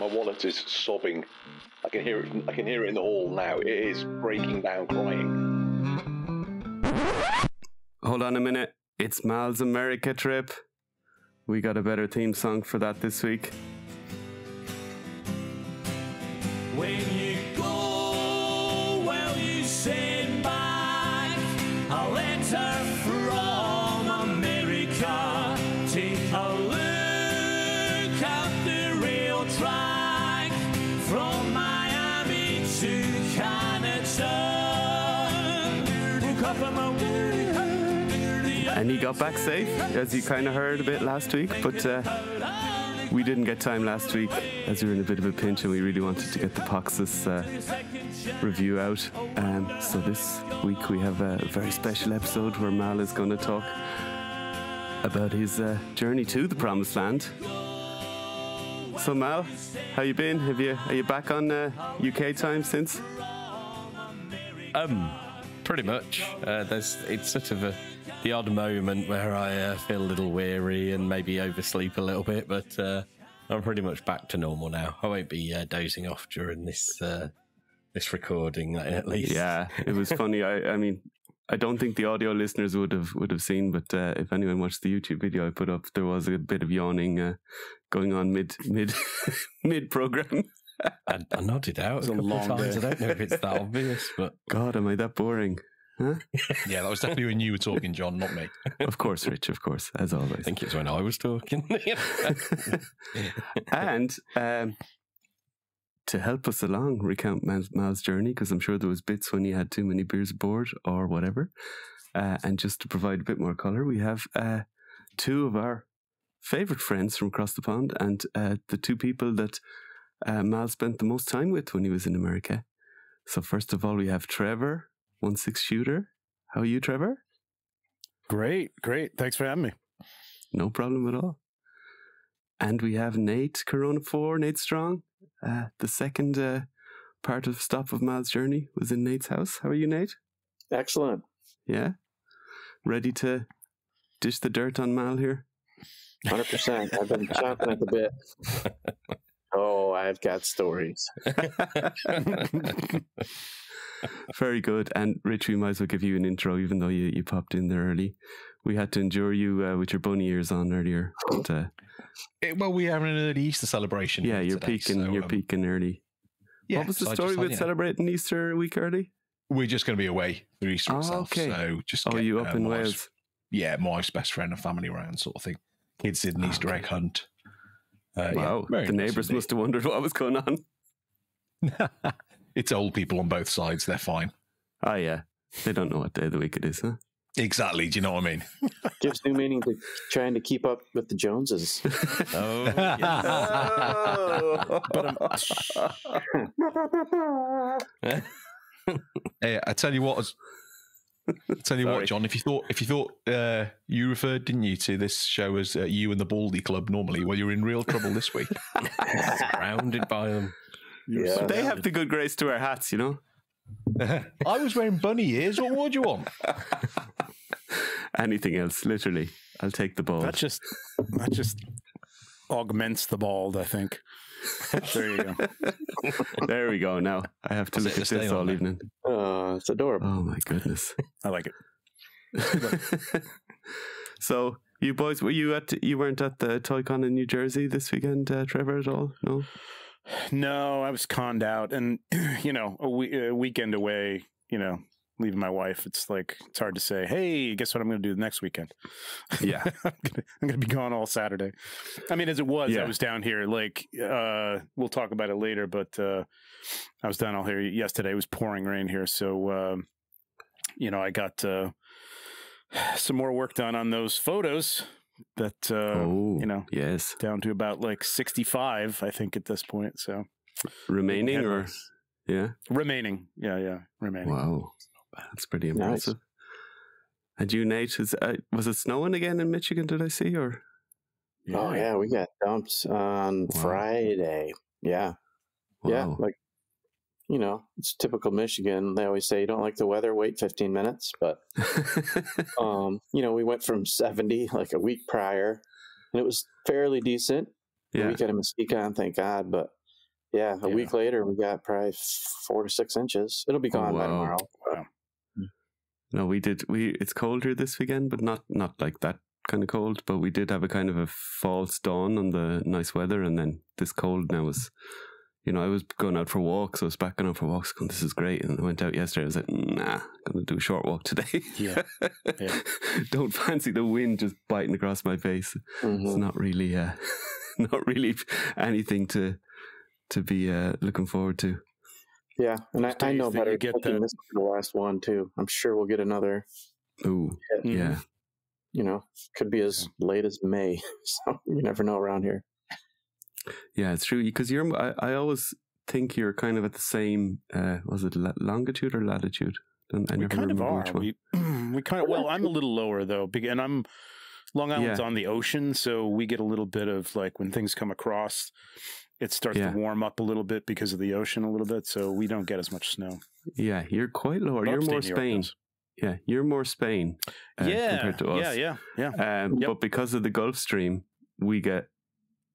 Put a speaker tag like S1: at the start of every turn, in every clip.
S1: My wallet is sobbing. I can hear it. I can hear it in the hall now. It is breaking down, crying.
S2: Hold on a minute. It's Mal's America trip. We got a better theme song for that this week.
S3: When
S2: he got back safe, as you kind of heard a bit last week. But uh, we didn't get time last week, as we were in a bit of a pinch, and we really wanted to get the Poxus uh, review out. Um, so this week we have a very special episode where Mal is going to talk about his uh, journey to the Promised Land. So Mal, how you been? Have you are you back on uh, UK time since?
S4: Um, pretty much. Uh, there's it's sort of a the odd moment where I uh, feel a little weary and maybe oversleep a little bit, but uh, I'm pretty much back to normal now. I won't be uh, dozing off during this uh, this recording, at least.
S2: Yeah, it was funny. I, I mean, I don't think the audio listeners would have would have seen, but uh, if anyone watched the YouTube video I put up, there was a bit of yawning uh, going on mid mid mid program.
S4: I, I nodded out a
S5: a
S4: couple
S5: long
S4: of times.
S5: day.
S4: I don't know if it's that obvious, but
S2: God, am I that boring? Huh?
S5: Yeah, that was definitely when you were talking, John, not me.
S2: Of course, Rich. Of course, as always.
S4: I think it's when I was talking.
S2: and um, to help us along, recount Mal's, journey, because I'm sure there was bits when he had too many beers aboard or whatever. Uh, and just to provide a bit more color, we have uh, two of our favorite friends from across the pond, and uh, the two people that uh, Mal spent the most time with when he was in America. So first of all, we have Trevor, one six shooter. How are you, Trevor?
S5: Great, great. Thanks for having me.
S2: No problem at all. And we have Nate Corona 4, Nate Strong. Uh, the second uh, part of Stop of Mal's journey was in Nate's house. How are you, Nate?
S6: Excellent.
S2: Yeah? Ready to dish the dirt on Mal here?
S6: 100%. I've been chomping at the bit. Oh, I've got stories.
S2: Very good. And Rich, we might as well give you an intro, even though you, you popped in there early. We had to endure you uh, with your bunny ears on earlier. But uh,
S5: Eh, well, we're having an early Easter celebration.
S2: yeah, you're
S5: today,
S2: peaking.
S5: so,
S2: you're
S5: um,
S2: peaking early.
S5: Yeah,
S2: what was the
S5: so
S2: story
S5: just
S2: with
S5: know,
S2: celebrating Easter a week early?
S5: We're just going to be away for Easter
S2: Oh,
S5: itself.
S2: okay.
S5: So just
S2: Oh,
S5: get,
S2: you up
S5: uh,
S2: in Wales?
S5: Yeah, my wife's best friend and family around, sort of thing. Kids did an
S2: Ah,
S5: Easter egg
S2: okay.
S5: hunt. Uh, yeah,
S2: Wow.
S5: very
S2: the
S5: nice
S2: neighbours must have wondered what was going on.
S5: it's old people on both sides. They're fine.
S2: Oh, yeah. They don't know what day of the week it is, huh?
S5: Exactly. Do you know what I mean?
S6: Gives new meaning to trying to keep up with the Joneses.
S4: oh, yes.
S5: Hey, I tell you what. as- I tell you
S2: Sorry.
S5: what, John. If you thought, if you thought, uh, you referred, didn't you, to this show as uh, you and the Baldy Club normally? Well, you're in real trouble this week.
S4: surrounded by them.
S6: Yeah.
S2: they have the good grace to wear hats, you know?
S5: I was wearing bunny ears. What more do you want?
S2: Anything else, literally. I'll take the ball.
S7: That just that just augments the bald, I think. There you go.
S2: there we go. Now I have to
S4: I'll
S2: look at this all evening.
S6: Oh, it's adorable.
S2: Oh my goodness.
S7: I like it.
S2: so you boys, were you at? You weren't at the Toy Con in New Jersey this weekend, uh, Trevor, at all? No.
S7: No, I was conned out, and you know, a, we- a weekend away. You know, leaving my wife. It's like it's hard to say. Hey, guess what I'm going to do the next weekend?
S2: Yeah.
S7: I'm gonna, be gone all Saturday. I mean, as it was,
S2: Yeah.
S7: I was down here. Like, uh, we'll talk about it later, but uh, I was down all here yesterday. It was pouring rain here, so um, you know, I got uh, some more work done on those photos. That uh,
S2: oh,
S7: you know,
S2: yes.
S7: down to about like 65, I think, at this point. So
S2: Remaining or yeah.
S7: remaining, yeah, yeah, remaining.
S2: Wow, that's pretty
S6: Nice.
S2: impressive. And you, Nate, is, uh, was it snowing again in Michigan? Did I see or?
S6: Oh, yeah. We got dumped on
S2: Wow.
S6: Friday. Yeah. Yeah. Like, you know, it's typical Michigan. They always say you don't like the weather, wait 15 minutes. But, um, you know, we went from 70 like a week prior and it was fairly decent.
S2: Yeah.
S6: weekend in Muskegon, thank God. But Yeah, a
S7: Yeah.
S6: week later, we got probably four to six inches. It'll be gone by
S2: wow.
S6: tomorrow.
S2: No, we did. We it's colder this weekend, but not not like that kind of cold. But we did have a kind of a false dawn on the nice weather, and then this cold now was. You know, I was going out for walks. I was backing out for walks, going, "This is great." And I went out yesterday. I was like, "Nah, I'm going to do a short walk today."
S7: Yeah. Yeah.
S2: Don't fancy the wind just biting across my face.
S6: Mhm.
S2: It's not really, uh, not really anything to to be uh, looking forward to.
S6: Yeah, and I, I know better.
S7: get
S6: this is the last one too. I'm sure we'll get another.
S2: Ooh,
S7: Mhm.
S2: yeah.
S6: You know, could be as late as May. So you never know around here.
S2: Yeah, it's true because you're. I, I always think you're kind of at the same. Uh, was it longitude or latitude? And I
S7: we kind of are. We we kind of well, I'm a little lower though, and I'm Long Island's
S2: Yeah.
S7: on the ocean, so we get a little bit of like when things come across, it starts
S2: Yeah.
S7: to warm up a little bit because of the ocean a little bit, so we don't get as much snow.
S2: Yeah, you're quite lower. You're more Spain. Yeah, you're more Spain. uh,
S7: yeah,
S2: compared to us.
S7: yeah, yeah, yeah.
S2: Um,
S7: Yep.
S2: But because of the Gulf Stream, we get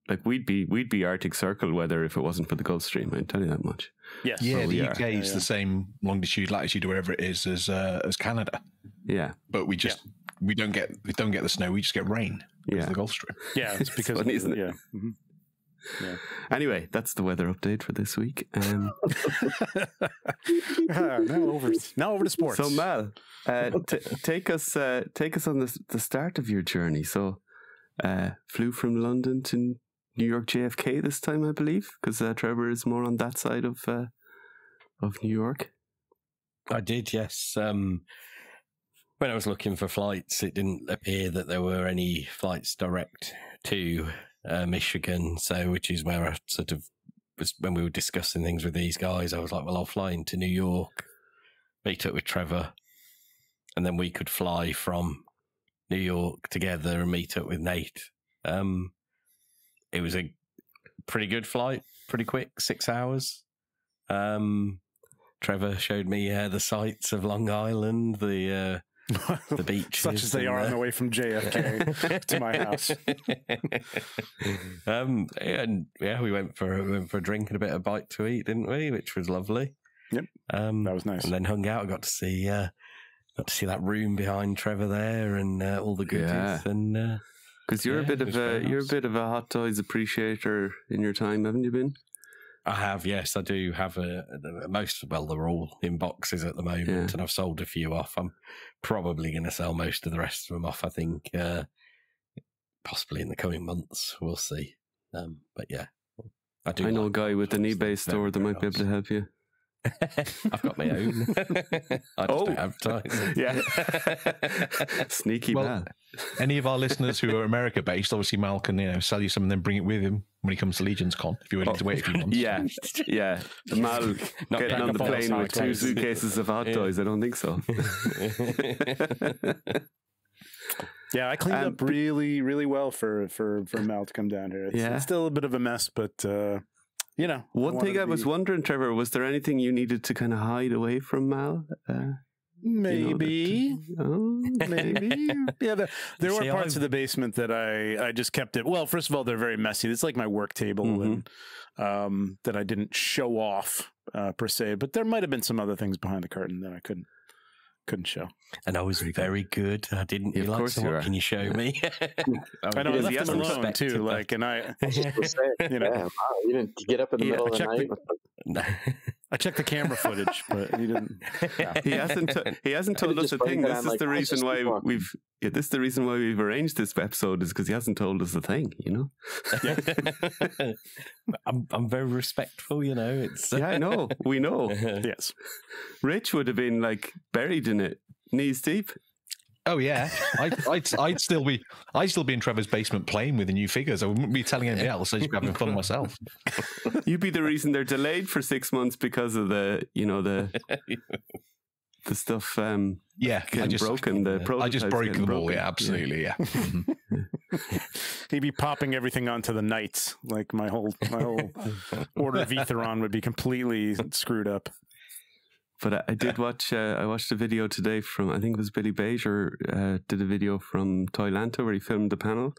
S2: like we'd be we'd be Arctic Circle weather if it wasn't for the Gulf Stream. I can tell you that much.
S7: Yes.
S5: Yeah,
S2: Oh,
S5: the. UK
S7: Yeah,
S5: is
S7: yeah.
S5: the same longitude, latitude, wherever it is as uh, as Canada,
S2: Yeah,
S5: but we just we don't get we don't get the snow. We just get rain. because
S2: yeah.
S5: of the Gulf Stream.
S7: Yeah, it's
S2: It's
S7: because
S2: funny,
S7: of,
S2: isn't it?
S7: yeah. mhm.
S2: Anyway, that's the weather update for this week. Um,
S7: Ah, now over now over to sports.
S2: so Mal, uh, t- take us uh, take us on the the start of your journey. So, uh, flew from London to New York JFK this time, I believe, because uh, Trevor is more on that side of uh, of New York.
S4: I did, yes. Um, when I was looking for flights, it didn't appear that there were any flights direct to uh, Michigan. So, which is where I sort of was when we were discussing things with these guys. I was like, well, I'll fly into New York, meet up with Trevor, and then we could fly from New York together and meet up with Nate. Um, it was a pretty good flight, pretty quick, six hours. Um, Trevor showed me uh, the sights of Long Island, the uh, the beaches,
S7: such as they are on
S4: uh,
S7: the way from JFK to my house.
S4: um, and yeah, we went for we went for a drink and a bit of bite to eat, didn't we? Which was lovely.
S7: Yep.
S4: Um,
S7: That was nice.
S4: and then hung out. I got to see uh, got to see that room behind Trevor there and uh, all the goodies.
S2: Yeah.
S4: And uh,
S2: Because you're a bit of a you're a bit of a hot toys appreciator in your time, haven't you been?
S4: I have, yes, I do have a, a most. Well, they're all in boxes at the moment,
S2: Yeah.
S4: and I've sold a few off. I'm probably going to sell most of the rest of them off. I think, uh, possibly in the coming months. We'll see. Um, but yeah, I do.
S2: I know a guy with an eBay store that might be able to help you.
S4: I've got my own. I just
S2: Oh.
S4: don't advertise.
S2: Yeah. Sneaky
S5: Well,
S2: Mal.
S5: Any of our listeners who are America based, obviously Mal can you know sell you some and then bring it with him when he comes to Legion's Con if you're willing to wait a few months.
S2: Yeah, yeah. Mal
S4: Not
S2: getting on the plane with two
S4: sideways.
S2: suitcases of hot
S4: Yeah.
S2: toys. I don't think so.
S7: Yeah, I cleaned
S2: Um,
S7: up really, really well for for for Mal to come down here. It's,
S2: Yeah.
S7: it's still a bit of a mess, but uh, you know,
S2: One
S7: wanted
S2: thing
S7: to
S2: I was
S7: be-
S2: wondering, Trevor, was there anything you needed to kind of hide away from Mal? Uh, you know,
S7: maybe.
S2: oh,
S7: Maybe, yeah. There, there were parts
S4: I've-
S7: of the basement that I I just kept it. Well, first of all, they're very messy. It's like my work table,
S2: Mhm.
S7: and um, that I didn't show off uh, per se. But there might have been some other things behind the curtain that I couldn't couldn't show.
S4: and I was very good. I didn't.
S2: Yeah,
S4: you
S2: of
S4: like,
S2: course
S4: so what
S2: are.
S4: can you show me?
S7: I know I
S2: Because
S7: left
S2: he
S7: him alone too.
S4: that.
S7: Like, and I
S6: Just say,
S7: You know.
S6: yeah, wow, you didn't get up in the
S2: Yeah,
S6: middle of the
S7: checked
S6: night.
S7: I checked the camera footage, but he didn't.
S2: he hasn't. T- he hasn't told us
S6: just
S2: a thing. This is
S6: like,
S2: the reason why we've. Yeah, this is the reason why we've arranged this episode is because he hasn't told us a thing. You know.
S4: I'm I'm very respectful. You know, it's
S2: Yeah, I know. We know.
S7: Yes.
S2: Rich would have been like buried in it, knees deep.
S5: Oh yeah, I'd, I'd, I'd still be I'd still be in Trevor's basement playing with the new figures. I wouldn't be telling anybody else. I'd just be having fun myself.
S2: You'd be the reason they're delayed for six months because of the, you know, the the stuff um,
S5: Yeah, I just
S2: broken. The
S5: I just
S2: prototypes
S5: broke
S2: getting
S5: them all.
S2: broken.
S5: Yeah, absolutely. Yeah. Mhm.
S7: He'd be popping everything onto the knights. Like my whole my whole order of Etheron would be completely screwed up.
S2: But I, I did watch. Uh, I watched a video today from I think it was Billy Beige or uh, did a video from Toylanta where he filmed the panel,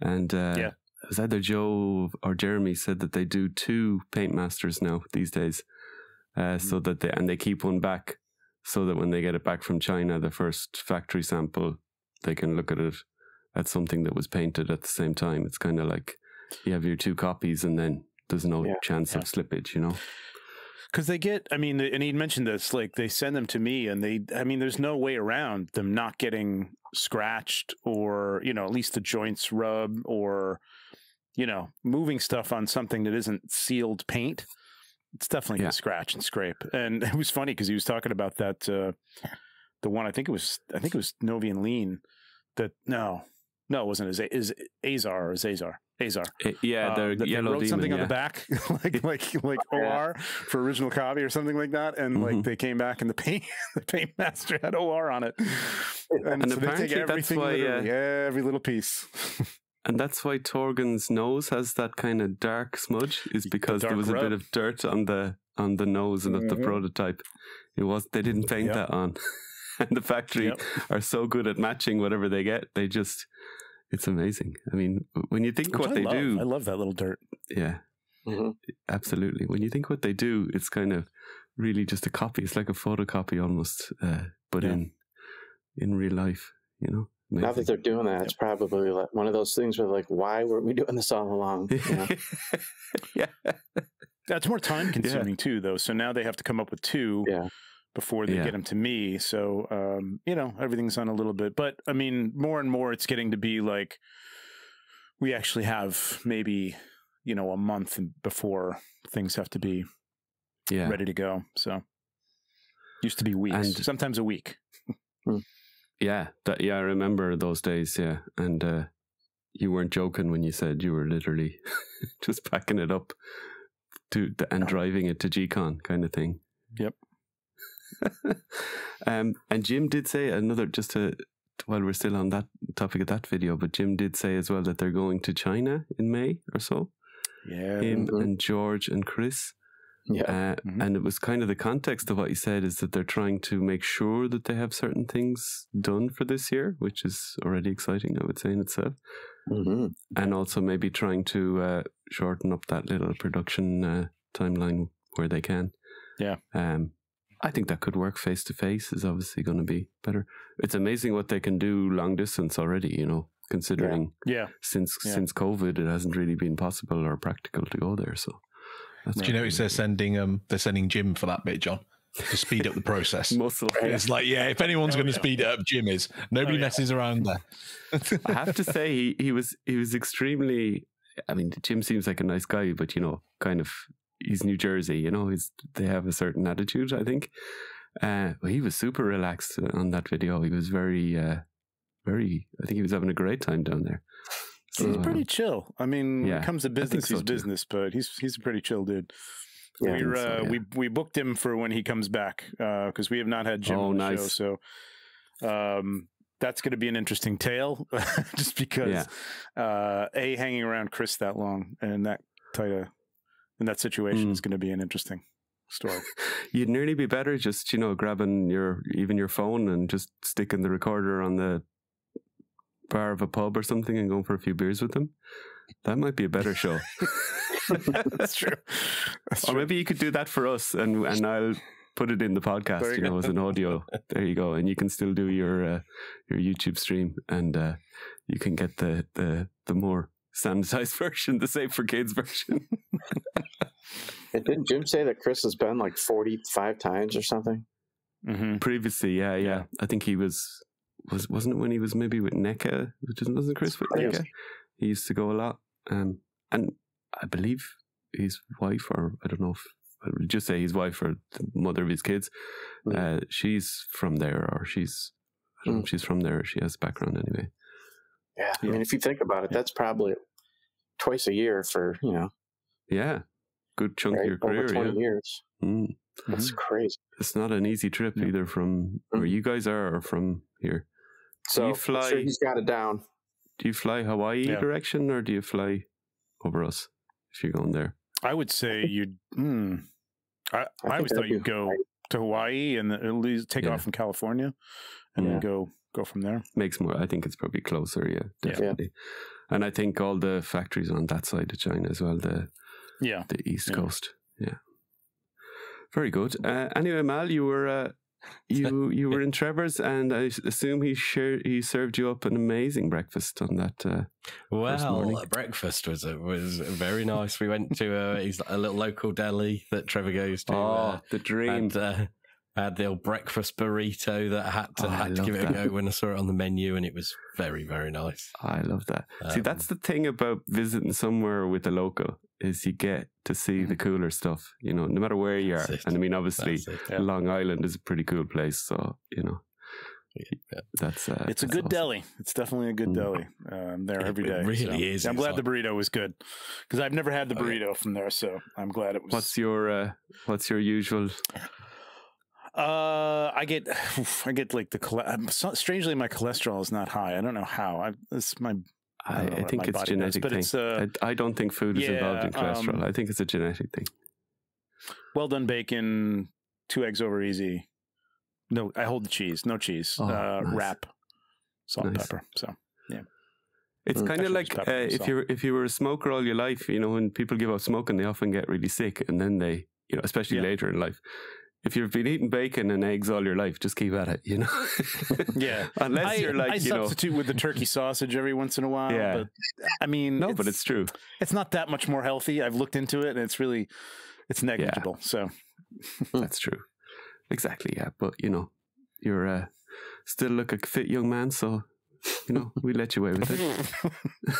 S2: and uh,
S7: Yeah.
S2: was either Joe or Jeremy said that they do two paint masters now these days, uh, so that they and they keep one back so that when they get it back from China, the first factory sample, they can look at it at something that was painted at the same time. It's kind of like you have your two copies, and then there's no
S6: Yeah.
S2: chance of slippage, you know.
S7: Because they get, I mean, and he mentioned this, like they send them to me, and they, I mean, there's no way around them not getting scratched or, you know, at least the joints rub or, you know, moving stuff on something that isn't sealed paint. It's definitely
S2: Yeah.
S7: to scratch and scrape. And it was funny because he was talking about that, uh, the one, I think it was, I think it was Novian Lean that, no, no, it wasn't, is, is Azar or Zazar? Azar.
S2: Eh, yeah,
S7: um,
S2: the
S7: that they wrote
S2: demon.
S7: something
S2: yeah.
S7: on the back, like like like
S6: Yeah.
S7: OR for original copy or something like that, and like
S2: Mhm.
S7: they came back and the paint the paint master had OR on it, and,
S2: And
S7: so they
S2: apparently
S7: take
S2: that's
S7: everything,
S2: why, uh,
S7: literally, every little piece.
S2: And that's why Torgen's nose has that kind of dark smudge, is because there
S7: dark
S2: was a bit of dirt on the on the nose and of the
S7: Mhm.
S2: prototype. It was they didn't paint
S7: Yep.
S2: that on. and the factory
S7: Yep.
S2: are so good at matching whatever they get. They just it's amazing. I mean, when you think
S7: Which
S2: what
S7: I
S2: they
S7: love.
S2: do,
S7: I love that little dirt.
S2: yeah,
S6: Mhm.
S2: absolutely. When you think what they do, it's kind of really just a copy. It's like a photocopy almost, uh, but
S7: Yeah.
S2: in in real life, you know.
S6: Now that they're doing that, it's probably like one of those things where like, why weren't we doing this all along? You know?
S2: yeah.
S7: That's more time consuming too, though. So now they have to come up with two
S6: Yeah.
S7: Before they
S2: Yeah.
S7: get them to me. So um, you know everything's on a little bit, but I mean, more and more it's getting to be like we actually have maybe you know a month before things have to be
S2: Yeah.
S7: ready to go. So used to be weeks,
S2: And-
S7: sometimes a week.
S2: Yeah, that yeah, I remember those days. Yeah, and uh, you weren't joking when you said you were literally just packing it up to the, and driving it to GCon kind of thing.
S7: Yep.
S2: um, and Jim did say another just to while we're still on that topic of that video, but Jim did say as well that they're going to China in May or so.
S7: Yeah,
S2: Him and George and Chris.
S6: Yeah.
S2: Uh,
S7: Mhm.
S2: And it was kind of the context of what he said is that they're trying to make sure that they have certain things done for this year, which is already exciting, I would say, in itself.
S6: hmm
S2: And also maybe trying to uh, shorten up that little production uh, timeline where they can.
S7: Yeah.
S2: Um, I think that could work face to face, is obviously going to be better. It's amazing what they can do long distance already, you know, considering
S7: yeah.
S2: since
S7: Yeah.
S2: since COVID, it hasn't really been possible or practical to go there. So, that's
S5: Do you notice they're sending um they're sending Jim for that bit, John, to speed up the process.
S2: muscle?
S5: It's like, yeah, if anyone's
S7: Oh,
S5: going to
S7: yeah.
S5: speed it up, Jim is. Nobody
S7: Oh, yeah.
S5: messes around there.
S2: I have to say he, he was he was extremely. I mean, Jim seems like a nice guy, but you know, kind of he's New Jersey. You know, he's they have a certain attitude. I think. Uh, he was super relaxed on that video. He was very, uh, very. I think he was having a great time down there.
S7: He's
S2: So,
S7: pretty
S2: um,
S7: chill. I mean, when it comes to business,
S2: so
S7: he's
S2: too.
S7: business, but he's he's a pretty chill dude.
S6: Yeah,
S7: We're,
S2: so,
S7: uh,
S2: yeah.
S7: we we booked him for when he comes back because we have not had Jim
S2: Oh,
S7: on the
S2: nice.
S7: show. So um, that's going to be an interesting tale, just because uh, a hanging around Chris that long and that tight of in that situation
S2: Mm.
S7: is going to be an interesting story.
S2: You'd nearly be better just you know grabbing your even your phone and just sticking the recorder on the bar of a pub or something and going for a few beers with them. That might be a better show.
S7: that's true. That's
S2: Or
S7: true.
S2: maybe you could do that for us, and and I'll put it in the podcast,
S7: you
S2: you know,
S7: go.
S2: as an audio. There you go, and you can still do your uh, your YouTube stream, and uh, you can get the the the more sanitized version, the safe for kids version.
S6: And didn't Jim say that Chris has been like 45 times or something?
S7: Mhm.
S2: Previously, yeah, yeah,
S7: Yeah.
S2: I think he was was wasn't it when he was maybe with NECA, which isn't wasn't Chris with
S6: Yes.
S2: NECA? He used to go a lot, um, and I believe his wife, or I don't know if. Just say his wife or the mother of his kids.
S6: Mm.
S2: Uh, she's from there, or she's I don't know if she's from there. Or she has background anyway.
S6: Yeah. I mean, if you think about it, that's probably twice a year for, you know,
S2: Yeah, good chunk
S6: right?
S2: of your career.
S6: over
S2: career.
S6: 20
S2: Yeah.
S6: years.
S2: Mm.
S6: That's crazy.
S2: It's not an easy trip
S7: Yeah.
S2: either from where
S6: Mm.
S2: you guys are or from here.
S6: So
S2: you fly-
S6: sure he's got it down.
S2: Do you fly Hawaii
S7: Yeah.
S2: direction or do you fly over us if you're going there?
S7: I would say you'd. Mm, I, I,
S6: think
S7: always thought you'd go
S6: Hawaii.
S7: to Hawaii and then at least take
S2: Yeah.
S7: off from California and
S6: Yeah.
S7: then go go from there.
S2: makes more. I think it's probably closer. Yeah,
S7: Yeah.
S2: definitely. And I think all the factories on that side of China as well, the
S7: Yeah.
S2: the east
S7: Yeah.
S2: coast. Yeah, very good. Uh, anyway, Mal, you were uh, you you were in Trevor's, and I assume he shared he served you up an amazing breakfast on that. Uh,
S4: Well,
S2: morning.
S4: uh, breakfast was uh, was very nice. We went to a, he's a little local deli that Trevor goes to. uh,
S2: the dream.
S4: and uh, I had the old breakfast burrito that I had to
S2: Oh, I
S4: had to
S2: love
S4: give it a go when I saw it on the menu, and it was very very nice.
S2: I love that. See,
S4: Um,
S2: that's the thing about visiting somewhere with a local is you get to see the cooler stuff. You know, no matter where you are. And I mean, obviously,
S4: it.
S7: Yeah.
S2: Long Island is a pretty cool place. So you know,
S4: Yeah.
S2: that's uh,
S7: It's a good
S2: awesome.
S7: deli. It's definitely a good
S2: Mm.
S7: deli. Um, there
S4: It-
S7: every
S4: it
S7: day.
S4: really
S7: so.
S4: is.
S7: I'm
S4: It's
S7: glad the burrito was good because I've never had the
S4: Oh, yeah.
S7: burrito from there, so I'm glad it was.
S2: What's your uh, what's your usual?
S7: Uh, I get, I get like the um, strangely my cholesterol is not high. I don't know how. I it's my I
S2: I, I think it's genetic
S7: but it's, uh,
S2: I, I don't think food is involved in cholesterol.
S7: um,
S2: I think it's a genetic thing.
S7: well done bacon, two eggs over easy. No, I hold the cheese. No cheese.
S2: Oh,
S7: uh,
S2: nice.
S7: wrap, salt, and
S2: Nice.
S7: pepper. So yeah.
S2: It's
S6: Mm,
S2: kind of like
S7: pepper
S2: uh, if you if you were a smoker all your life, you know, when people give up smoking, they often get really sick, and then they, you know, especially
S7: Yeah.
S2: later in life. If you've been eating bacon and eggs all your life, just keep at it, you know.
S7: yeah,
S2: unless
S7: I,
S2: you're like,
S7: I
S2: you know,
S7: substitute with the turkey sausage every once in a while.
S2: Yeah.
S7: but I mean,
S2: no, but it's true.
S7: it's not that much more healthy. I've looked into it, and it's really it's negligible. So
S2: That's true. Exactly, yeah. But you know, you're uh, still look a fit young man, so you know we let you away with it.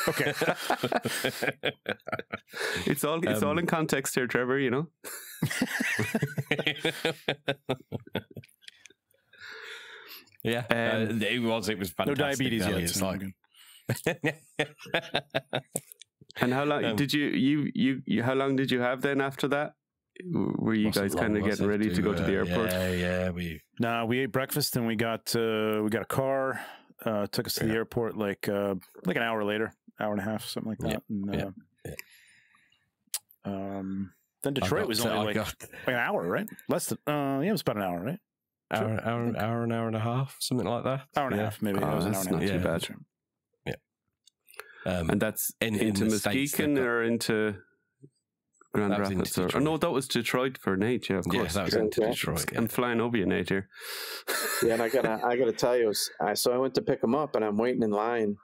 S7: okay,
S2: It's all it's all
S4: Um,
S2: in context here, Trevor. You know.
S4: yeah,
S2: Um,
S4: uh, it was. It was fantastic.
S7: no
S4: diabetes
S7: yet.
S4: It's like
S2: And how long
S4: Um,
S2: did you, you you you how long did you have then after that? Were you guys kind of getting ready to go to the
S4: uh,
S2: airport?
S4: Yeah, yeah. We
S7: No, we ate breakfast and we got uh, we got a car. Uh, took us to the airport like uh, like an hour later, hour and a half, something like
S4: Yeah,
S7: that. And, uh,
S4: yeah.
S7: Um, then Detroit
S4: got-
S7: was only like,
S4: got
S7: like an hour, right? Less than uh, yeah, it was about an hour, right?
S4: hour, hour, hour, an hour and a half, something like that.
S7: Hour and a half, maybe.
S2: Oh,
S7: it was an
S2: that's
S7: hour and a
S2: not
S7: half.
S2: too
S7: yeah,
S2: bad.
S7: that's right.
S4: Um,
S2: And that's
S4: In- in
S2: into
S4: the
S2: Muskegon or into Grand
S4: That was
S2: Rapids?
S4: into
S2: Or, or no, that was Detroit for Nate. Yeah, of course.
S4: yeah,
S2: course.
S4: that was
S6: Yeah,
S4: into
S6: yeah.
S4: Detroit. Yeah.
S2: I'm flying over you, Nate. Here.
S6: Yeah, and I gotta I gotta tell you, s- I, so I went to pick them up, and I'm waiting in line,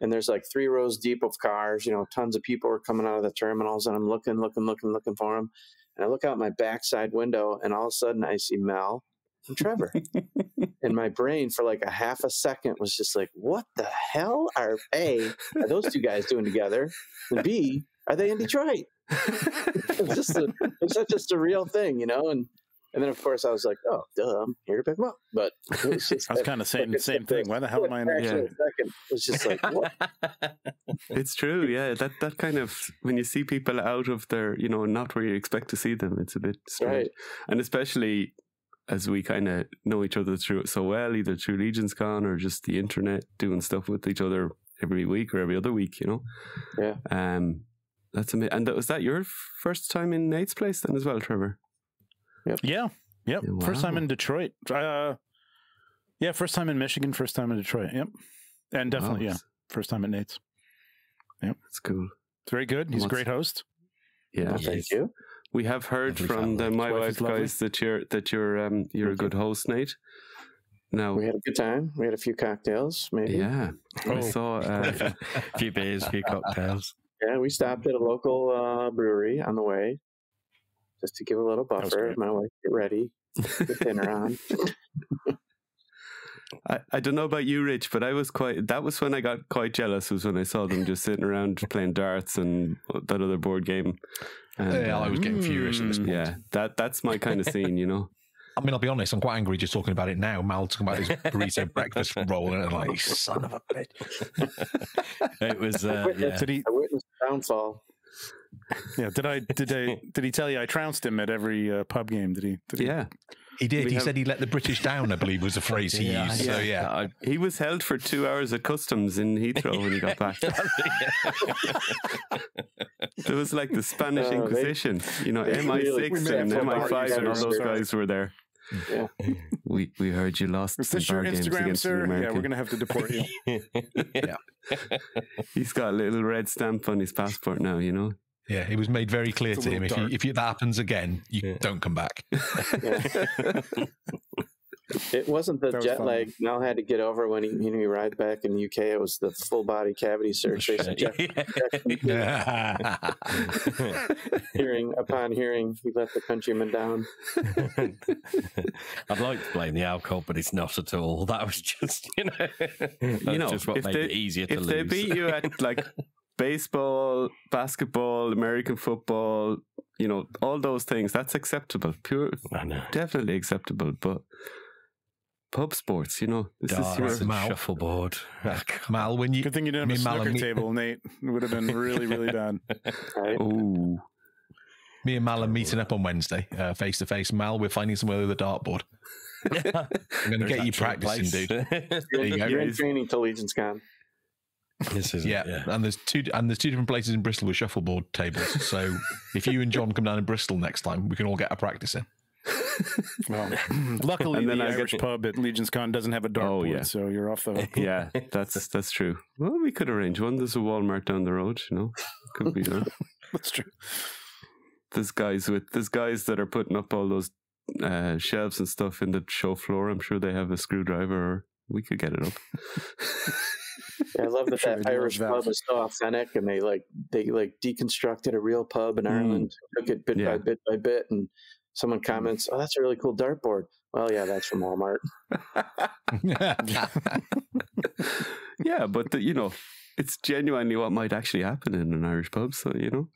S6: and there's like three rows deep of cars. You know, tons of people are coming out of the terminals, and I'm looking, looking, looking, looking for them. And I look out my backside window, and all of a sudden I see Mel and Trevor. and my brain, for like a half a second, was just like, "What the hell are a are those two guys doing together? And b are they in Detroit?" It's just a, it's such a surreal thing, you know. And and then of course I was like, "Oh, duh, I'm here to pick them up." But it was just
S7: I was kind of saying the same thing. Why the hell am I in there?
S6: fraction of
S2: Yeah.
S6: a second. It was just like, what?
S2: It's true, yeah. That that kind of when you see people out of their, you know, not where you expect to see them, it's a bit strange.
S6: Right.
S2: And especially as we kind of know each other through it so well, either through Legion's Con or just the internet, doing stuff with each other every week or every other week, you know.
S6: Yeah.
S2: Um, that's amazing. And that, was that your first time in Nate's place then as well, Trevor?
S7: Yeah. Yep.
S2: Yeah,
S7: First time in Detroit. Uh, yeah, first time in Michigan, first time in Detroit. Yep. And definitely,
S2: Wow,
S7: yeah, first time at Nate's. Yep.
S2: That's cool.
S7: It's very good. He's a great host.
S2: Yeah.
S6: Well, thank you.
S2: We have heard
S4: Lovely
S2: from the. My
S7: wife
S2: Wife guys that you're that you're um you're a good host, Nate. Now,
S6: We had a good time. We had a few cocktails, maybe.
S2: yeah, I
S7: Oh,
S2: saw. Uh,
S4: a few beers, a few cocktails.
S6: Yeah, we stopped at a local uh, brewery on the way, just to give a little buffer.
S7: great.
S6: My wife get ready, get dinner on.
S2: I, I don't know about you, Rich, but I was quite. That was when I got quite jealous. Was when I saw them just sitting around playing darts and that other board game. And,
S5: Yeah, I was getting furious at this
S7: Mm,
S5: point.
S2: yeah, that that's my kind of scene, you know.
S5: I mean, I'll be honest, I'm quite angry just talking about it now. Mal talking about his burrito breakfast roll, and I'm like, son of a bitch.
S4: It was, uh, yeah.
S7: Did he?
S6: I witnessed the downfall.
S7: Yeah. Did I? Did I? Did he tell you I trounced him at every uh, pub game? Did he? Did?
S2: Yeah,
S5: He did.
S2: We
S5: he
S2: have-
S5: said he let the British down, I believe was the phrase he
S4: Yeah,
S5: used. So, yeah.
S4: I,
S2: he was held for two hours at customs in Heathrow when he got back. It was like the Spanish
S6: Oh, they-
S2: Inquisition, you know, MI6
S7: we may have
S2: and MI5 and all those guys were there.
S6: Yeah.
S2: We we heard you lost
S7: Is
S2: some
S7: this your Instagram, sir? Yeah, we're gonna have to deport you.
S2: He's got a little red stamp on his passport now. You know.
S5: Yeah, it was made very clear
S7: It's
S5: to
S7: a
S5: him if you, if you, that happens again, you
S4: Yeah.
S5: don't come back.
S6: It wasn't the
S7: That was
S6: jet
S7: fun.
S6: lag Mel had to get over when he, when he arrived back in the UK. It was the full body cavity search. They Jeff, hearing upon hearing, he let the countryman down.
S4: I'd like to blame the alcohol, but it's not at all. That was just, you know, that's
S2: You know,
S4: just what made
S2: they-
S4: it easier to
S2: if
S4: lose.
S2: they beat you at like baseball, basketball, American football, you know, all those things, that's acceptable. Pure,
S4: I know.
S2: definitely acceptable. But pub sports, you know, this is your
S5: Mal.
S4: shuffleboard.
S5: Mal, when you
S7: Good thing you didn't have a
S5: and Mal
S7: snooker
S5: and me-
S7: table, Nate. It would have been really, really bad.
S6: Right?
S2: oh,
S5: me and Mal are meeting up on Wednesday, uh, face to face. Mal, we're finding somewhere with a dartboard. I'm going to get you practicing, dude. There you go.
S6: You're in training till Legion's Con.
S4: this is
S5: Yeah,
S4: yeah.
S5: and there's two and there's two different places in Bristol with shuffleboard tables. So if you and John come down to Bristol next time, we can all get a practice in.
S7: Well, luckily,
S2: And then
S7: the
S2: I
S7: Irish pub at Legion's Con doesn't have a dartboard,
S2: Oh, yeah.
S7: so you're off the hook.
S2: yeah, that's that's true. Well, we could arrange one. There's a Walmart down the road, you know. Could be done.
S7: That's true.
S2: there's guys with there's guys that are putting up all those uh, shelves and stuff in the show floor. I'm sure they have a screwdriver, or we could get it up.
S6: Yeah, I love that
S7: Sure,
S6: that
S7: they
S6: Irish
S7: that.
S6: pub is so authentic, and they like they like deconstructed a real pub in Ireland, took it bit
S2: Yeah.
S6: by bit by bit, and someone comments, "Oh, that's a really cool dartboard." Well, yeah, that's from Walmart.
S2: yeah, but the, you know, it's genuinely what might actually happen in an Irish pub. So you know,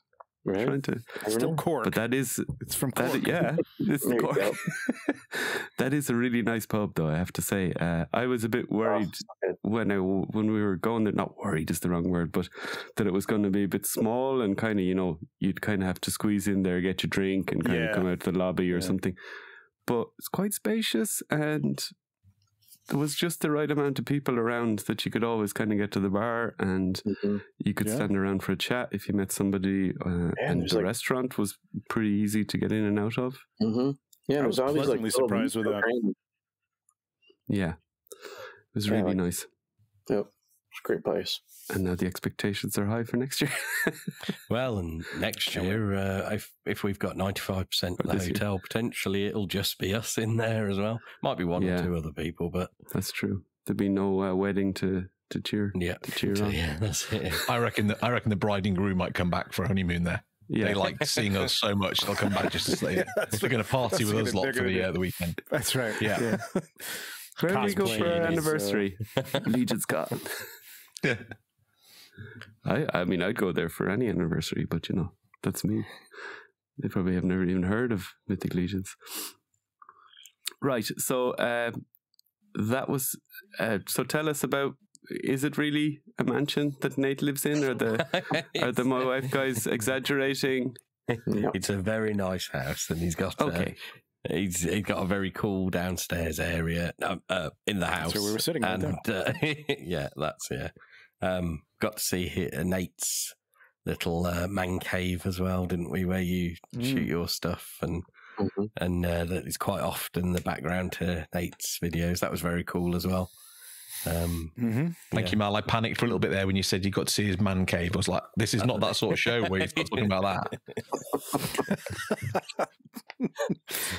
S6: Right?
S2: trying to,
S7: Still
S6: know.
S7: Cork.
S2: but that is
S7: it's from
S2: that
S7: Cork.
S2: is, yeah, it's the
S6: There you
S2: Cork.
S6: go.
S2: that is a really nice pub, though. I have to say, uh, I was a bit worried
S6: Oh, okay.
S2: when I when we were going there. Not worried is the wrong word, but that it was going to be a bit small and kind of you know you'd kind of have to squeeze in there, get your drink, and kind
S7: Yeah.
S2: of come out the lobby or
S7: Yeah.
S2: something. But it's quite spacious and. There was just the right amount of people around that you could always kind of get to the bar and
S6: Mhm.
S2: you could
S7: Yeah.
S2: stand around for a chat if you met somebody. Uh,
S6: Yeah,
S2: and the
S6: like-
S2: restaurant was pretty easy to get in and out of.
S6: Mhm. Yeah,
S7: I
S6: there's
S7: was
S6: always like
S7: pleasantly
S6: little
S7: surprised with that.
S6: micro-
S2: Yeah, it was
S6: Yeah,
S2: really
S6: like-
S2: nice.
S6: Yep, it's a great place.
S2: And now the expectations are high for next year.
S4: Well, and next year, uh, if if we've got ninety five percent of the
S2: this year.
S4: hotel, potentially it'll just be us in there as well. Might be one
S2: Yeah.
S4: or two other people, but
S2: That's true. There'd be no uh, wedding to to cheer
S4: yeah,
S2: to cheer on.
S4: yeah, that's it.
S5: I reckon that I reckon the bride and groom might come back for a honeymoon there.
S2: Yeah,
S5: They like seeing us so much they'll come back just to say yeah, they're going to party
S7: that's
S5: with
S7: gonna-
S5: us lot for the uh, the weekend.
S7: That's right.
S5: Yeah.
S2: Where do we go for
S7: cosplaying
S2: our
S7: is, uh,
S2: anniversary? Legion's Con.
S5: Yeah.
S2: I I mean I'd go there for any anniversary, but you know that's me. They probably have never even heard of Mythic Legions. Right. So uh, that was. Uh, so tell us about. Is it really a mansion that Nate lives in, or the are the my wife guys exaggerating?
S4: It's a very nice house, and he's got uh,
S2: Okay.
S4: he's he's got a very cool downstairs area um, uh, in the house.
S7: That's where we were sitting right
S4: and uh, yeah, that's yeah. Um, got to see uh, Nate's little uh, man cave as well, didn't we? Where you shoot
S7: Mm.
S4: your stuff and
S6: Mhm.
S4: and uh, that is quite often the background to Nate's videos. That was very cool as well. Um,
S7: hmm
S5: Thank
S4: Yeah.
S5: you, Mal. I panicked for a little bit there when you said you got to see his man cave. I was like, this is not that sort of show where you start talking about that.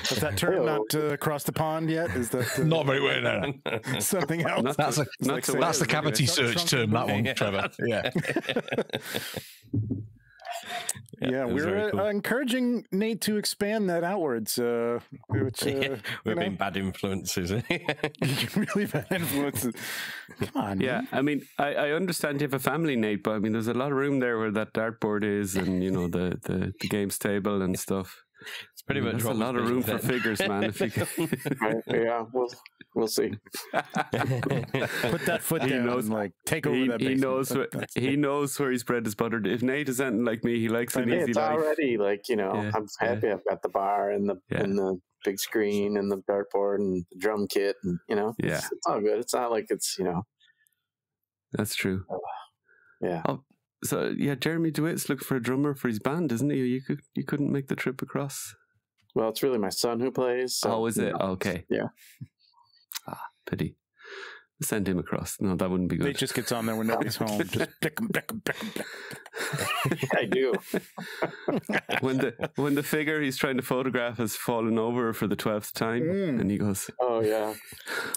S7: Has that turned
S6: Hello.
S7: not uh, across the pond yet? Is that uh,
S5: Not very well. No, no.
S7: something else?
S2: Not
S5: That's a
S2: Not
S7: like
S2: to
S7: saying-
S5: that's the cavity search term. That one,
S4: Yeah.
S5: Trevor. Yeah.
S7: yeah,
S4: it was
S7: we're
S4: very
S7: uh, encouraging Nate to expand that outwards. Uh, which uh, you
S4: We've
S7: know,
S4: been bad influences.
S7: really bad influences. Come on,
S2: Yeah,
S7: Nate.
S2: I mean, I, I understand you have a family, Nate, but I mean, there's a lot of room there where that dartboard is, and you know the the, the games table and stuff.
S4: It's pretty
S2: I mean,
S4: much
S2: a lot of room
S4: being
S2: for figures, man. If you can.
S6: Right? Yeah, we'll we'll see.
S7: Put that foot
S2: He
S7: down
S2: knows-
S7: and like take over
S2: he,
S7: that.
S2: he knows
S7: That-
S2: where he knows where his bread is buttered. If Nate is anything like me, he likes an
S7: I
S6: Hey,
S2: easy
S6: it's
S2: life.
S6: already like you know,
S2: Yeah,
S6: I'm happy I've got the bar and the
S2: Yeah.
S6: and the big screen and the dartboard and the drum kit and you know,
S2: Yeah.
S6: it's, it's all good. It's not like it's you know,
S2: That's true.
S6: yeah.
S2: Um, so yeah, Jeremy DeWitt's looking for a drummer for his band, isn't he? You could you couldn't make the trip across.
S6: Well, it's really my son who plays. So,
S2: oh, is
S6: you
S2: it?
S6: know, oh,
S2: Okay.
S6: Yeah.
S2: Pity. Send him across. No, that wouldn't be
S7: good.
S2: good.
S7: just gets on there when nobody's home. Just pick 'em, pick 'em, pick 'em, pick 'em.
S6: I do.
S2: when the when the figure he's trying to photograph has fallen over for the twelfth time,
S7: Mm.
S2: and he goes,
S6: Oh yeah,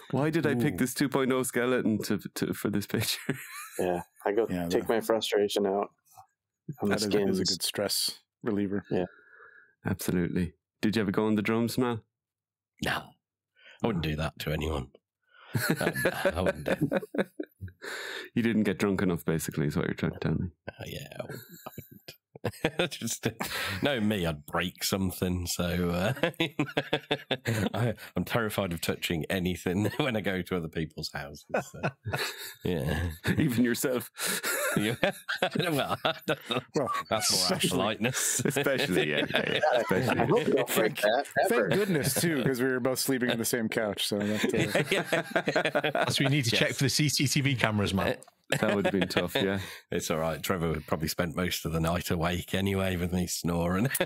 S2: "Why did I pick this 2.0 skeleton to, to for this picture?"
S6: yeah. I go
S7: Yeah,
S6: take
S7: the-
S6: my frustration out on the
S7: That is, that is a good stress reliever.
S2: Yeah, absolutely. Did you ever go on the drums, Mal?
S4: No, I wouldn't do that to anyone. Uh, no, I wouldn't do.
S2: you didn't get drunk enough, basically, is what you're trying to tell me.
S4: Uh, yeah, I wouldn't. I wouldn't. Just no, me, I'd break something. So uh, I, I'm terrified of touching anything when I go to other people's houses. So, yeah,
S2: Even yourself.
S4: yeah. well,
S7: Well,
S4: that's more our politeness.
S2: Especially, yeah. yeah, yeah, especially.
S6: hope you don't break that ever.
S7: Thank goodness too, because we were both sleeping on the same couch. So that, uh,
S5: So we need to check for the CCTV cameras, man.
S2: That would have been tough, yeah.
S4: It's all right. Trevor probably spent most of the night awake anyway with me snoring.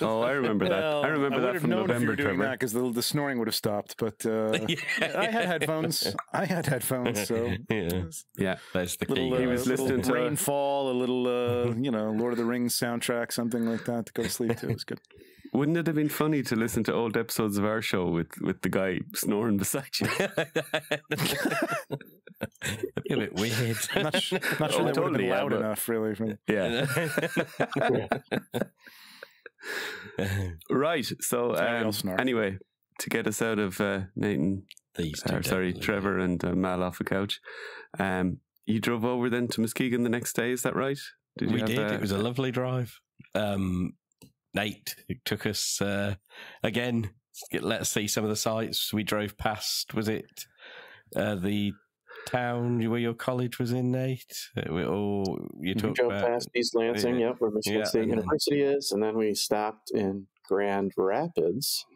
S2: Oh, I remember that.
S7: well,
S2: I remember
S7: would
S2: that from
S7: known if you
S2: November,
S7: were doing
S2: Trevor.
S7: that because the, the snoring would have stopped. But uh, I had headphones. I had headphones, so
S4: yeah,
S2: Yeah.
S4: there's the key.
S7: little, uh,
S2: He was listening to-
S7: rainfall, a little uh, you know Lord of the Rings soundtrack, something like that to go to sleep to. It was good.
S2: Wouldn't it have been funny to listen to old episodes of our show with, with the guy snoring beside you?
S4: a bit weird.
S7: I'm not, sh- not sure
S2: Oh,
S7: that would have been loud
S2: but-
S7: enough, really. For,
S2: Yeah. Right. So, um, anyway, to get us out of uh, Nathan,
S4: These two
S2: or sorry,
S4: definitely.
S2: Trevor and uh, Mal off the couch, um, you drove over then to Muskegon the next day, is that right? Did you
S4: we
S2: have,
S4: did.
S2: uh,
S4: it was a lovely drive. Um, Nate it took us uh, again. Let us see some of the sites We drove past. Was it uh, the town where your college was in, Nate? Uh, we- Or you
S6: We
S4: talked
S6: drove
S4: about?
S6: past East Lansing,
S4: yeah.
S6: yep, where Michigan
S4: Yeah,
S6: State
S4: and then-
S6: University is, and then we stopped in Grand Rapids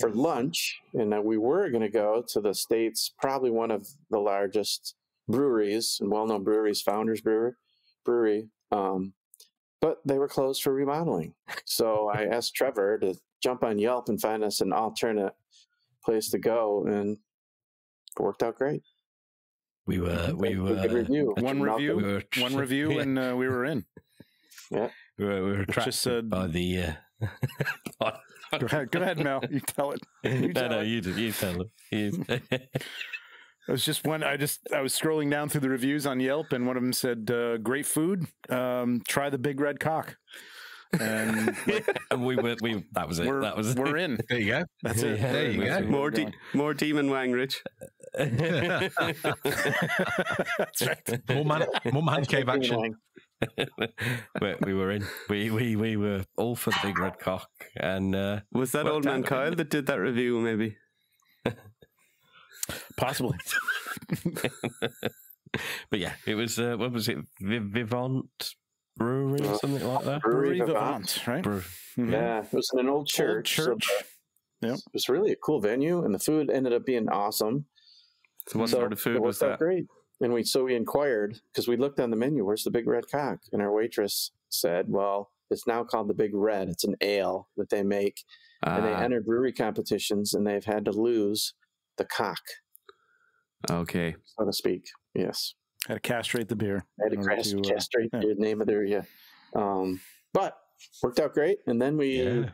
S6: for lunch. And uh, we were going to go to the state's probably one of the largest breweries and well-known breweries, Founders Brewer Brewery. Um, but they were closed for remodeling. So I asked Trevor to jump on Yelp and find us an alternate place to go, and it worked out great.
S4: We were. We
S6: Good-
S4: were.
S6: good review.
S7: one
S6: Malcolm.
S7: review,
S4: we were
S7: one review,
S4: Yeah.
S7: and uh, we were in.
S4: We were, we were attracted
S7: just said-
S4: by the. Uh,
S7: Go ahead, go ahead, Mel. You tell it. You
S4: no,
S7: tell
S4: no,
S7: it.
S4: you, do- you tell them. You,
S7: It was just one. I just I was scrolling down through the reviews on Yelp, and one of them said, uh, "Great food. Um, try the big red cock." And
S4: and we were. We that was it.
S7: we're
S4: that was
S7: we're in.
S5: There you go.
S7: That's it.
S5: There you go.
S2: more,
S7: we're
S2: de-
S7: going.
S2: more Demon Wang, Rich.
S7: That's right.
S5: More man, more man cave action.
S4: we, we were in. We, we we were all for the big red cock, and uh,
S2: Was that old man. Kyle that did that review, maybe?
S7: Possibly.
S4: but yeah, it was. Uh, what was it? Viv- Vivant Brewery or something like that.
S7: Brewery
S6: Vivant.
S7: Vivant, right?
S4: Brew-
S7: Mhm.
S6: Yeah, it was in an old church. so
S7: church. Yep.
S6: It was really a cool venue, and the food ended up being awesome.
S2: So what
S6: So
S2: sort of food
S6: it
S2: was that?
S6: Great. And we so we inquired because we looked on the menu. Where's the big red cock? And our waitress said, "Well, it's now called the Big Red. It's an ale that they make, and they
S2: Ah,
S6: enter brewery competitions, and they've had to lose the cock,
S2: okay.
S6: so to speak. Yes,
S7: Had to castrate the beer.
S6: they had to cast,
S7: to, uh,
S6: castrate
S7: yeah.
S6: the name of their yeah. Um, but worked out great. And then we
S5: Yeah.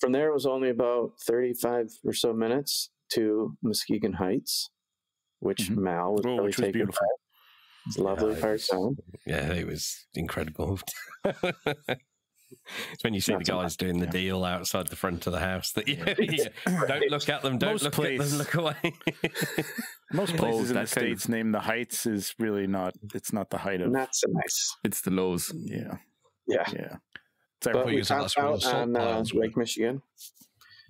S6: from there it was only about thirty-five or so minutes to Muskegon Heights, which
S7: Mhm.
S6: Mal was
S7: Oh,
S6: really
S7: which was
S6: taken
S7: beautiful.
S6: by. It's a lovely
S4: Yeah, it
S6: part
S4: was-
S6: town.
S4: Yeah, it was incredible. it's when you see the guys doing the
S7: yeah.
S4: deal outside the front of the house that you, you don't look at them, don't
S7: Most
S4: look at them, look away.
S7: Most places in the
S2: that kind of-
S7: states name the heights is really not. It's not the height of.
S6: Not so nice.
S2: It's the lows.
S7: Yeah,
S6: Yeah.
S7: yeah.
S6: But
S5: Probably
S6: we
S5: use
S6: camped
S5: last one of
S6: out
S5: the salt
S6: on uh,
S5: piles,
S6: Lake Michigan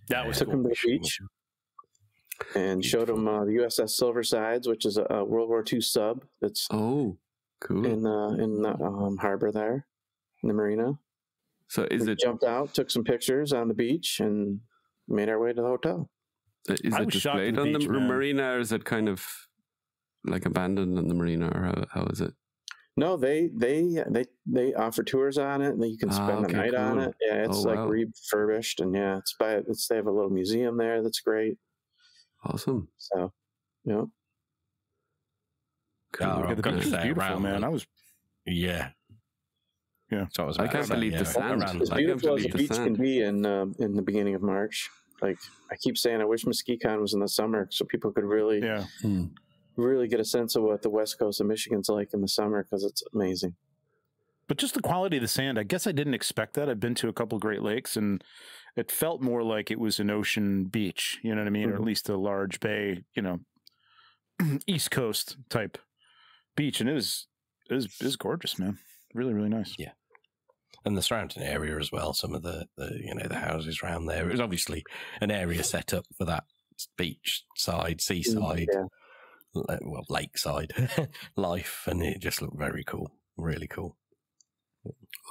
S7: That was
S6: took
S7: cool.
S6: him to the beach and showed him uh, the USS Silversides, which is a, a World War II sub that's
S2: Oh, cool.
S6: in the in the um, harbor there in the marina.
S2: So is
S6: we
S2: it
S6: jumped out, took some pictures on the beach, and made our way to the hotel.
S2: is
S7: I
S2: it
S7: was shocked at
S2: displayed
S7: the
S2: on
S7: beach,
S2: the marina, or is it kind of like abandoned on the marina, or how, how is it?
S6: No, they they they they offer tours on it, and you can
S2: Ah,
S6: spend
S2: okay,
S6: the night on it. Yeah, it's
S2: Oh,
S6: like
S2: wow.
S6: refurbished, and yeah, it's by it's they have a little museum there that's great.
S2: Awesome.
S6: So, you know,
S2: Cool.
S4: Yeah,
S7: Yeah, the
S4: I'm gonna
S7: beach was
S4: say
S7: beautiful,
S4: around
S7: man.
S4: the-
S7: I was
S4: Yeah.
S7: Yeah.
S4: So I was
S2: I can't
S4: to
S2: believe
S4: yeah,
S2: the sand.
S4: around
S6: as
S2: I
S4: like-
S2: can't
S6: beautiful as a
S2: believe the
S6: beach can be in um, in the beginning of March. Like I keep saying, I wish Muskecon was in the summer so people could really
S7: yeah.
S6: really get a sense of what the west coast of Michigan's like in the summer because it's amazing.
S7: But just the quality of the sand, I guess I didn't expect that. I've been to a couple Great Lakes and it felt more like it was an ocean beach, you know what I mean? Or at
S6: Mhm.
S7: least a large bay, you know, East Coast type beach. And it was, it was, it was gorgeous, man. Really, really nice.
S4: Yeah. And the surrounding area as well. Some of the, the you know the houses around there. It was obviously an area set up for that beach side, seaside,
S6: Yeah.
S4: well lakeside life, and it just looked very cool, really cool.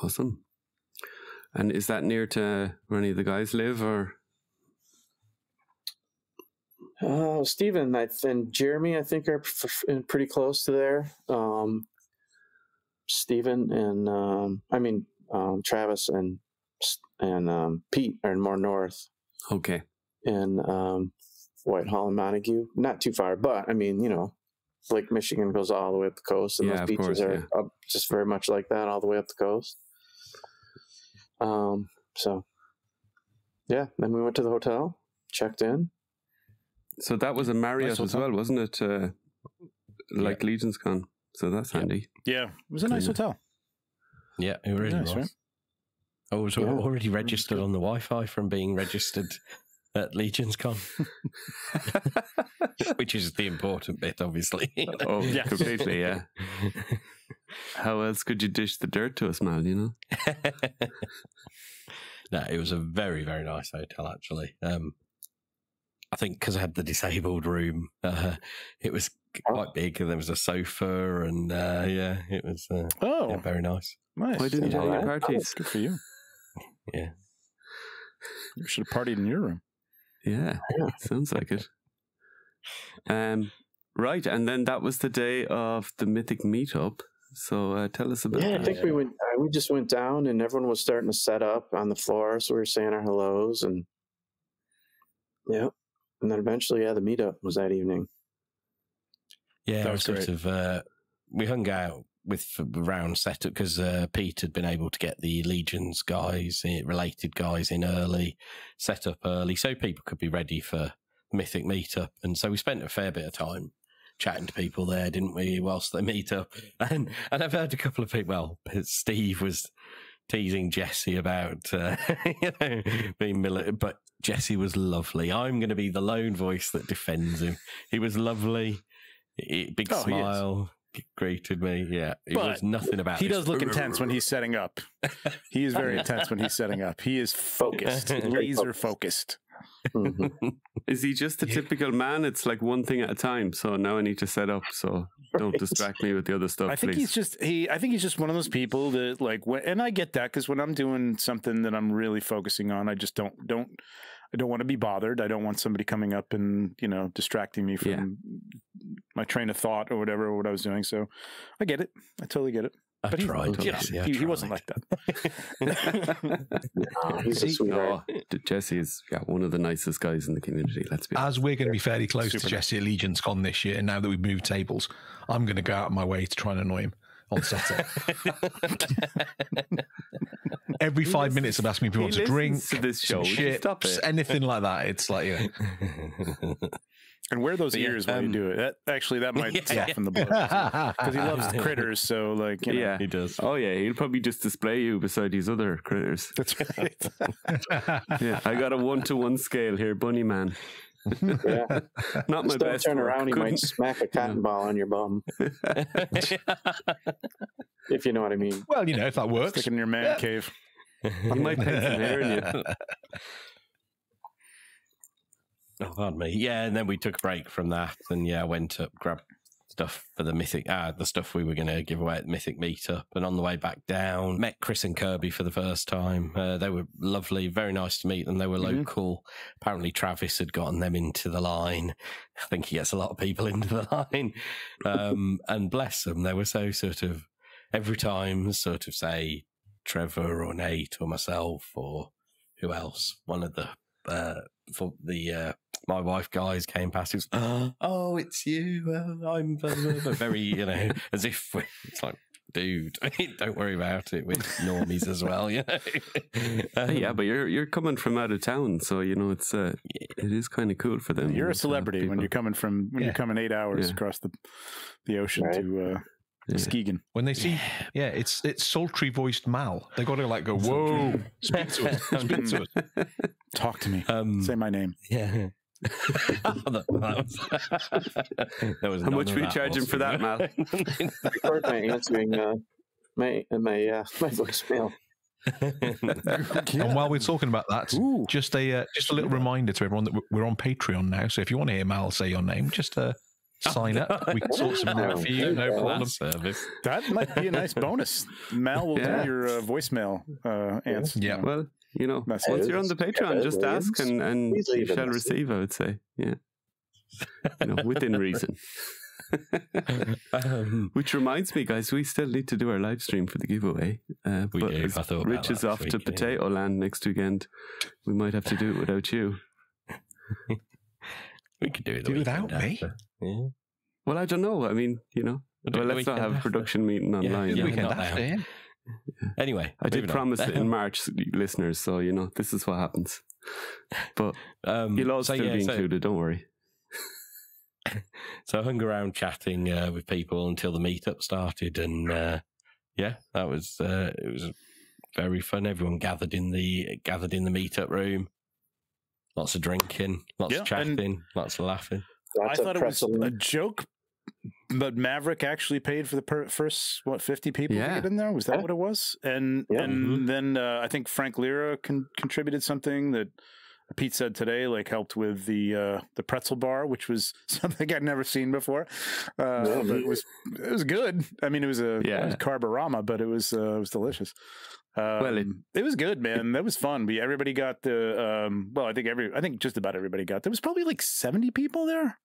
S2: Awesome. And is that near to where any of the guys live, or
S6: Oh, Stephen and Jeremy, I think are f- f- pretty close to there. Um, Stephen and um, I mean um, Travis and and um, Pete are in more north
S2: okay?
S6: in um, Whitehall and Montague. Not too far, but I mean, you know, Lake Michigan goes all the way up the coast, and
S2: Yeah,
S6: those beaches
S2: course,
S6: are
S2: yeah.
S6: up just very much like that all the way up the coast. Um, so yeah, then we went to the hotel, checked in.
S2: So that was a Marriott as well, wasn't it? Uh, like Legion's Con. So that's
S4: Yeah.
S2: handy.
S7: Yeah. It was a nice
S2: Yeah.
S7: hotel.
S4: Yeah, it really
S7: Nice,
S4: was.
S7: right?
S4: I was
S6: Yeah.
S4: already registered on the Wi-Fi from being registered at Legion's Con, which is the important bit, obviously.
S2: Oh,
S7: Yes.
S2: completely, yeah. How else could you dish the dirt to us, man? You know.
S4: no, it was a very, very nice hotel, actually. Um, I think because I had the disabled room, uh, it was quite big, and there was a sofa, and uh, yeah, it was uh,
S7: Oh,
S4: yeah, very nice.
S7: nice.
S2: Why didn't you have any
S6: Alright.
S2: parties?
S7: Good for you.
S4: Yeah.
S7: You should have partied in your room.
S2: Yeah, sounds like it. Um, right, and then that was the day of the Mythic meetup. So uh, tell us about
S6: Yeah, I think we went. Uh, we just went down, and everyone was starting to set up on the floor. So we were saying our hellos, and yeah, and then eventually, yeah, the meetup was that evening.
S4: Yeah,
S7: That was
S4: sort
S7: great.
S4: of. Uh, we hung out with round setup because uh, Pete had been able to get the Legions guys, eh, related guys, in early, set up early, so people could be ready for Mythic meetup. And so we spent a fair bit of time chatting to people there, didn't we? Whilst they meet up, and and I've heard a couple of people. Well, Steve was teasing Jesse about uh, you know being militant, but Jesse was lovely. I'm going to be the lone voice that defends him. He was lovely. He- big
S7: Oh, he
S4: smile. Greeted me, yeah. It was nothing about.
S7: He
S4: this.
S7: does look intense when he's setting up. He is very intense when he's setting up. He is focused, laser focused.
S6: Mhm.
S2: Is he just a typical man? It's like one thing at a time. So now I need to set up. So don't distract me with the other stuff,
S7: I think
S2: please.
S7: he's just he. I think he's just one of those people that like, when, and I get that because when I'm doing something that I'm really focusing on, I just don't don't. I don't want to be bothered. I don't want somebody coming up and you know distracting me from
S2: Yeah.
S7: my train of thought or whatever or what I was doing. So I get it. I totally get it.
S4: I
S7: But he,
S4: tried.
S7: you know,
S4: Jesse, I
S7: he, he wasn't
S4: tried.
S7: like that.
S6: No, he's a sweetheart.
S2: Oh, Jesse is yeah, one of the nicest guys in the community. Let's be honest.
S5: As we're going to be fairly close
S7: Super
S5: to Jesse at Legion's Con this year, and now that we've moved tables, I'm going to go out of my way to try and annoy him on Saturday. Every
S2: He
S5: five
S2: listens-
S5: minutes, I'm asking if he
S2: he
S5: wants drink,
S2: to this show.
S5: shit,
S2: Stop
S5: anything like that. It's like, you know,
S7: and wear those
S4: But yeah,
S7: ears when
S4: um,
S7: you do it. That actually that might
S4: Yeah.
S7: soften the blow because he loves critters. So like, you know,
S2: yeah.
S4: he does.
S2: Oh yeah, he'll probably just display you beside these other critters.
S7: that's right.
S2: Yeah, I got a one-to-one scale here, Bunny Man.
S6: Yeah.
S2: Not my
S6: Just don't
S2: best.
S6: turn
S2: work.
S6: around. He might smack a cotton ball on your bum, if you know what I mean.
S5: well, you know, if that works.
S7: Stick in your man
S5: Yeah.
S7: cave.
S2: He might paint some hair in you.
S4: Oh, pardon me. Yeah, and then we took a break from that, and yeah, I went up, grabbed stuff for the mythic, ah, the stuff we were going to give away at the mythic meetup, and on the way back down, met Chris and Kirby for the first time. Uh, they were lovely, very nice to meet them. They were
S7: Mhm.
S4: local. Apparently, Travis had gotten them into the line. I think he gets a lot of people into the line, um, and bless them, they were so sort of every time, sort of say Trevor or Nate or myself or who else, one of the uh, for the uh, my wife guys came past. It was, oh, it's you. Uh, I'm blah, blah, blah," very, you know, as if it's like, dude, don't worry about it. We're normies as well, you know. Um,
S2: yeah, but you're you're coming from out of town, so you know it's uh, it is kind of cool for them. you
S7: You're a celebrity when you're coming from when
S5: Yeah.
S7: you're coming eight hours
S2: Yeah.
S7: across the the ocean
S6: Right.
S7: to uh,
S2: Yeah.
S7: Muskegon.
S5: When they see, yeah, it's it's sultry voiced Mal. They got to like go, whoa, speak to us, speak to us.
S7: Talk to me.
S4: um,
S7: Say my name.
S4: yeah. That, that was,
S2: How much
S4: of
S2: we charging for
S4: there?
S2: that,
S6: Record my answering uh, my my uh, my voicemail.
S5: And while we're talking about that,
S7: Ooh.
S5: just a uh, just a little reminder to everyone that we're- we're on Patreon now. So if you want to hear Mal say your name, just uh, sign up. We can sort something out for you. No problem.
S4: That service.
S7: That might be a nice bonus. Mal will
S2: Yeah.
S7: do your uh, voicemail uh, answer.
S5: Yeah.
S7: you.
S2: Well, you know,
S7: That's
S2: once you're on the
S6: Yeah,
S2: Patreon, just ask and, and
S6: Please
S2: you shall receive, I would say. Yeah. You know, within reason.
S4: Um,
S2: Which reminds me, guys, we still need to do our live stream for the giveaway. Uh,
S4: We
S2: but
S4: do.
S2: as
S4: I thought about
S2: Rich
S4: that
S2: is off
S4: this
S2: to
S4: week, yeah.
S2: Potato Land next weekend. We might have to do it without you.
S4: we could do it the
S5: Do without
S4: weekend
S5: me?
S4: Yeah.
S2: Well, I don't know. I mean, you know,
S4: We'll
S2: well, let's not have a production meeting online.
S4: yeah,
S5: Weekend
S4: not now.
S5: after, yeah.
S4: Anyway,
S2: I did
S4: moving on.
S2: promise it in March, listeners. So you know, this is what happens. But
S4: Um,
S2: you'll all
S4: so,
S2: still
S4: yeah,
S2: be
S4: so-
S2: included. Don't worry.
S4: So I hung around chatting uh, with people until the meetup started, and uh, yeah, that was uh, it was very fun. Everyone gathered in the gathered in the meetup room. Lots of drinking, lots
S7: Yeah,
S4: of chatting, lots of laughing.
S6: Lots
S7: I thought it was a joke, but Maverick actually paid for the per- first what fifty people
S2: Yeah.
S7: to get in there. Was that
S6: Yeah.
S7: what it was? And
S6: Yeah.
S7: and
S4: Mhm.
S7: then uh, I think Frank Lira con- contributed something that Pete said today, like helped with the uh, the pretzel bar, which was something I'd never seen before. Uh,
S6: Yeah,
S7: but it was it was good. I mean, it was a it
S2: Yeah.
S7: was carborama, but it was uh, it was delicious. Um,
S2: Well, it-
S7: it, was good, man. That was fun. We everybody got the um. Well, I think every I think just about everybody got. There was probably like seventy people there.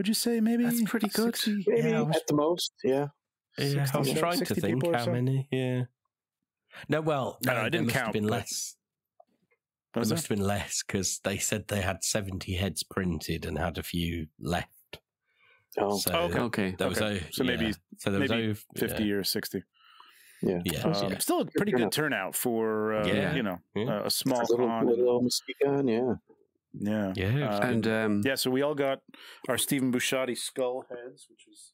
S7: Would you say maybe
S2: That's pretty good.
S7: 60?
S6: Maybe
S4: Yeah, was-
S6: at the most, yeah.
S4: Yeah, I was trying to think how
S7: so?
S4: many. Yeah. No, well,
S7: No,
S4: no,
S7: I didn't count,
S4: Have been less. There must have been less because they said they had seventy heads printed and had a few left.
S6: Oh,
S4: So
S7: okay.
S2: Okay.
S4: there was
S7: Okay.
S4: o-
S7: So maybe-
S4: yeah. so there was
S7: maybe
S4: over,
S7: fifty or sixty.
S6: yeah.
S4: Yeah,
S7: Um,
S4: yeah.
S7: Still a pretty good turnout for uh,
S4: Yeah.
S7: you know
S4: Yeah.
S7: uh, a small
S6: little,
S7: con.
S6: little Muskegon, yeah.
S7: Yeah,
S4: yeah. it
S7: Uh,
S2: And um,
S7: yeah. So we all got our Stephen Busciotti skull heads, which is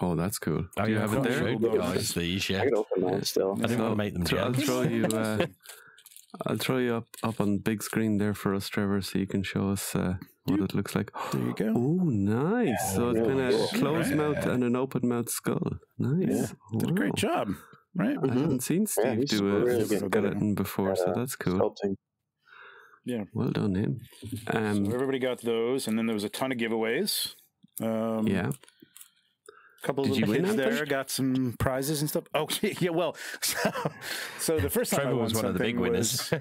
S2: oh, that's cool.
S4: Oh,
S2: Do you
S4: yeah,
S2: have
S4: I've
S2: it there?
S4: showed you guys these, yeah.
S6: I could open mine still.
S4: I didn't want to make them
S2: Throw- I'll throw you. Uh, I'll throw you up up on big screen there for us, Trevor, so you can show us uh, what it looks like.
S7: there you go.
S2: Oh, nice! so it's
S6: really
S2: kind of
S6: cool.
S2: closed
S5: Yeah.
S2: mouth and an open mouth skull. Nice.
S6: Yeah.
S7: Did a great job, right?
S2: I haven't seen
S6: Yeah,
S2: Steve
S6: he's
S2: do a
S6: really good.
S2: skeleton before, so
S6: Uh,
S2: that's cool.
S6: Sculpting.
S2: Well done, him.
S7: so
S2: Um,
S7: everybody got those, and then there was a ton of giveaways. Um,
S2: yeah.
S7: A couple of
S2: Did you
S7: little
S2: win
S7: kids
S2: anything?
S7: there got some prizes and stuff. Oh, yeah. Well, so, so the first time I won
S4: was one of the big winners.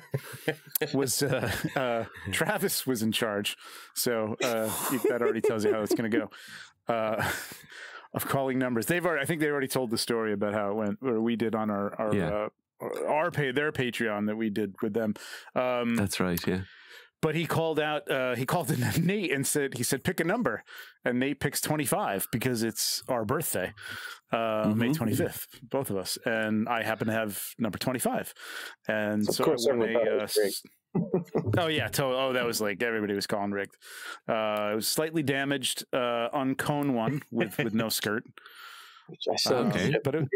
S7: was, was uh, uh, Travis was in charge. So uh, that already tells you how it's going to go. Uh, of calling numbers, they've already. I think they already told the story about how it went, or we did on our our
S2: Yeah.
S7: Our pay their Patreon that we did with them. Um,
S2: That's right. Yeah.
S7: but he called out uh he called in nate and said he said pick a number and nate picks 25 because it's our birthday uh may
S2: Mhm.
S7: 25th both of us and i happen to have number 25 and
S6: Of
S7: so
S6: course
S7: I won
S6: everyone thought it
S7: a, uh, oh yeah to- oh that was like everybody was calling rigged uh it was slightly damaged uh cone one with with no skirt
S6: I still
S7: Um,
S2: Okay.
S7: but it,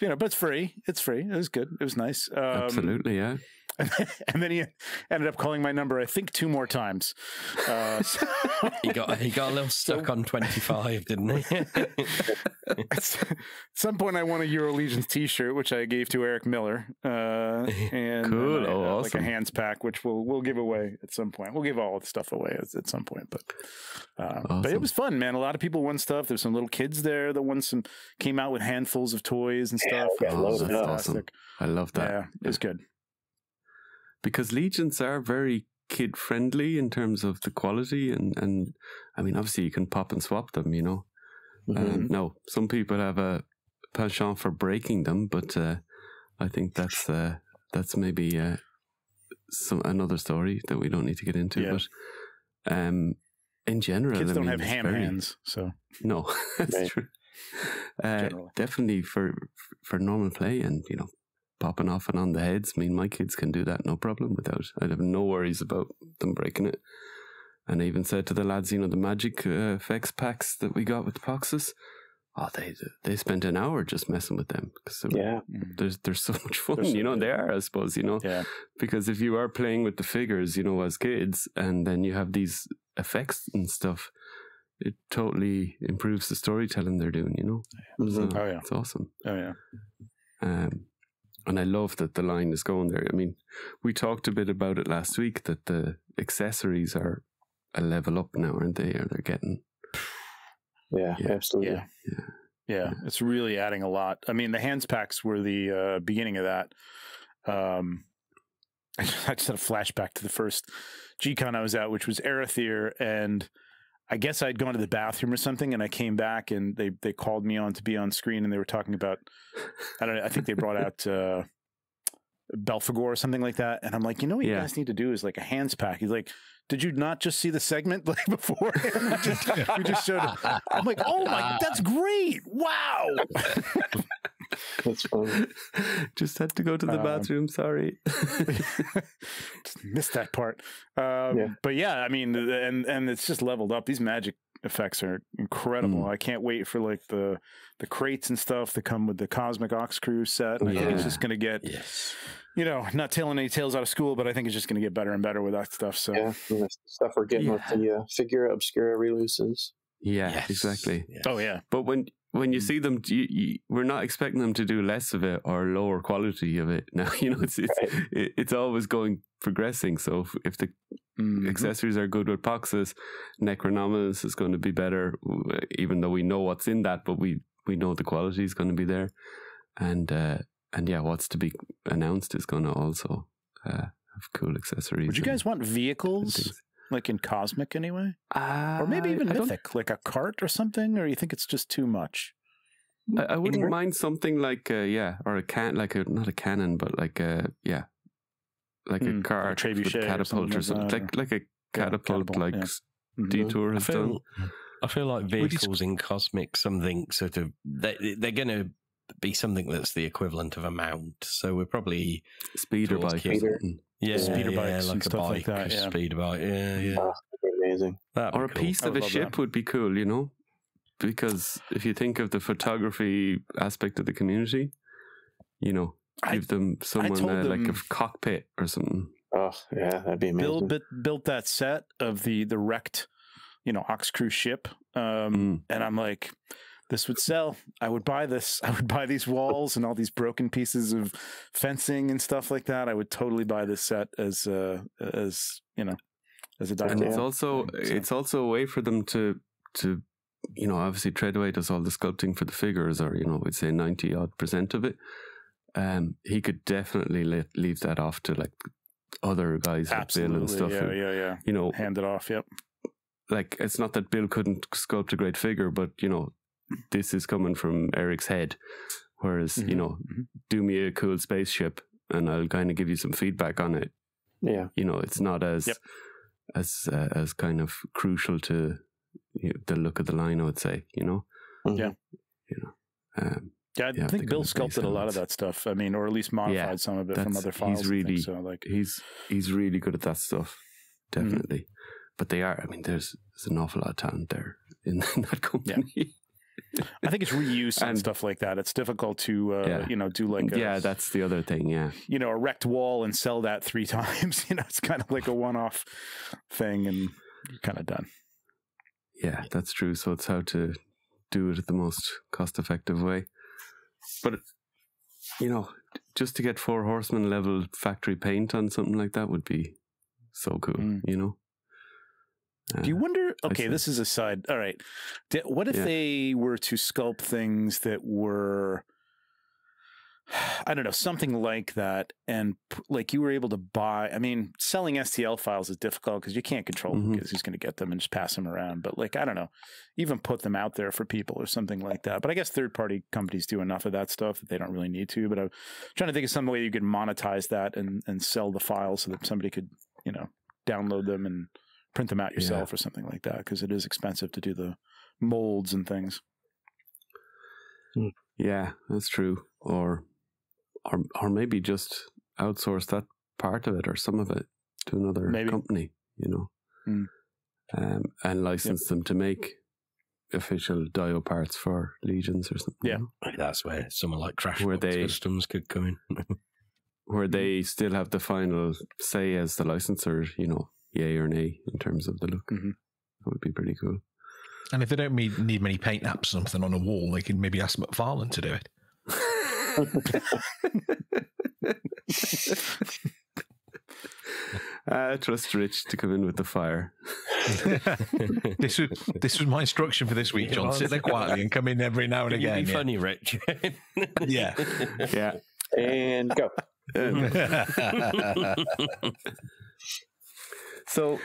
S7: you know but it's free it's free it was good it was nice um,
S2: Absolutely. Yeah.
S7: And then he ended up calling my number, I think, two more times. Uh, so
S4: he got he got a little stuck on twenty five, didn't he?
S7: at some point, I won a Euro Legions T-shirt, which I gave to Eric Miller, uh, and
S2: Cool.
S7: I-
S2: Oh,
S7: uh, like a hands pack, which we'll we'll give away at some point. We'll give all the stuff away at, at some point, but uh, but it was fun, man. A lot of people won stuff. There's some little kids there that won some, came out with handfuls of toys and stuff.
S6: we
S7: It
S6: got
S7: was
S6: loads
S2: of I love that.
S7: Yeah, it was good.
S2: Because legions are very kid friendly in terms of the quality and and I mean obviously you can pop and swap them you know
S6: Mhm.
S2: um, no some people have a penchant for breaking them, but uh, I think that's uh, that's maybe uh, some another story that we don't need to get into.
S7: Yeah.
S2: But um, in general,
S7: Kids
S2: I
S7: don't
S2: mean,
S7: have ham
S2: very-
S7: hands, so
S2: No, that's
S6: Right.
S2: true. Uh,
S7: Generally.
S2: definitely for for normal play and you know popping off and on the heads. I mean, my kids can do that no problem without. I'd have no worries about them breaking it. And I even said to the lads, you know, the magic uh, effects packs that we got with the boxes. Oh, they they spent an hour just messing with them because
S6: Yeah.
S2: there's there's so much fun,
S7: They're
S2: you know. They are, I suppose, you know,
S7: yeah.
S2: because if you are playing with the figures, you know, as kids, and then you have these effects and stuff, it totally improves the storytelling they're doing, you know.
S6: Mhm.
S2: So
S7: Oh, yeah.
S2: it's awesome.
S7: Oh yeah.
S2: Um, and I love that the line is going there. I mean, we talked a bit about it last week that the accessories are a level up now, aren't they? Or they're getting
S6: Yeah,
S2: Yeah.
S6: absolutely.
S7: Yeah. Yeah, it's really adding a lot. I mean, the hands packs were the uh, beginning of that. Um, I just, I just had a flashback to the first G-Con I was at, which was Arethyr, and I guess I'd gone to the bathroom or something, and I came back, and they they called me on to be on screen, and they were talking about, I don't know, I think they brought out uh, Belphegor or something like that, and I'm like, you know what you
S2: Yeah.
S7: guys need to do is like a hands pack. He's like. Did you not just see the segment like before? we just, we just showed it. I'm like, oh my, that's great! Wow.
S6: That's fun.
S2: just had to go to the
S7: Um,
S2: bathroom. Sorry.
S7: just missed that part. Um,
S6: Yeah.
S7: But yeah, I mean, and and it's just leveled up. These magic effects are incredible. I can't wait for like the the crates and stuff that come with the Cosmic OxKrewe set. And I think it's just going to get,
S4: Yes.
S7: you know, not telling any tales out of school, but I think it's just going to get better and better with that stuff. So
S6: Yeah, stuff we're getting with the uh, Figura Obscura releases.
S2: yeah,
S4: Yes.
S2: exactly.
S4: Yes.
S7: oh yeah,
S2: But when when you see them, you, you, we're not expecting them to do less of it or lower quality of it. Now you know it's it's
S6: Right.
S2: it, it's always going progressing. So if, if the
S7: Mhm.
S2: accessories are good with Poxxus, Necronominus is going to be better, even though we know what's in that, but we we know the quality is going to be there, and uh, and yeah, what's to be announced is going to also uh, have cool accessories.
S7: Would you guys want vehicles. Like in Cosmic anyway,
S2: Uh,
S7: or maybe even
S2: I don't
S7: Mythic, like a cart or something, or you think it's just too much?
S2: I, I wouldn't
S6: Anywhere?
S2: mind something like uh, yeah, or a can like a not a cannon, but like a yeah, like
S7: Mm,
S2: a
S7: like a
S2: car
S7: trebuchet
S2: with
S7: or
S2: catapult
S7: something
S2: or
S7: like
S2: something, like like a catapult,
S7: catapult,
S2: like
S7: yeah.
S2: s-
S7: Mhm.
S2: Detour
S4: I
S2: has done.
S4: feel, I feel like
S5: Would you-
S4: vehicles in Cosmic something sort of they they're going to be something that's the equivalent of a mount. So we're probably
S2: Speeder
S4: Towards
S2: bike or
S6: Speeder.
S2: Something,
S4: yeah,
S7: Speeder
S4: yeah,
S7: bikes and
S4: like a
S7: stuff
S4: bike,
S7: like that, yeah.
S4: speeder bike. Yeah, yeah.
S6: Oh, that'd be amazing.
S4: That'd
S2: or a
S4: cool.
S2: piece of a ship
S7: that.
S2: would be cool, you know, because if you think of the photography aspect of the community, you know,
S7: I-
S2: give them someone
S7: told
S2: uh, like a
S7: them-
S2: f- cockpit or something.
S6: Oh, yeah, that'd be amazing.
S7: build bit, built that set of the the wrecked, you know, OxKrewe ship, um,
S2: Mm.
S7: and I'm like, this would sell. I would buy this. I would buy these walls and all these broken pieces of fencing and stuff like that. I would totally buy this set as uh as you know as a
S2: and it's also
S7: So-
S2: it's also a way for them to to you know obviously Treadaway does all the sculpting for the figures or you know we'd say 90 odd percent of it um he could definitely let, leave that off to like other guys like Bill and stuff
S7: yeah,
S2: who,
S7: yeah, yeah.
S2: you know
S7: Hand it off. Yep.
S2: like it's not that Bill couldn't sculpt a great figure but you know this is coming from Eric's head whereas you
S7: Mhm,
S2: know
S7: mhm.
S2: do me a cool spaceship and I'll kind of give you some feedback on it
S6: yeah,
S2: you know it's not as
S7: Yep.
S2: as uh, as kind of crucial to you know, the look of the line i would say you know
S6: Mhm.
S7: Yeah.
S2: um,
S7: Yeah, I
S2: Yeah,
S7: think Bill sculpted a lot of that stuff. I mean, or at least modified some of it from other files. and things,
S2: really-
S7: so like,
S2: he's he's really good at that stuff
S7: Mm-hmm.
S2: definitely but they are i mean there's there's an awful lot of talent there in, that company
S7: I think it's reuse and,
S2: And-
S7: stuff like that. It's difficult to, uh,
S2: Yeah.
S7: you know, do like a,
S2: yeah that's the other thing yeah
S7: you know, a wrecked wall and sell that three times. You know, it's kind of like a one-off thing, and you're kind of done.
S2: yeah that's true so it's how to do it the most cost effective way but you know just to get four horsemen level factory paint on something like that would be so cool
S7: Mm.
S2: you know
S7: Do you
S2: Uh,
S7: wonder? Okay, this is a side. All right, what if
S2: Yeah.
S7: they were to sculpt things that were? I don't know, something like that. And like you were able to buy, I mean, selling STL files is difficult because you can't control
S2: Mhm.
S7: because who's going to get them and just pass them around. But like, I don't know, even put them out there for people or something like that. But I guess third party companies do enough of that stuff that they don't really need to. But I'm trying to think of some way you could monetize that and, and sell the files so that somebody could, you know, download them and print them out yourself or something like that because it is expensive to do the molds and things.
S2: Yeah, that's true. Or, or, or maybe just outsource that part of it or some of it to another
S7: Maybe.
S2: company. You know,
S7: Mm.
S2: um, and license them to make official Dio parts for Legions or something.
S7: Yeah.
S2: you
S4: Maybe that's where someone like Crash
S2: Where
S4: Box
S2: they-
S4: Customs could come in.
S2: where they still have the final say as the licensor. You know, yay or nay in terms of the look.
S7: Mhm.
S2: That would be pretty cool.
S5: And if they don't need, need many paint apps or something on a wall, they can maybe ask McFarlane to do it.
S2: Uh, trust Rich to come in with the fire.
S5: this was this was my instruction for this week, John. Sit there quietly and come in every now and again.
S4: be
S5: yeah.
S4: funny, Rich?
S5: Yeah.
S2: Yeah.
S6: And go.
S2: So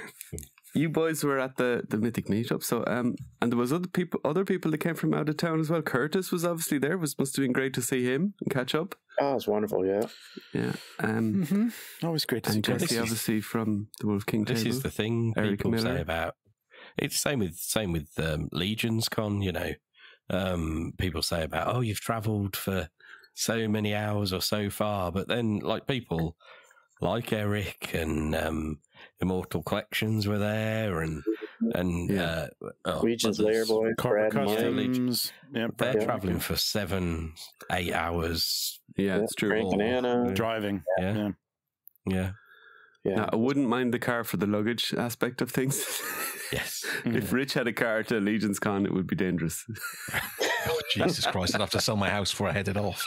S2: you boys were at the, the Mythic meetup. So um and there was other people other people that came from out of town as well. Curtis was obviously there. Was must have been great to see him and catch up.
S6: Oh, it's wonderful. Yeah.
S2: Yeah. Um
S7: Mm-hmm. Always great to see
S2: and
S7: Curtis.
S2: Jesse obviously from the Wolf King
S4: this
S2: table.
S4: is the thing
S2: Eric
S4: people
S2: Miller.
S4: say about it's same with same with um, Legions Con. You know, um, people say about oh you've travelled for so many hours or so far, but then like people like Eric and um, Immortal Collections were there, and and
S2: Yeah.
S4: uh, oh,
S6: Legion's
S4: others.
S6: Lair Boy, Brad.
S7: Customs. Yeah,
S4: They're
S6: Yeah.
S4: travelling for seven, eight hours.
S2: yeah, it's true.
S6: Frank and Anna.
S7: driving.
S4: Yeah,
S7: Yeah.
S4: yeah,
S6: Yeah.
S2: Now, I wouldn't mind the car for the luggage aspect of things.
S4: yes.
S2: if Rich had a car to Legion's Con, it would be dangerous.
S5: Oh, Jesus Christ! I'd have to sell my house before I headed off.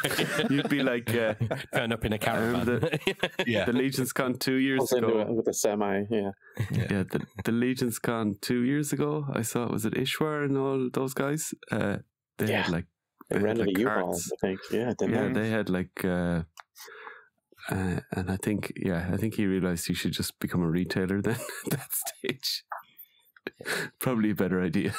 S2: You'd be like uh,
S4: Turn up in a caravan.
S2: the-
S5: Yeah.
S2: the Legion's Con two years ago.
S6: with a semi. Yeah.
S2: Yeah, the, the Legion's Con two years ago. I saw it. was it Ishwar and all those guys. Uh, they
S6: Yeah.
S2: had like
S6: They
S2: They had,
S6: rented
S2: like,
S6: a U-Haul,
S2: carts.
S6: I think. Yeah. Didn't
S2: yeah,
S6: they?
S2: they had like. Uh, uh, and I think, yeah, I think he realized he should just become a retailer then at that stage. Probably a better idea.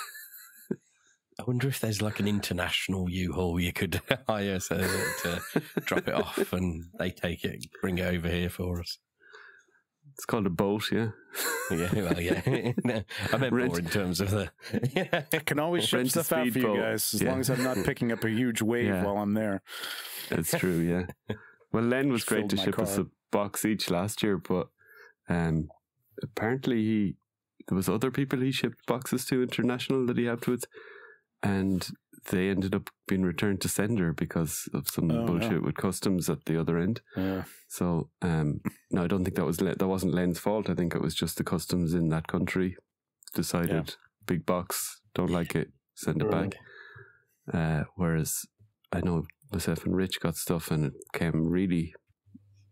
S4: I wonder if there's like an international U-Haul you could hire so to drop it off and they take it, bring it over here for us.
S2: It's called a boat, yeah.
S4: Yeah, well, yeah. No, I meant
S2: Rent-
S4: more in terms of the. Yeah.
S7: I can always ship
S2: Rent a
S7: stuff out for you guys as
S2: Yeah.
S7: long as I'm not picking up a huge wave
S2: Yeah.
S7: while I'm there.
S2: That's true, yeah. Well, Len was great to
S7: my
S2: ship us a box each last year, but um, apparently he there was other people he shipped boxes to international that he helped with, and they ended up being returned to sender because of some
S7: Oh, no.
S2: bullshit with customs at the other end.
S7: Yeah.
S2: So, um, no, I don't think that was that wasn't Len's fault. I think it was just the customs in that country decided yeah. big box, don't like it, send it
S6: Right.
S2: back. Uh, whereas I know myself and Rich got stuff and it came really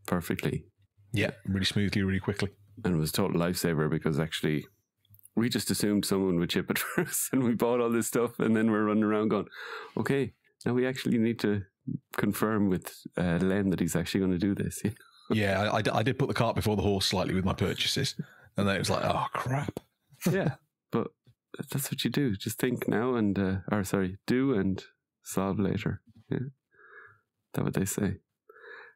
S2: perfectly
S5: Yeah, really smoothly, really quickly.
S2: and it was a total lifesaver because actually we just assumed someone would ship it for us and we bought all this stuff and then we're running around going, okay, now we actually need to confirm with uh, Len that he's actually going to do this.
S5: Yeah, I, I, did put the cart before the horse slightly with my purchases, and then it was like, oh crap.
S2: yeah, but that's what you do. Just think now and, uh, or sorry, do and solve later. Yeah, that's what they say.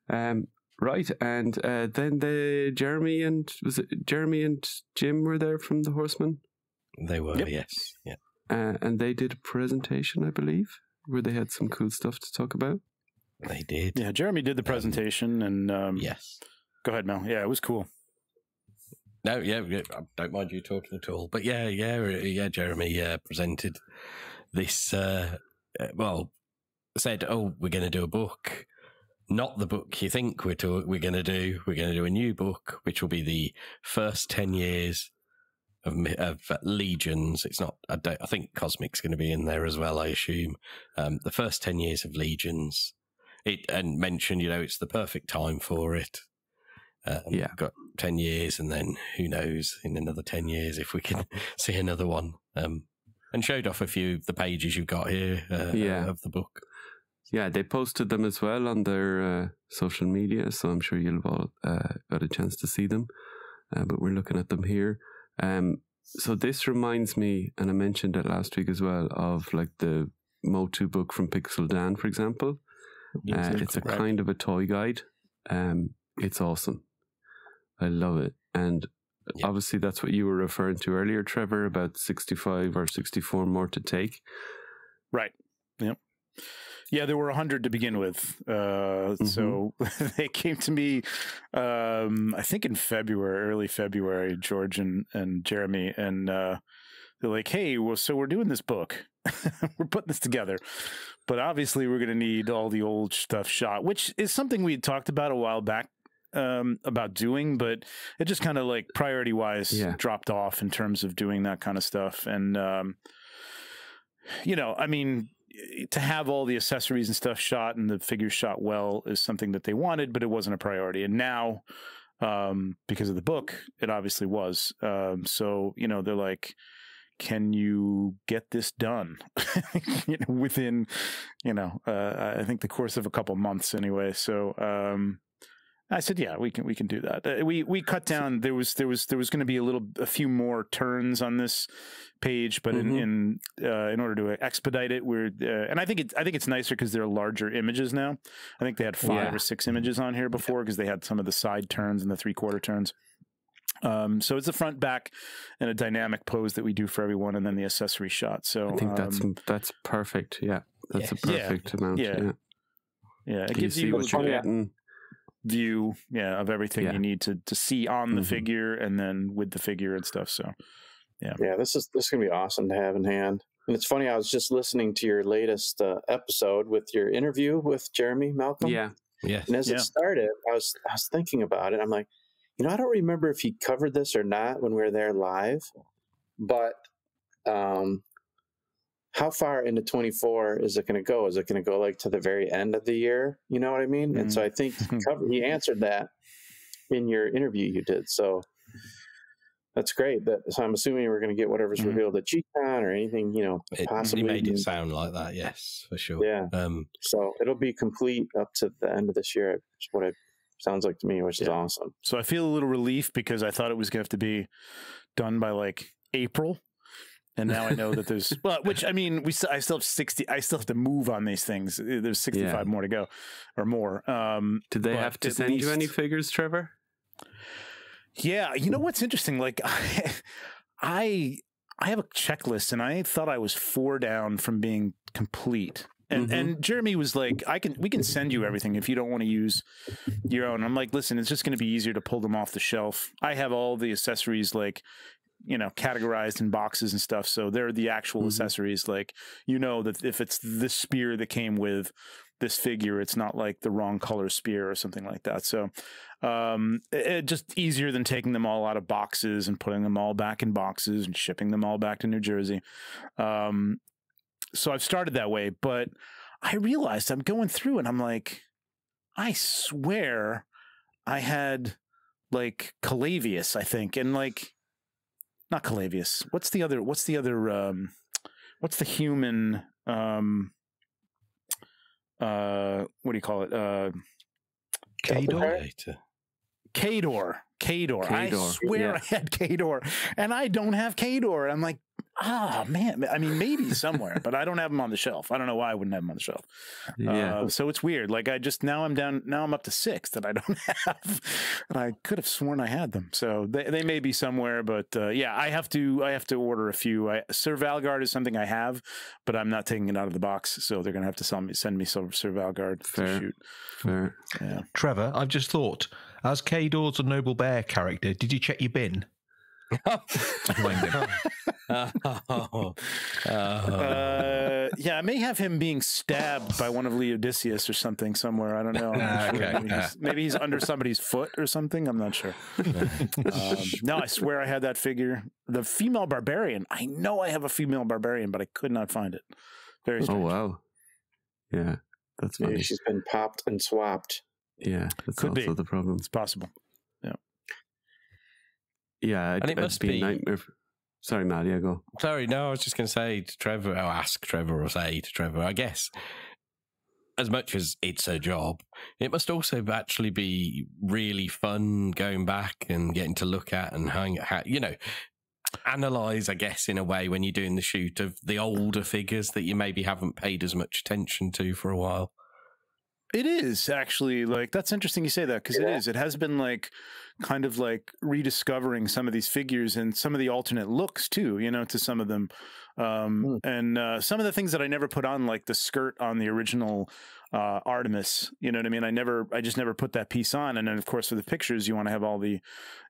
S2: Um, right, and uh, then the Jeremy and was it Jeremy and Jim were there from the Horsemen,
S4: They were,
S7: Yep.
S4: yes. Yeah.
S2: uh, and they did a presentation, I believe, where they had some cool stuff to talk about.
S4: They did.
S7: Yeah. Jeremy did the presentation and um,
S4: Yes.
S7: go ahead, Mel. Yeah, it was cool.
S4: No, yeah, yeah, I don't mind you talking at all. But yeah, yeah, yeah. Jeremy uh, presented this. Uh, uh, well, said, "Oh, we're going to do a book. Not the book you think we're to, we're going to do. We're going to do a new book, which will be the first ten years of, of Legions. It's not. I, don't, I think Cosmic's going to be in there as well. I assume um, the first ten years of Legions. It and mentioned, you know, it's the perfect time for it. Um,
S2: Yeah.
S4: got 10 years and then who knows in another 10 years if we can see another one um, and showed off a few of the pages you've got here uh,
S2: Yeah.
S4: of the book
S2: yeah, they posted them as well on their uh, social media, so I'm sure you'll have all uh, got a chance to see them. Uh, but we're looking at them here. Um, so this reminds me, and I mentioned it last week as well, of like the Motu book from Pixel Dan, for example. Uh, it's a kind of a toy guide. Um, it's awesome. I love it, and
S4: Yeah.
S2: obviously that's what you were referring to earlier, Trevor, about 65 or 64 more to take.
S7: Right. Yep. Yeah, there were a hundred to begin with. Uh, So they came to me, um, I think in February, early February, George and, and Jeremy, and uh, they're like, "Hey, well, so we're doing this book. we're putting this together, but obviously we're going to need all the old stuff shot, which is something we had talked about a while back." Um, about doing, but it just kind of like priority wise
S2: Yeah.
S7: dropped off in terms of doing that kind of stuff. And, um, you know, I mean, to have all the accessories and stuff shot and the figures shot well is something that they wanted, but it wasn't a priority. And now, um, because of the book, it obviously was. Um, so you know, they're like, "Can you get this done you know, within, you know, uh, I think the course of a couple months anyway?" So. Um, I said, "Yeah, we can we can do that." Uh, we we cut down. There was there was there was going to be a little a few more turns on this page, but
S2: Mhm.
S7: in in uh, in order to expedite it, we're uh, and I think it I think it's nicer because they're larger images now. I think they had five
S2: Yeah.
S7: or six images on here before because they had some of the side turns and the three quarter turns. Um, so it's a front, back, and a dynamic pose that we do for everyone, and then the accessory shot. So
S2: I think that's
S7: um,
S2: that's perfect. Yeah, that's a
S4: Yeah.
S7: Yeah.
S2: perfect amount.
S7: Yeah.
S2: Yeah,
S7: yeah, it
S2: you
S7: gives
S2: see
S7: you
S2: what you're
S7: a
S2: getting.
S7: View, yeah, of everything
S2: Yeah.
S7: you need to to see on the
S2: Mhm.
S7: figure and then with the figure and stuff. So
S6: Yeah, Yeah, this is this is gonna be awesome to have in hand. And it's funny, I was just listening to your latest uh, episode with your interview with Jeremy Malcolm.
S2: Yeah,
S4: yeah
S6: And as
S7: Yeah.
S6: it started, I was I was thinking about it. I'm like, you know, I don't remember if he covered this or not when we were there live, but um, how far into 24 is it going to go? Is it going to go like to the very end of the year? You know what I mean? And so I think he, answered that in your interview you did. So that's great. That so I'm assuming we're going to get whatever's
S7: Mhm.
S6: revealed at GCon or anything, you know,
S4: It,
S6: possibly.
S4: you made
S6: even-
S4: it sound like that, yes, for sure.
S6: yeah.
S4: Um,
S6: So it'll be complete up to the end of this year. Is what it sounds like to me, which is awesome.
S7: so I feel a little relief because I thought it was going to have to be done by like April. And now I know that there's well, which I mean, we still, I still have sixty. I still have to move on these things. Uh, There's sixty five more to go, or more. Um,
S2: did they have to send you any figures, Trevor?
S7: Yeah, you know what's interesting? Like, I I I have a checklist, and I thought I was four down from being complete. And
S2: Mhm.
S7: and Jeremy was like, I can we can send you everything if you don't want to use your own. I'm like, listen, it's just going to be easier to pull them off the shelf. I have all the accessories like you know categorized in boxes and stuff so they're the actual
S2: Mhm.
S7: accessories like you know that if it's this spear that came with this figure it's not like the wrong color spear or something like that so um it, it just easier than taking them all out of boxes and putting them all back in boxes and shipping them all back to new jersey um so i've started that way but i realized i'm going through and i'm like i swear i had like calavius i think and like not calavius what's the other what's the other um what's the human um uh what do you call it uh
S5: Kador?
S4: later.
S7: Kador. Kador. I swear
S2: yeah.
S7: I had Kador, and I don't have Kador. I'm like, ah, man. I mean, maybe somewhere, but I don't have them on the shelf. I don't know why I wouldn't have them on the shelf.
S2: Yeah.
S7: Uh, so it's weird. Like I just now I'm down. Now I'm up to six that I don't have, and I could have sworn I had them. So they, they may be somewhere, but uh, yeah, I have to. I have to order a few. I, Sir Valgard is something I have, but I'm not taking it out of the box. So they're gonna have to sell me, send me Sir, Sir Valgard to
S2: Fair.
S7: shoot.
S2: Fair.
S7: Yeah.
S5: Trevor, I've just thought, as K Kador's a Noble Bear character, did you check your bin? To
S4: oh, oh.
S7: Uh, yeah, I may have him being stabbed by one of Leodicius or something somewhere. I don't know. I'm not
S5: Ah,
S7: sure.
S5: okay.
S7: Maybe, he's, maybe he's under somebody's foot or something. I'm not sure. Um, no, I swear I had that figure. The female barbarian. I know I have a female barbarian, but I could not find it. Very strange.
S2: Oh wow. Yeah, that's
S6: Maybe she's been popped and swapped.
S2: Yeah, that's
S7: Could be.
S2: also the problem.
S7: It's possible.
S2: Yeah,
S4: And it
S2: I'd
S4: must
S2: be, a nightmare. For... Sorry, Matt. Yeah, go.
S4: Sorry, no, I was just going to say to Trevor, or ask Trevor, or say to Trevor, I guess. as much as it's a job, it must also actually be really fun going back and getting to look at and hang, you know, analyze, I guess, in a way when you're doing the shoot of the older figures that you maybe haven't paid as much attention to for a while.
S7: It is actually like that's interesting you say that because it is. It has been like kind of like rediscovering some of these figures and some of the alternate looks too. You know, to some of them, um, and uh, some of the things that I never put on, like the skirt on the original uh, Artemis. You know what I mean? I never, I just never put that piece on. And then of course for the pictures, you want to have all the,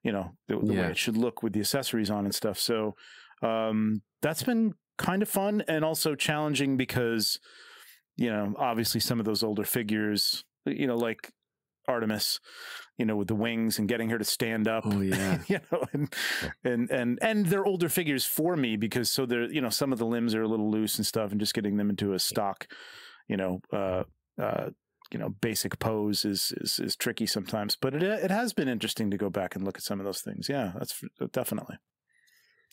S7: you know, the, the
S2: Yeah.
S7: way it should look with the accessories on and stuff. So um, that's been kind of fun and also challenging because you know, obviously some of those older figures, you know, like Artemis, you know, with the wings and getting her to stand up.
S2: Oh yeah.
S7: you know, and, and and and they're older figures for me because so they're you know some of the limbs are a little loose and stuff, and just getting them into a stock, you know, uh, uh, you know, basic pose is is is tricky sometimes. But it it has been interesting to go back and look at some of those things. Yeah, that's definitely.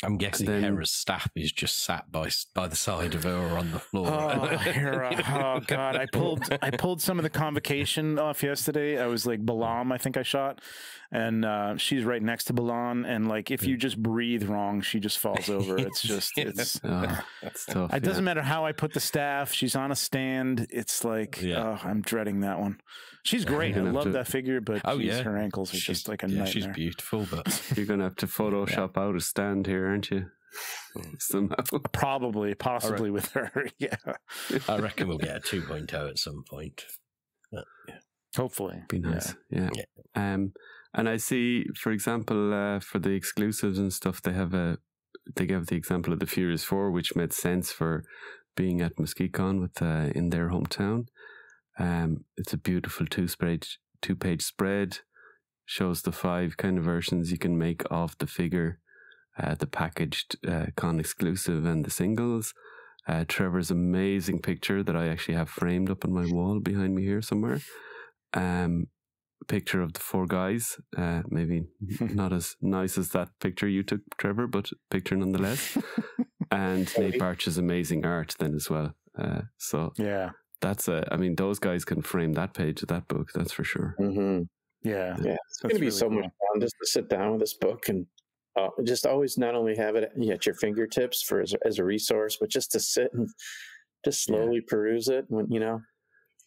S4: I'm guessing
S2: then-
S4: Hera's staff is just sat by by the side of her or on the floor.
S7: Oh, Hera. oh God! I pulled I pulled some of the convocation off yesterday. I was like Balam, I think I shot, and uh, she's right next to Balan. And like, if you just breathe wrong, she just falls over. It's just it's.
S2: Oh, it's tough.
S7: It doesn't
S2: yeah.
S7: matter how I put the staff. She's on a stand. It's like,
S4: Yeah.
S7: oh, I'm dreading that one. She's great. I
S2: You're gonna have
S7: love
S2: to-
S7: that figure, but
S4: Oh,
S7: geez,
S4: yeah.
S7: her ankles are
S4: she's
S7: just like a
S4: yeah,
S7: nightmare.
S4: she's beautiful, but
S2: You're gonna have to Photoshop out a stand here, aren't you? Somehow.
S7: Probably, possibly with her. yeah,
S4: I reckon we'll get a 2.0 at some point.
S7: hopefully.
S2: Be nice. Yeah.
S4: Yeah.
S2: Um, and I see, for example, uh, for the exclusives and stuff, they have a they give the example of the Furious Four, which made sense for being at Muskecon with uh, in their hometown. Um, it's a beautiful two page two page spread. Shows the five kind of versions you can make of the figure, uh, the packaged uh, con exclusive and the singles. Uh, Trevor's amazing picture that I actually have framed up on my wall behind me here somewhere. Um, picture of the four guys. Uh, maybe not as nice as that picture you took, Trevor, but picture nonetheless. and Nate Baertsch's amazing art then as well. Uh, so
S7: Yeah,
S2: that's a. I mean, those guys can frame that page of that book. That's for sure.
S6: hmm
S7: yeah,
S6: Yeah, it's
S7: That's
S6: going to be
S7: really
S6: so much fun just to sit down with this book and uh, just always not only have it at your fingertips for as, as a resource, but just to sit and just slowly peruse it. When you know,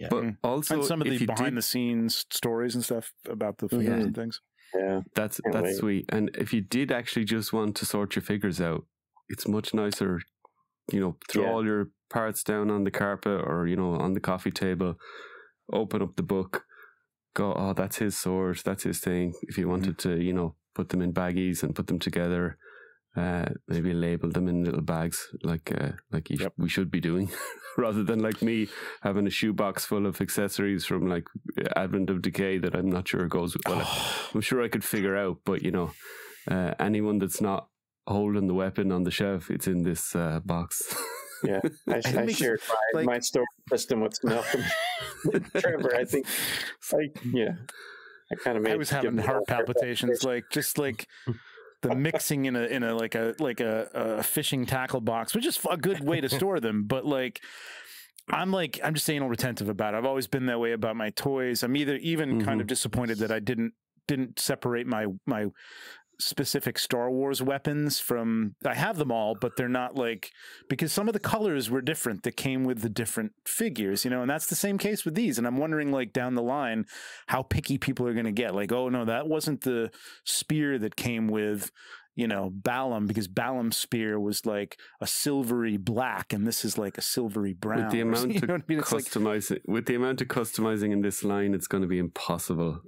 S2: But
S7: Mm.
S2: also,
S7: and some of
S2: if
S7: the behind
S2: did-
S7: the scenes stories and stuff about the figures
S6: Mhm.
S7: and things.
S6: yeah,
S2: That's
S6: Can't
S2: that's
S6: wait.
S2: sweet. And if you did actually just want to sort your figures out, it's much nicer. You know, throw
S6: Yeah.
S2: all your parts down on the carpet or you know on the coffee table. Open up the book. Go. Oh, that's his sword. That's his thing. If you wanted to, you know, put them in baggies and put them together. Uh, maybe label them in little bags, like uh, like you
S7: Yep.
S2: we should be doing, rather than like me having a shoebox full of accessories from like Advent of Decay that I'm not sure goes well. I'm sure I could figure out, but you know, uh, anyone that's not holding the weapon on the shelf, it's in this uh, box.
S6: yeah. I, I,
S7: think it's
S6: shared my,
S7: like-
S6: my story system with Malcolm, Trevor. I think, like, yeah, I kind of made.
S7: I was having heart palpitations, like just like the mixing in a in a like a like a, a fishing tackle box, which is a good way to store them. But like, I'm like I'm just anal retentive about it. I've always been that way about my toys. I'm either even kind of mm-hmm. disappointed that I didn't didn't separate my my specific Star Wars weapons from I have them all, but they're not like because some of the colors were different that came with the different figures, you know, and that's the same case with these. And I'm wondering like down the line how picky people are gonna get. Like, oh no, that wasn't the spear that came with you know, Balam because Balam's spear was like a silvery black, and this is like a silvery brown.
S2: with the amount
S7: you know
S2: of
S7: I mean? It's like,
S2: customizing, with the amount of customizing in this line, it's going to be impossible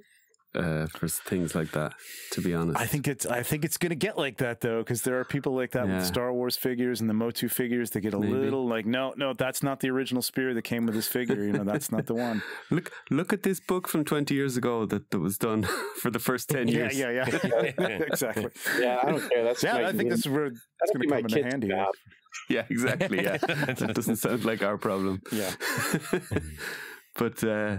S2: uh, for things like that. To be honest,
S7: I think it's I think it's gonna get like that though, because there are people like that
S2: Yeah.
S7: with Star Wars figures and the Motu figures They get a
S2: Maybe.
S7: little like, no, no, that's not the original spear that came with this figure. You know, that's not the one.
S2: look look at this book from twenty years ago that, that was done for the first ten
S7: yeah,
S2: years.
S7: yeah, yeah, exactly.
S6: Yeah, I don't care. That's
S7: Yeah, I think this is where it's
S6: that'll
S7: gonna come in handy.
S6: job.
S2: Yeah, exactly. Yeah, that doesn't sound like our problem.
S7: Yeah.
S2: but uh,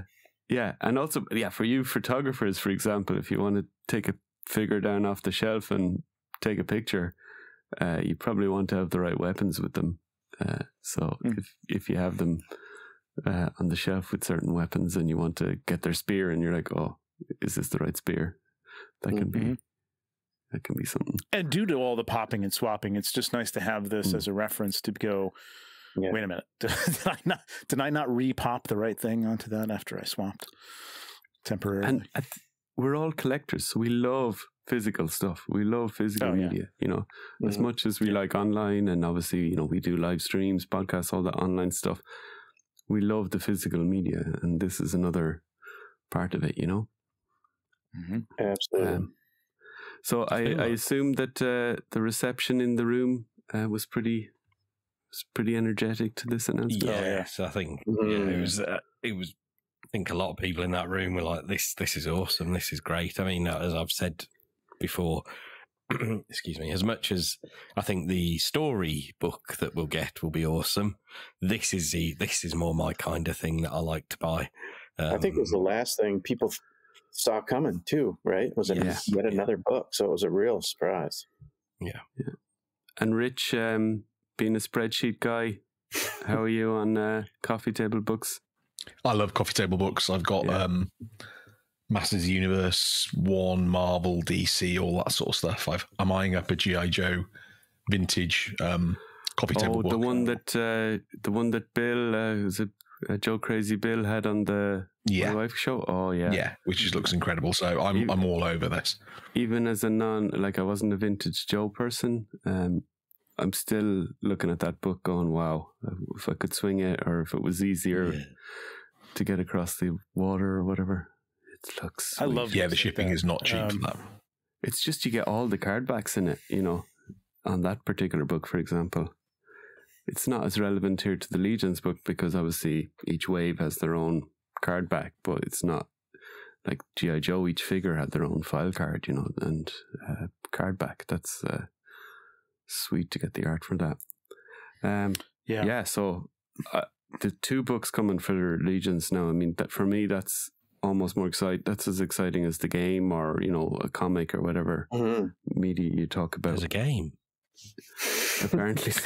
S2: yeah, and also yeah, for you photographers, for example, if you want to take a figure down off the shelf and take a picture, uh, you probably want to have the right weapons with them. Uh, so
S7: Mm.
S2: if if you have them uh, on the shelf with certain weapons, and you want to get their spear, and you're like, oh, is this the right spear? That can be
S7: Mhm.
S2: that can be something.
S7: And due to all the popping and swapping, it's just nice to have this
S2: Mm.
S7: as a reference to go.
S6: Yeah.
S7: Wait a minute, did I not did I not re-pop the right thing onto that after I swapped temporarily?
S2: And I th- we're all collectors, so we love physical stuff. We love physical
S7: Oh, yeah.
S2: media. You know, as
S6: Mhm.
S2: much as we like online, and obviously, you know, we do live streams, podcasts, all that online stuff. We love the physical media, and this is another part of it. You know.
S7: Mhm.
S6: Absolutely.
S2: Um, so I,
S4: feel
S2: I assume that uh, the reception in the room uh, was pretty was pretty energetic to this announcement.
S4: Yes, I think yeah,
S6: Mhm.
S4: it was. Uh, it was. I think a lot of people in that room were like, "This, this is awesome. This is great." I mean, as I've said before, excuse me. As much as I think the story book that we'll get will be awesome, this is the this is more my kind of thing that I like to buy. Um,
S6: I think it was the last thing people saw coming too, right? Was it
S2: Yeah.
S6: yet another book? So it was a real surprise. Yeah.
S2: And Rich, um, being a spreadsheet guy, how are you on uh, coffee table books?
S5: I love coffee table books. I've got
S2: Yeah.
S5: um, Masters Universe, One, Marvel, DC, all that sort of stuff. I've, I'm eyeing up a GI Joe vintage um, coffee table
S2: Oh,
S5: book.
S2: the one that uh, the one that Bill, uh, was it uh, Joe Crazy Bill had on the My
S5: yeah,
S2: Wife show? Oh yeah,
S5: yeah, which just looks incredible. So I'm
S2: You-
S5: I'm all over this.
S2: even as a non like I wasn't a vintage Joe person, um, I'm still looking at that book going, wow, if I could swing it or if it was easier
S4: yeah.
S2: to get across the water or whatever. It looks
S7: I
S2: sweet.
S7: love
S5: Yeah,
S7: books
S5: the
S7: like
S5: shipping
S7: that.
S5: is not cheap
S7: Um,
S5: for that.
S2: It's just you get all the card backs in it, you know, on that particular book, for example. It's not as relevant here to the Legions book because obviously each wave has their own card back, but it's not like G.I. Joe, each figure had their own file card, you know, and uh, card back. That's uh, sweet to get the art for that. Um,
S7: Yeah.
S2: yeah, so uh, the two books coming for the Legions now, I mean, that for me, that's almost more exciting. That's as exciting as the game or, you know, a comic or whatever
S6: Mhm.
S2: media you talk about.
S4: There's a game.
S2: Apparently.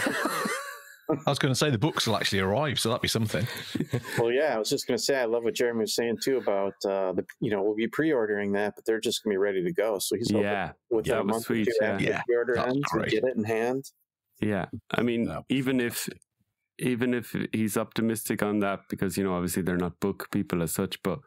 S5: I was going to say the books will actually arrive, so that'd be something.
S6: Well, yeah, I was just going to say I love what Jeremy was saying too about uh, the you know we'll be pre-ordering that, but they're just going to be ready to go. So he's hoping
S2: yeah.
S6: within
S2: that
S6: a month
S2: sweet,
S6: or two
S2: yeah.
S5: Yeah,
S6: pre-order
S5: that's
S6: ends, we
S5: great.
S6: get it in hand.
S2: Yeah. I mean,
S4: That would
S2: even if even if he's optimistic on that because you know obviously they're not book people as such but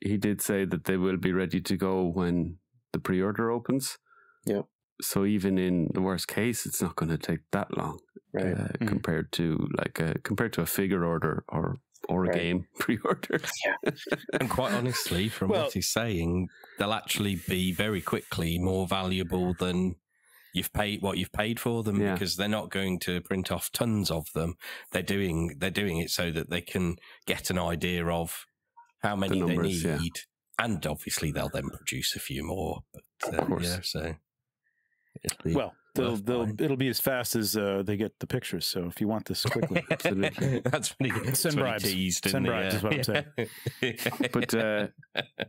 S2: he did say that they will be ready to go when the pre-order opens
S6: Yep.
S2: So even in the worst case it's not going to take that long
S6: Right.
S2: uh,
S7: Mhm.
S2: compared to like a compared to a figure order or or a
S6: Right.
S2: game pre-order
S4: And quite honestly, from
S7: Well-
S4: what he's saying, they'll actually be very quickly more valuable than you've paid what you've paid for them
S2: Yeah.
S4: because they're not going to print off tons of them. They're doing they're doing it so that they can get an idea of how many
S2: numbers,
S4: they
S2: yeah.
S4: need, and obviously they'll then produce a few more. But uh,
S2: Of course.
S4: yeah, so it'll
S7: Well, they'll, they'll, it'll be as fast as uh, they get the pictures. So if you want this quickly,
S2: Absolutely.
S4: That's when he, that's
S7: Send
S4: when he
S7: bribes.
S4: teased,
S7: Send
S4: didn't he?
S7: bribes is what I'm
S4: saying.
S2: but uh,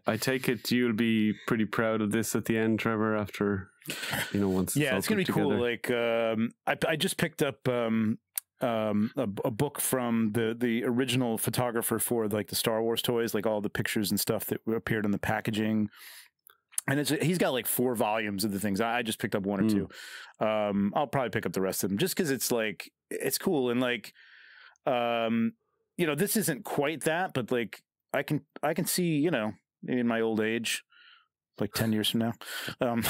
S2: I take it you'll be pretty proud of this at the end Trevor after you know once
S7: yeah,
S2: all
S7: it's gonna be
S2: put
S7: cool. Like, um, I, I just picked up um, um, a, a book from the the original photographer for like the Star Wars toys, like all the pictures and stuff that appeared in the packaging. And it's he's got like four volumes of the things. I just picked up one or
S2: Mm.
S7: two. Um, I'll probably pick up the rest of them just because it's like it's cool and like, um, you know, this isn't quite that, but like I can I can see you know in my old age, like ten years from now, um,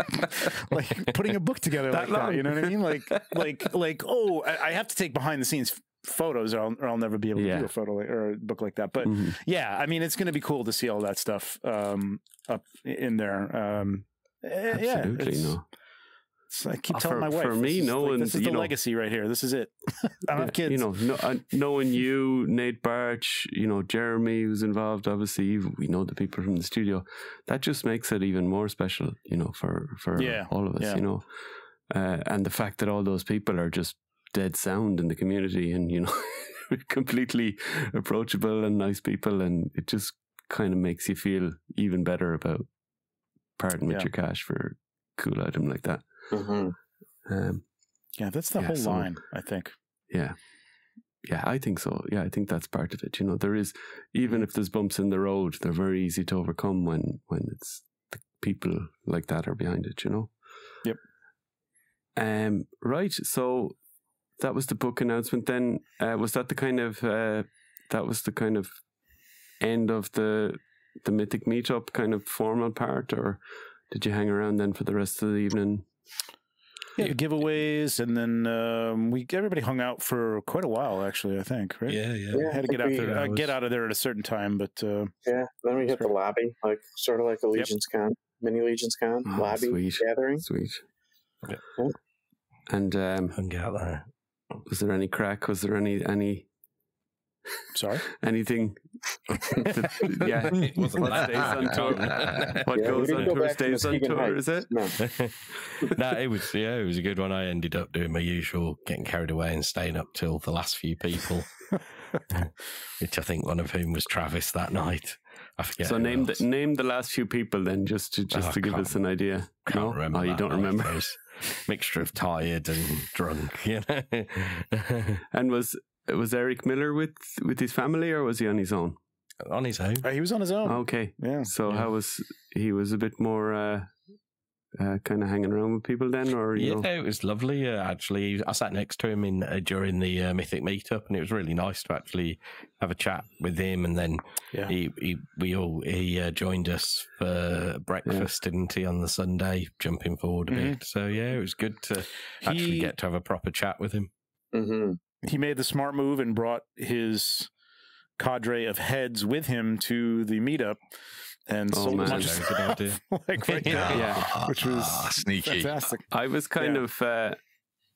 S7: like putting a book together
S2: That
S7: like that. You know what I mean? Like like like oh, I, I have to take behind the scenes photos, or I'll, or I'll never be able to
S2: Yeah.
S7: do a photo like, or a book like that. But
S2: Mhm.
S7: yeah, I mean, it's going to be cool to see all that stuff um, up in there. Um, eh, yeah,
S2: Absolutely,
S7: it's-
S2: no.
S7: it's- I keep
S2: Uh,
S7: telling
S2: for-
S7: my wife
S2: for me, no
S7: like, this is the
S2: know-
S7: legacy right here. This is it. I don't have kids.
S2: You know, no, uh, knowing you, Nate Baertsch, you know, Jeremy, who's involved, obviously, we know the people from the studio. That just makes it even more special, you know, for, for
S7: Yeah,
S2: all of us,
S7: yeah.
S2: you know. Uh, and the fact that all those people are just dead sound in the community and, you know, completely approachable and nice people. And it just kind of makes you feel even better about parting with
S7: Yeah.
S2: your cash for a cool item like that.
S6: Mhm.
S2: Um,
S7: yeah, that's the
S2: Yeah,
S7: whole
S2: so-
S7: line. I think.
S2: yeah. yeah, I think so. Yeah, I think that's part of it. You know, there is even if there's bumps in the road, they're very easy to overcome when when it's the people like that are behind it. You know.
S7: Yep.
S2: Um. Right. So that was the book announcement. Then uh, was that the kind of uh, that was the kind of end of the the mythic meetup kind of formal part, or did you hang around then for the rest of the evening?
S7: Yeah, giveaways, and then um, we everybody hung out for quite a while. Actually, I think right.
S4: Yeah, yeah.
S6: Yeah,
S7: had to get out
S6: think we-
S7: there, uh,
S4: hours.
S7: get out of there at a certain time, but uh,
S6: Yeah. Then we hit the lobby, like sort of like a Legion's Con, mini Legion's Con
S2: Oh,
S6: lobby
S2: sweet.
S6: gathering.
S2: Sweet.
S4: Yeah.
S2: And um,
S4: Hung out there.
S2: Was there any crack? Was there any any
S7: sorry.
S2: anything? that- yeah,
S4: It wasn't
S2: what
S4: that
S2: stays on tour? What
S6: Yeah,
S2: goes on
S6: go
S2: tour
S6: back
S2: stays on tour.
S6: Heights.
S2: Is it?
S6: No.
S4: no, it was yeah, it was a good one. I ended up doing my usual, getting carried away and staying up till the last few people, which I think one of whom was Travis that night. I forget.
S2: So
S4: who
S2: name the name the last few people then, just to just
S4: Oh,
S2: to give us an idea.
S4: Can't
S2: no,
S4: remember.
S2: oh, you don't remember.
S4: It was mixture of tired and drunk. You know.
S2: And was was Eric Miller with with his family or was he on his own?
S4: on his own.
S7: Uh, he was on his own.
S2: Okay,
S7: Yeah.
S2: so
S4: Yeah.
S2: how was he? Was a bit more uh, uh, kind of hanging around with people then, or you
S4: Yeah,
S2: know?
S4: it was lovely. Uh, actually, I sat next to him in uh, during the uh, Mythic meetup, and it was really nice to actually have a chat with him. And then
S7: Yeah.
S4: he, he we all he uh, joined us for breakfast, didn't he, on the Sunday, jumping forward a bit. So yeah, it was good to actually get to have a proper chat with him.
S6: hmm
S7: he made the smart move and brought his cadre of heads with him to the meetup and
S2: Oh,
S7: sold
S2: man.
S7: a bunch of
S4: Very good
S7: stuff. like right there,
S2: Yeah.
S7: which was
S5: Ah, sneaky.
S7: fantastic.
S2: I was kind
S7: Yeah.
S2: of, uh,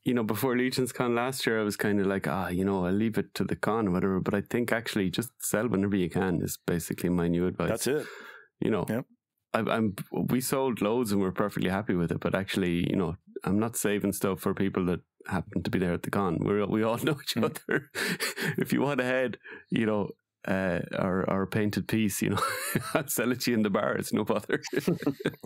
S2: you know, before Legion's Con last year, I was kind of like, ah, you know, I'll leave it to the con or whatever. But I think actually just sell whenever you can is basically my new advice.
S7: That's it.
S2: You know,
S7: Yep.
S2: I, I'm we sold loads and we're perfectly happy with it. But actually, you know, I'm not saving stuff for people that happen to be there at the con. We we all know each
S7: Mm.
S2: other. if you want a head, you know. Uh, or, or a painted piece, you know, I'll sell it to you in the bar. It's no bother.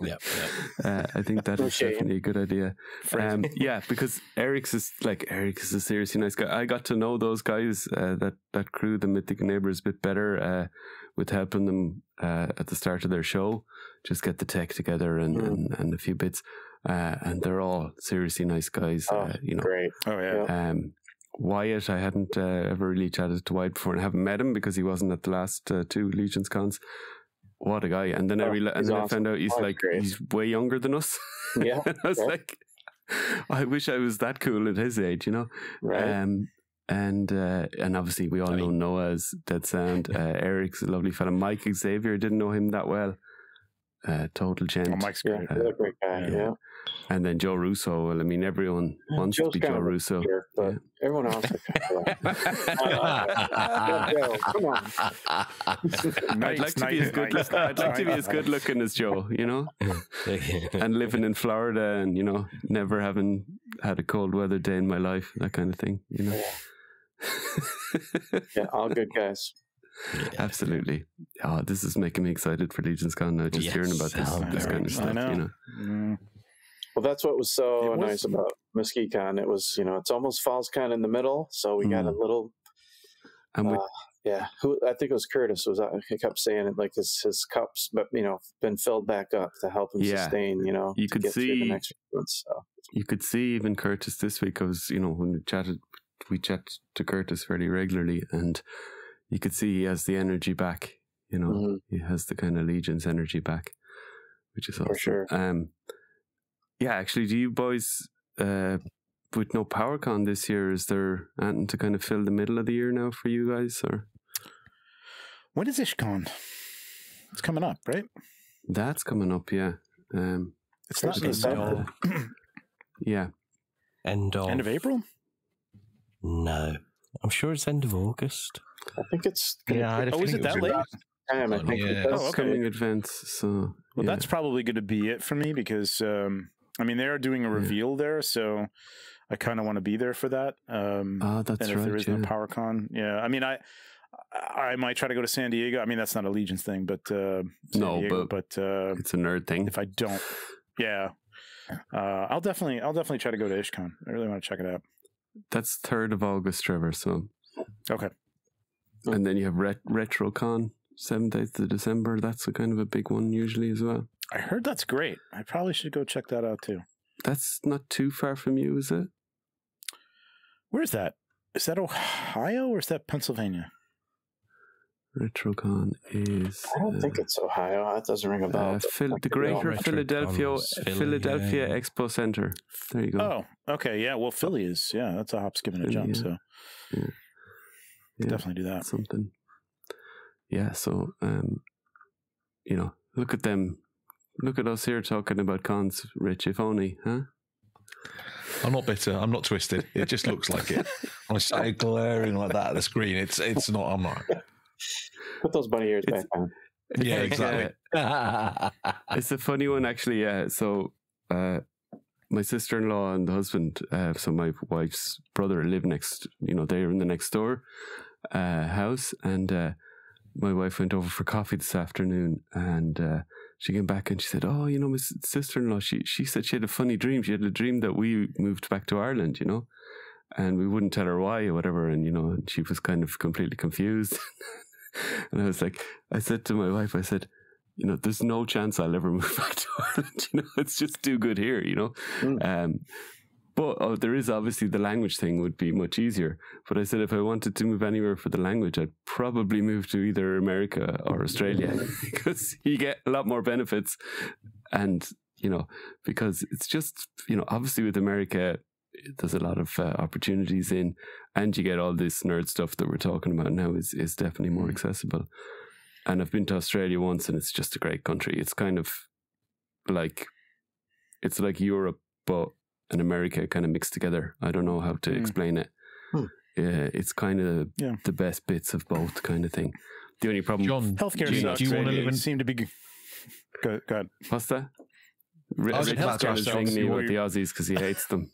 S4: Yeah, yeah.
S2: uh, I think that is
S6: Okay.
S2: definitely a good idea. Um, yeah, because Eric's is like Eric is a seriously nice guy. I got to know those guys, uh, that that crew, the Mythic Neighbors, a bit better uh, with helping them uh, at the start of their show. Just get the tech together and
S6: Mm.
S2: and, and a few bits, uh, and they're all seriously nice guys.
S6: Oh,
S2: uh, you know,
S6: Great.
S7: Oh yeah.
S2: um, Wyatt, I hadn't uh, ever really chatted to Wyatt before, and I haven't met him because he wasn't at the last uh, two Legions cons. What a guy! And then I
S6: Oh,
S2: realized, and then I found out he's
S6: Wyatt's
S2: like
S6: great.
S2: he's way younger than us.
S6: Yeah.
S2: I was
S6: yeah.
S2: like, I wish I was that cool at his age, you know.
S6: Right.
S2: Um, and uh, and obviously we all know Noah as Dead Sound. Uh, Eric's a lovely fellow. Mike Xavier didn't know him that well. Uh, total gent.
S7: Oh, Mike's great.
S2: uh,
S6: He's a great guy.
S2: yeah.
S6: Yeah.
S2: And then Joe Russo. Well, I mean, everyone wants
S6: Joe's
S2: to be Joe Russo.
S6: jerk, but
S2: Yeah.
S6: everyone else is kind of like, Joe, come on.
S2: I'd like to be as good. Look, I'd like to be as good looking as Joe, you know, and living in Florida, and you know, never having had a cold weather day in my life, that kind of thing, you know.
S6: Yeah, all good guys.
S2: Absolutely. Oh, this is making me excited for Legion's Con now. Just hearing about this,
S4: Oh,
S2: this kind of stuff,
S7: I know.
S2: you know.
S7: Mm.
S6: Well, that's what was so
S7: was-
S6: nice about Muskecon. It was, you know, it's almost falls kind of in the middle, so we got a
S2: Mm.
S6: little,
S2: And we,
S6: Uh, yeah. Who I think it was Curtis was. uh, He kept saying it like his his cups, but you know, been filled back up to help him
S2: Yeah.
S6: sustain. You know,
S2: You could
S6: get through the
S2: see-
S6: next ones. So
S2: you could see even Curtis this week. I was, you know, when we chatted, we chat to Curtis fairly regularly, and you could see he has the energy back. You know,
S6: Mhm.
S2: he has the kind of Legion's energy back, which is awesome.
S6: For sure.
S2: Um, yeah, actually, do you boys, uh, with no PowerCon this year, is there anything to kind of fill the middle of the year now for you guys, or
S7: When is IshCon? It's coming up, right?
S2: that's coming up? Yeah, um,
S7: It's not
S6: First
S7: in
S6: of
S2: yeah.
S4: end of
S7: end of April.
S4: No, I'm sure it's end of August.
S6: I think it's. gonna
S5: Yeah, I
S6: take
S7: Oh, is
S5: think
S7: it that late?
S6: Time, I
S5: Oh,
S6: think
S5: yeah.
S6: because
S7: Oh, okay.
S2: Coming events, so
S7: Well,
S2: yeah.
S7: that's probably going to be it for me because um, I mean they are doing a
S2: Yeah.
S7: reveal there, so I kind of want to be there for that. Um,
S2: Ah, that's
S7: and if
S2: right.
S7: there is
S2: yeah.
S7: no PowerCon, yeah, I mean I I might try to go to San Diego. I mean that's not a Legion's thing, but uh, San
S2: No,
S7: Diego,
S2: but-
S7: but uh,
S2: it's a nerd thing.
S7: if I don't, yeah, uh, I'll definitely I'll definitely try to go to IshCon. I really want to check it out.
S2: That's third of August, Trevor. So
S7: Okay.
S2: And then you have Ret- RetroCon, 7th, 8th of December. That's a kind of a big one usually as well.
S7: I heard that's great. I probably should go check that out too.
S2: That's not too far from you, is it?
S7: Where's that? Is that Ohio or is that Pennsylvania?
S2: RetroCon is.
S6: I don't think it's Ohio. That doesn't ring a bell.
S2: Uh, Phil- the
S6: Could be wrong.
S2: Greater Philadelphia
S4: Philly,
S2: Philadelphia
S4: yeah.
S2: Expo Center. There you go.
S7: Oh, okay. Yeah. Well, Philly is. Yeah, that's a hop, skip, and a jump.
S2: yeah.
S7: So
S2: Yeah.
S7: definitely do that.
S2: something. Yeah, so um, you know, look at them. Look at us here talking about cons, Rich. If only, huh?
S5: I'm not bitter. I'm not twisted. It just looks like it. I'm sat glaring like that at the screen. It's it's not. I'm not.
S6: Put those bunny ears
S2: It's-
S6: back on.
S5: Yeah, exactly.
S2: it's a funny one, actually. Yeah. So, uh, my sister-in-law and the husband, uh, so my wife's brother, live next. You know, they're in the next door uh, house, and uh, my wife went over for coffee this afternoon, and uh, she came back and she said, "Oh, you know, my sister-in-law. She she said she had a funny dream. She had a dream that we moved back to Ireland. You know." And we wouldn't tell her why or whatever, and you know, and she was kind of completely confused. and I was like, I said to my wife, I said, you know, there's no chance I'll ever move back to Ireland. You know, it's just too good here. You know,
S6: Mm.
S2: um, but oh, there is obviously the language thing would be much easier. But I said if I wanted to move anywhere for the language, I'd probably move to either America or Australia because you get a lot more benefits, and you know, because it's just you know, obviously with America. There's a lot of uh, opportunities in, and you get all this nerd stuff that we're talking about now is is definitely more accessible. And I've been to Australia once, and it's just a great country. It's kind of like it's like Europe, but and America kind of mixed together. I don't know how to
S7: Hmm.
S2: explain it.
S6: Hmm.
S2: Yeah, it's kind of
S7: Yeah.
S2: the best bits of both kind of thing. The only problem,
S5: John,
S7: Healthcare
S5: do you,
S7: sucks.
S5: do you want to
S7: They
S5: live in?
S7: seem to be. g- Go, go ahead.
S2: what's that? Rich
S5: I was
S2: Rich
S5: about
S2: is
S5: to
S2: going
S5: ask
S2: to
S5: John,
S2: sing me
S7: see
S2: about the Aussies because he hates them.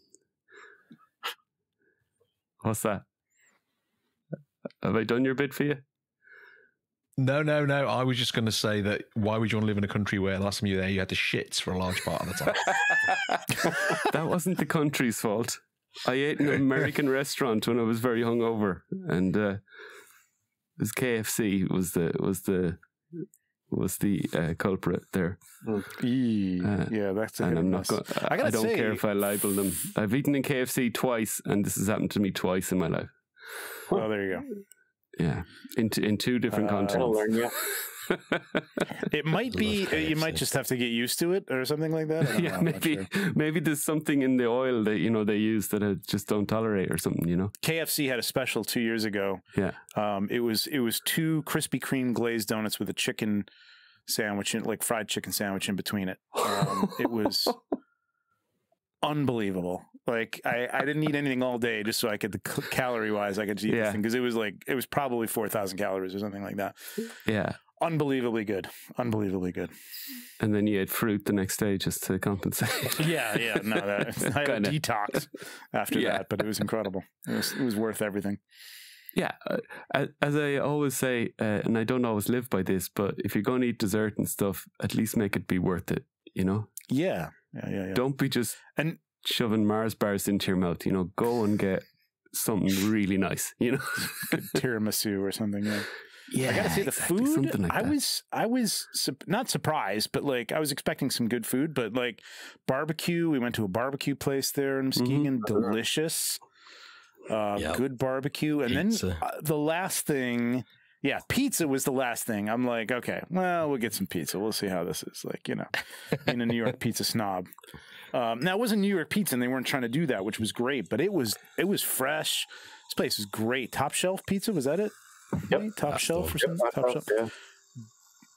S2: What's that? Have I done your bit for you?
S5: No, no, no. I was just going to say that. Why would you want to live in a country where last time you were there you had the shits for a large part of the time?
S2: that wasn't the country's fault. I ate in an American restaurant when I was very hungover, and uh, it was KFC was the was the was the uh, culprit there.
S7: Eee,
S2: Uh,
S7: yeah, that's a
S2: and I'm not.
S7: miss.
S2: Go-
S7: I
S2: I, I don't care if I libel them. I've eaten in KFC twice, and this has happened to me twice in my life.
S7: Oh, there you go.
S2: Yeah, in t- in two different
S7: Uh,
S6: That'll
S2: continents.
S6: learn you.
S7: It might be. Uh, You might just have to get used to it or something like that. I don't know,
S2: yeah, maybe
S7: sure.
S2: maybe there's something in the oil that you know they use that I just don't tolerate or something. You know.
S7: KFC had a special two years ago.
S2: Yeah.
S7: Um, it was it was two Krispy Kreme glazed donuts with a chicken sandwich, in, like fried chicken sandwich in between it. Um, it was unbelievable. Like I, I didn't eat anything all day just so I could the calorie wise I could eat
S2: Yeah.
S7: this thing because it was like it was probably four thousand calories or something like that.
S2: Yeah.
S7: Unbelievably good, unbelievably good.
S2: And then you ate fruit the next day just to compensate.
S7: Yeah, yeah. No, that, I had a detox after
S2: Yeah.
S7: that, but it was incredible. It was it was worth everything.
S2: yeah. Uh, as- as I always say, uh, and I don't always live by this, but if you're going to eat dessert and stuff, at least make it be worth it. You know,
S7: Yeah, yeah, yeah. yeah.
S2: don't be just
S7: And
S2: shoving Mars bars into your mouth. You know, go and get something really nice. You know.
S7: tiramisu or something. Yeah.
S2: Yeah,
S7: I gotta say the
S2: exactly,
S7: food.
S2: something like
S7: I
S2: that.
S7: was I was sup- not surprised, but like I was expecting some good food. But like barbecue, we went to a barbecue place there in
S2: Mm-hmm.
S7: Muskegon. Delicious, uh,
S4: Yep.
S7: good barbecue. And
S4: Pizza.
S7: then uh, the last thing, yeah, pizza was the last thing. I'm like, okay, well, we'll get some pizza. We'll see how this is. Like, you know, being a New York pizza snob. Um, now it wasn't New York pizza, and they weren't trying to do that, which was great. But it was it was fresh. This place is great. Top shelf pizza was that it?
S6: Yep.
S7: Right? Top
S4: That's
S7: shelf or something. Top shelf.
S6: Yeah.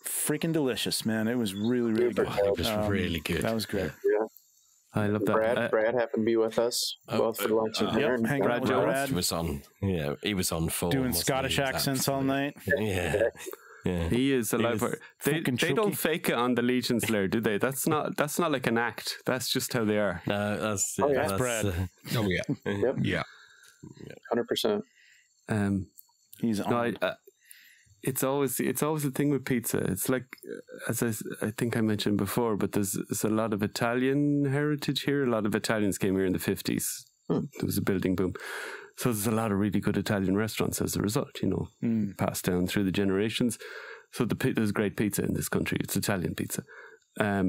S7: Freaking delicious, man! It was really really good.
S4: Oh, it was
S7: Um,
S4: really good.
S7: That was great.
S2: I love that.
S6: Brad,
S2: Uh,
S6: Brad happened to be with us
S4: Oh,
S6: both for lunch and
S4: uh,
S6: dinner.
S7: Yep, hanging
S2: Brad
S7: out with
S2: Jones
S7: Brad,
S4: was on. Yeah, he was on form.
S7: doing Scottish
S4: he? He
S7: accents all night.
S4: Yeah, yeah.
S2: He is a
S7: He
S2: live.
S7: was.
S2: They
S7: fucking
S2: they don't fake it on the Legion Slayer, do they? That's not that's not like an act. That's just how they are.
S4: No, that's
S6: Oh, yeah.
S4: that's
S7: Brad.
S4: uh,
S5: Oh yeah,
S6: Yep.
S5: yeah.
S6: Hundred percent.
S2: Um,
S7: He's on.
S2: no, I, uh, it's always it's always a thing with pizza. It's like uh, as I think I mentioned before, but there's, there's a lot of Italian heritage here. A lot of Italians came here in the fifties.
S6: Hmm.
S2: There was a building boom, So there's a lot of really good Italian restaurants as a result, you know,
S7: Mm.
S2: passed down through the generations. So the there's great pizza in this country. It's Italian pizza. Um,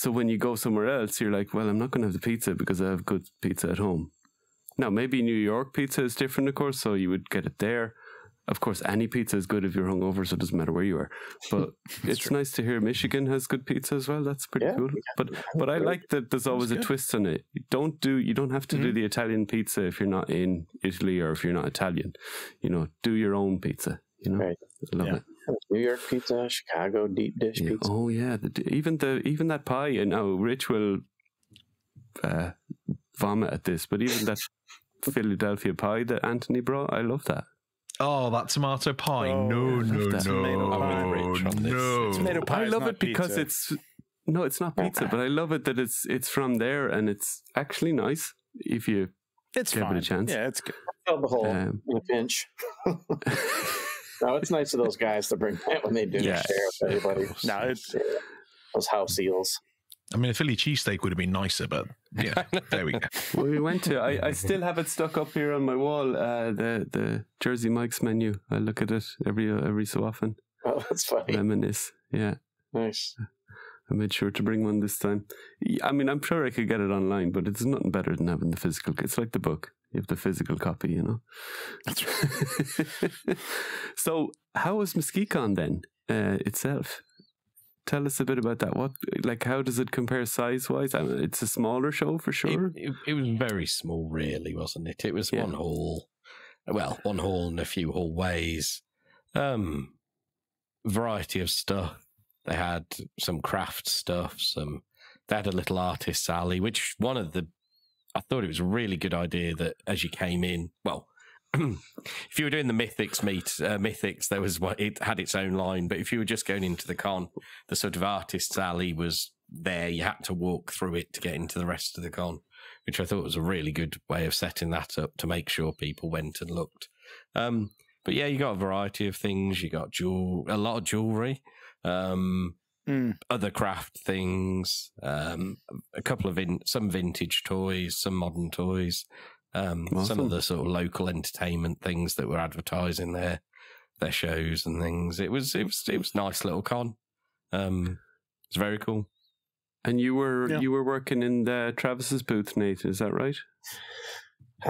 S2: so when you go somewhere else, you're like, well, I'm not going to have the pizza because I have good pizza at home. Now, maybe New York pizza is different, of course, so you would get it there. Of course, any pizza is good if you're hungover, so it doesn't matter where you are. But it's nice to hear Michigan has good pizza as well. That's pretty
S6: Yeah,
S2: cool. But but I like that there's always a twist on it. You don't do you don't have to do the Italian pizza if you're not in Italy or if you're not Italian. You know, do your own pizza. You know,
S6: Right.
S2: I love
S7: Yeah.
S2: it.
S6: New York pizza, Chicago deep dish
S2: Yeah.
S6: pizza.
S2: Oh yeah, the, even the even that pie. And now Rich will uh, vomit at this, but even that Philadelphia pie that Anthony brought, I love that.
S5: Oh, that tomato pie.
S7: Oh,
S5: no,
S7: I
S5: no,
S2: love that.
S7: Tomato
S5: no,
S7: pie.
S4: Rich on this.
S5: no.
S7: Tomato pie
S2: I love it because
S7: pizza.
S2: it's no, it's not pizza, but I love it that it's it's from there and it's actually nice if you.
S7: it's
S2: give it a chance.
S7: Yeah, it's good.
S6: Fill the hole
S2: Um,
S6: in a pinch. no, it's nice of those guys to bring that when they do
S2: Yeah.
S6: share with everybody.
S7: No, it's
S6: Those house eels.
S5: I mean, a Philly cheesesteak would have been nicer, but yeah, there we go.
S2: well, we went to. I, I still have it stuck up here on my wall. Uh, the the Jersey Mike's menu. I look at it every every so often.
S6: Oh, that's funny.
S2: Reminisce. Yeah.
S6: Nice.
S2: I made sure to bring one this time. I mean, I'm sure I could get it online, but it's nothing better than having the physical. It's like the book. You have the physical copy, you know.
S7: That's right.
S2: so, how was Muskecon then uh, itself? Tell us a bit about that. What, like, how does it compare size wise? I mean, it's a smaller show for sure.
S4: It, it, it was very small, really, wasn't it? It was
S2: Yeah.
S4: one hall. Well, one hall and a few hallways. Um, variety of stuff. They had some craft stuff. Some they had a little artist alley, which one of the I thought it was a really good idea that as you came in, well, if you were doing the Mythics meet, uh, Mythics, there was what it had its own line. But if you were just going into the con, the sort of artists alley was there. You had to walk through it to get into the rest of the con, which I thought was a really good way of setting that up to make sure people went and looked. Um, but yeah, you got a variety of things. You got jewel, a lot of jewelry. Um,
S7: Mm.
S4: other craft things, um, a couple of in, some vintage toys, some modern toys, um, some of the sort of local entertainment things that were advertising their their shows and things. It was it was it was nice little con. Um, it's very cool.
S2: And you were
S7: Yeah.
S2: you were working in the Travis's booth, Nate. Is that right?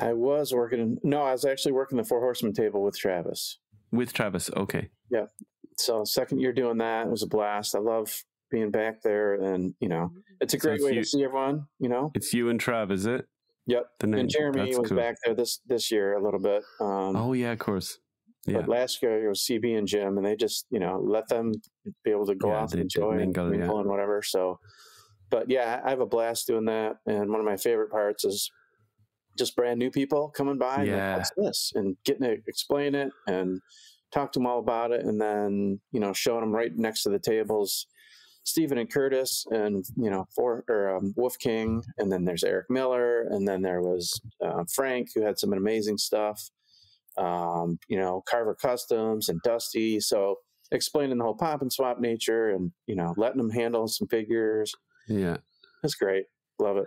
S6: I was working. In, no, I was actually working the Four Horsemen table with Travis.
S2: With Travis. Okay. Yeah.
S6: So second year doing that it was a blast. I love being back there, and you know, it's a
S2: So
S6: great
S2: it's
S6: way
S2: you-
S6: to see everyone. You know.
S2: It's you and Trav, is it?
S6: Yep.
S2: The name.
S6: And Jeremy
S2: That's
S6: was
S2: cool.
S6: back there this this year a little bit. Um,
S2: Oh yeah, of course. Yeah.
S6: But last year it was CB and Jim, and they just you know let them be able to go
S2: Yeah,
S6: out and enjoy and
S2: mingle, yeah.
S6: and whatever. So, but yeah, I have a blast doing that. And one of my favorite parts is just brand new people coming by. and like, What's this? And getting to explain it and talk to them all about it, and then you know showing them right next to the tables. Stephen and Curtis, and you know, for or um, Wolf King, and then there's Eric Miller, and then there was uh, Frank, who had some amazing stuff um, you know, Carver Customs and Dusty. So explaining the whole pop and swap nature and, you know, letting them handle some figures.
S2: yeah.
S6: that's great. Love it.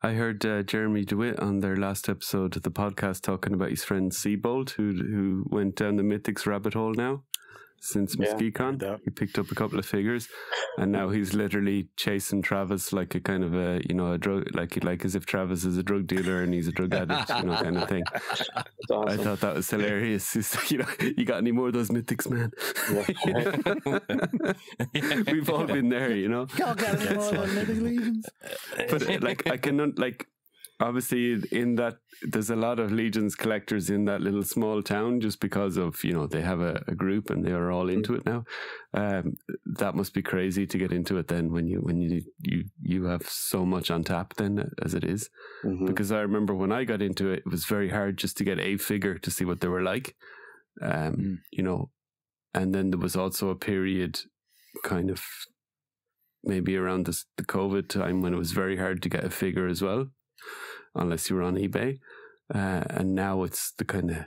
S2: I heard uh, Jeremy DeWitt on their last episode of the podcast talking about his friend Seabolt, who who went down the Mythics rabbit hole now since
S6: Yeah.
S2: Muskecon.
S7: Yeah.
S2: He picked up a couple of figures, and now he's literally chasing Travis like a kind of a you know a drug like like as if Travis is a drug dealer and he's a drug addict, you know, kind of thing.
S6: It's
S2: I thought that was hilarious. He's like, you know, you got any more of those Mythics, man? We've all been there, you know. but uh, like I can un- like obviously in that there's a lot of legions collectors in that little small town just because of you know they have a, a group and they are all into it now. Um that must be crazy to get into it then when you when you you you have so much on tap then as it is.
S6: Mhm.
S2: because i remember when i got into it it was very hard just to get a figure to see what they were like um
S7: Mm.
S2: you know. And then there was also a period kind of maybe around this, the COVID time when it was very hard to get a figure as well, unless you were on eBay. Uh, and now it's the kind of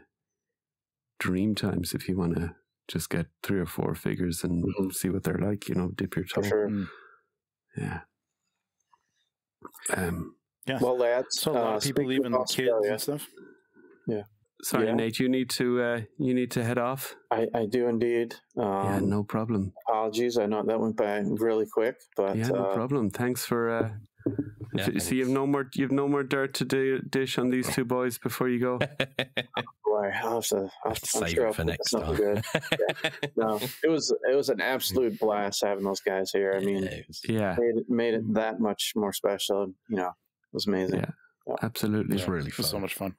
S2: dream times if you want to just get three or four figures and
S6: Mhm.
S2: see what they're like, you know, dip your toe.
S6: Sure.
S7: Mm.
S2: Yeah. Um,
S7: Yeah.
S6: Well, that's
S7: so a lot
S6: uh,
S7: of people
S6: speaking
S7: leaving
S6: of
S7: kids
S6: Australia-
S7: and stuff.
S2: Sorry,
S6: Yeah.
S2: Nate. You need to uh, you need to head off.
S6: I, I do indeed. Um,
S2: yeah, no problem.
S6: Apologies. I know that went by really quick, but
S2: Yeah, no
S6: uh,
S2: problem. Thanks for. Uh,
S4: Yeah,
S2: f- so you have no more you have no more dirt to do, dish on these two boys before you go.
S6: boy, I'll have to, I'll,
S4: Have to
S6: I'm
S4: save
S6: sure
S4: it
S6: I'll
S4: for next time.
S6: Good. No, it was it was an absolute blast having those guys here. I mean,
S4: Yeah, it was-
S2: Yeah,
S6: made it made it that much more special. You know, it was amazing.
S2: Yeah. absolutely.
S4: It's really
S7: It was so
S4: fun.
S7: much fun.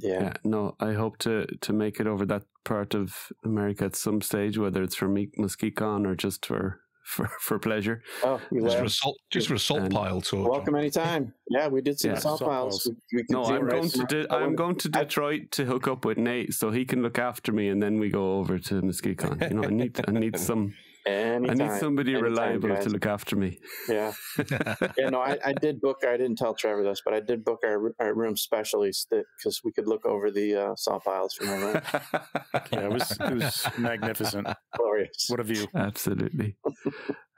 S6: Yeah,
S2: Yeah, no, I hope to to make it over that part of America at some stage, whether it's for me, Muskegon or just for for, for pleasure.
S6: Oh,
S5: Just for a salt, just for a salt
S2: And-
S5: pile tour.
S6: Welcome anytime. Yeah, we did see
S2: Yeah.
S6: the salt
S7: Salt
S6: piles.
S7: piles.
S6: We, we
S2: No, I'm going to
S6: from-
S2: de- I'm going to Detroit to hook up with Nate so he can look after me, and then we go over to Muskegon. You know, I need I need some
S6: anytime.
S2: I need somebody
S6: anytime,
S2: reliable
S6: guys.
S2: to look after me.
S6: Yeah, yeah. No, I, I did book. I didn't tell Trevor this, but I did book our our room specially because we could look over the uh, salt piles from our room.
S7: Yeah, it was it was magnificent.
S6: Glorious.
S7: What a view.
S2: Absolutely,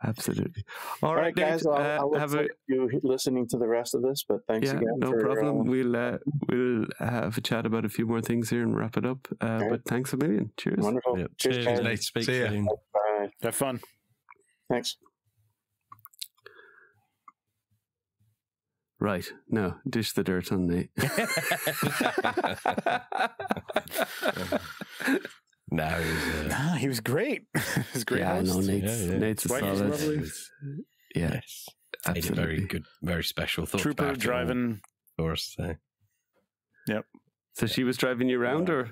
S2: absolutely. All
S6: All
S2: right,
S6: right, guys.
S2: Nate,
S6: I'll,
S2: uh,
S6: I'll look
S2: have a
S6: you listening to the rest of this. But thanks
S2: yeah,
S6: again.
S2: no
S6: for,
S2: problem.
S6: uh,
S2: we'll uh, we'll have a chat about a few more things here and wrap it up. Uh,
S6: Okay.
S2: But thanks a million. Cheers.
S6: wonderful.
S4: Yeah.
S6: Cheers,
S4: Cheers,
S6: guys.
S4: Nate. Speak
S5: See ya.
S4: soon.
S6: Bye.
S7: Have fun.
S6: Thanks.
S2: Right No, dish the dirt on Nate.
S4: no, he was, uh,
S7: Ah, he was great. He's a great
S2: yeah,
S7: host.
S2: no, Nate's
S4: Yeah, yeah.
S2: Nate's a
S7: Wife was
S2: solid.
S7: lovely.
S2: Yeah,
S4: yes, made very good, very special. Thought
S7: Trooper
S4: about it all,
S7: driving.
S4: of course. So.
S2: So she was driving you around, or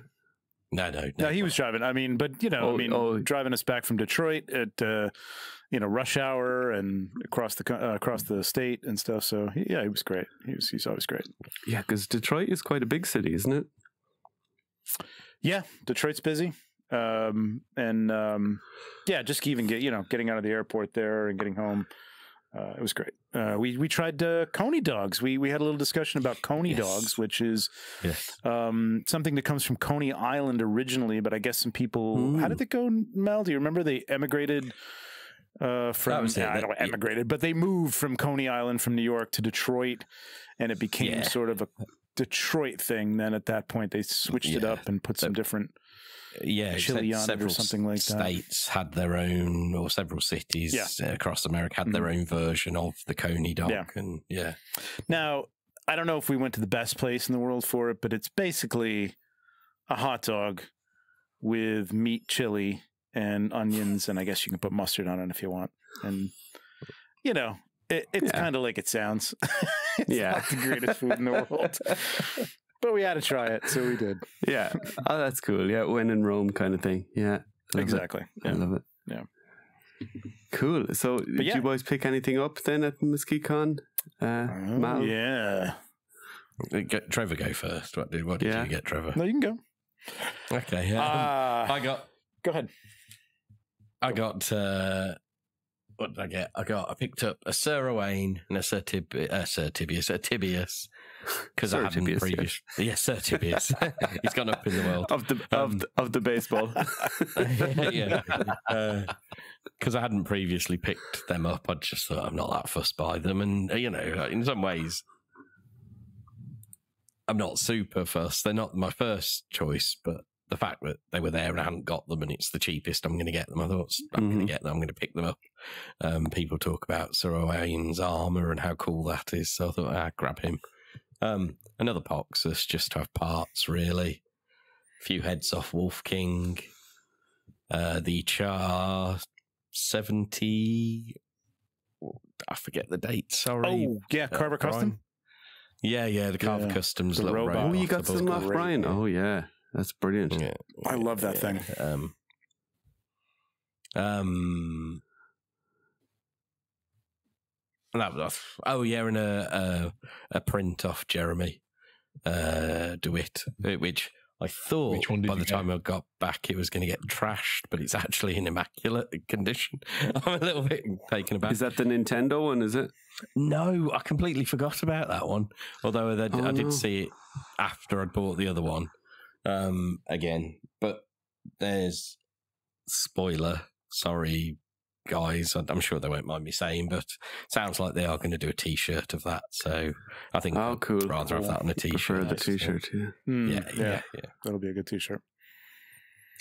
S4: No, no,
S7: No, he was driving. I mean, but you know,
S2: Oh,
S7: I mean,
S2: oh.
S7: driving us back from Detroit at uh, you know rush hour and across the uh, across the state and stuff. So he- yeah, he was great. He was he's always great.
S2: yeah, because Detroit is quite a big city, isn't it?
S7: Yeah, Detroit's busy. Um, and um, yeah, just even get you know getting out of the airport there and getting home. Uh, it was great. Uh, we we tried uh, coney dogs. We we had a little discussion about coney
S4: Yes.
S7: dogs, which is
S4: Yes.
S7: um, something that comes from Coney Island originally. But I guess some people. How
S2: Mm.
S7: did it go, Mel? Do you remember they emigrated? Uh, from
S4: it.
S7: I don't emigrated, but they moved from Coney Island from New York to Detroit, and it became
S4: Yeah.
S7: sort of a Detroit thing. Then at that point, they switched it up and put some
S4: So-
S7: different.
S4: Yeah,
S7: chili
S4: se-
S7: on it or
S4: several
S7: something like that.
S4: States had their own, or several cities
S7: Yeah.
S4: across America had their mm-hmm. own version of the Coney dog,
S7: Yeah.
S4: and yeah,
S7: Now, I don't know if we went to the best place in the world for it, but it's basically a hot dog with meat, chili, and onions, and I guess you can put mustard on it if you want. And you know, it, it's
S2: Yeah.
S7: kind of like it sounds. it's
S2: Yeah.
S7: not the greatest food in the world, but we had to try it, so we did.
S2: Yeah. oh, that's cool. Yeah, when in Rome, kind of thing. Yeah, love it.
S7: Exactly.
S2: I love it.
S7: Yeah.
S2: Cool. So, did
S7: yeah.
S2: you boys pick anything up then at Muskecon? Uh,
S7: Oh,
S2: Mal?
S7: yeah.
S4: Uh, Get, Trevor go first. What did what did
S2: Yeah.
S4: you get, Trevor?
S7: No, you can go.
S4: Okay, yeah.
S7: Uh,
S4: I got
S7: go ahead.
S4: I got uh what did I get? I got I picked up a Sir Owain and a Sir Tib uh, Sir Tibius, a Tibius. Because I
S2: Sir
S4: hadn't
S2: Tibius,
S4: previous yeah. Sir Tibius. He's gone up in the world.
S2: Of the of
S4: Um,
S2: the, of the baseball.
S4: yeah. Because I hadn't previously picked them up. I just thought I'm not that fussed by them. And, uh, you know, in some ways, I'm not super fussed. They're not my first choice, but the fact that they were there and I hadn't got them and it's the cheapest, I'm going to get them. I thought, I'm going
S2: Mhm.
S4: to get them. I'm going to pick them up. Um, people talk about Sir Owain's armour and how cool that is. So I thought, ah, grab him. Um, another Poxxus just to have parts, really. A few heads off Wolf King. Uh, the Char 70. I forget the date, sorry.
S7: Oh, yeah,
S4: Uh,
S7: Carver Custom.
S4: Brian. Yeah, yeah, the Carver
S7: Yeah.
S4: Customs
S7: The robot.
S4: robot
S2: oh, you got
S4: the
S2: some
S4: book.
S2: off Brian.
S7: yeah.
S2: Oh yeah, that's brilliant.
S4: Yeah,
S7: I love that
S4: yeah.
S7: thing.
S4: Um, um, that was oh yeah, and a a, a print off Jeremy uh, DeWitt, uh, which I thought
S5: Which one
S4: by the time I got back it was going to get trashed, but it's actually in immaculate condition. I'm a little bit taken aback.
S2: Is that the Nintendo one? Is it?
S4: No, I completely forgot about that one. Although I, did-
S2: Oh,
S4: I did
S2: no.
S4: see it after I'd bought the other one um, again. But there's spoiler. Sorry, guys. I'm sure they won't mind me saying, but sounds like they are going to do a T-shirt of that. So I think
S2: Oh,
S4: I'd
S2: cool.
S4: rather have that on a T-shirt.
S2: Prefer the T-shirt. Yeah.
S7: Hmm,
S4: Yeah, yeah, yeah.
S7: That'll be a good T-shirt.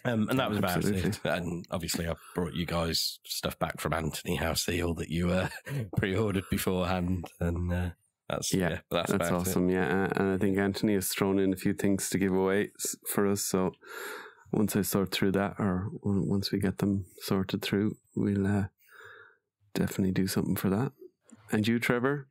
S4: Um, and that was about
S2: Absolutely.
S4: it. And obviously, I brought you guys stuff back from Anthony House Seal that you uh, pre-ordered beforehand, and uh, that's yeah,
S2: Yeah,
S4: that's,
S2: That's
S4: about
S2: awesome. Yeah, uh, and I think Anthony has thrown in a few things to give away for us. So once I sort through that, or once we get them sorted through, we'll uh, definitely do something for that. And you, Trevor,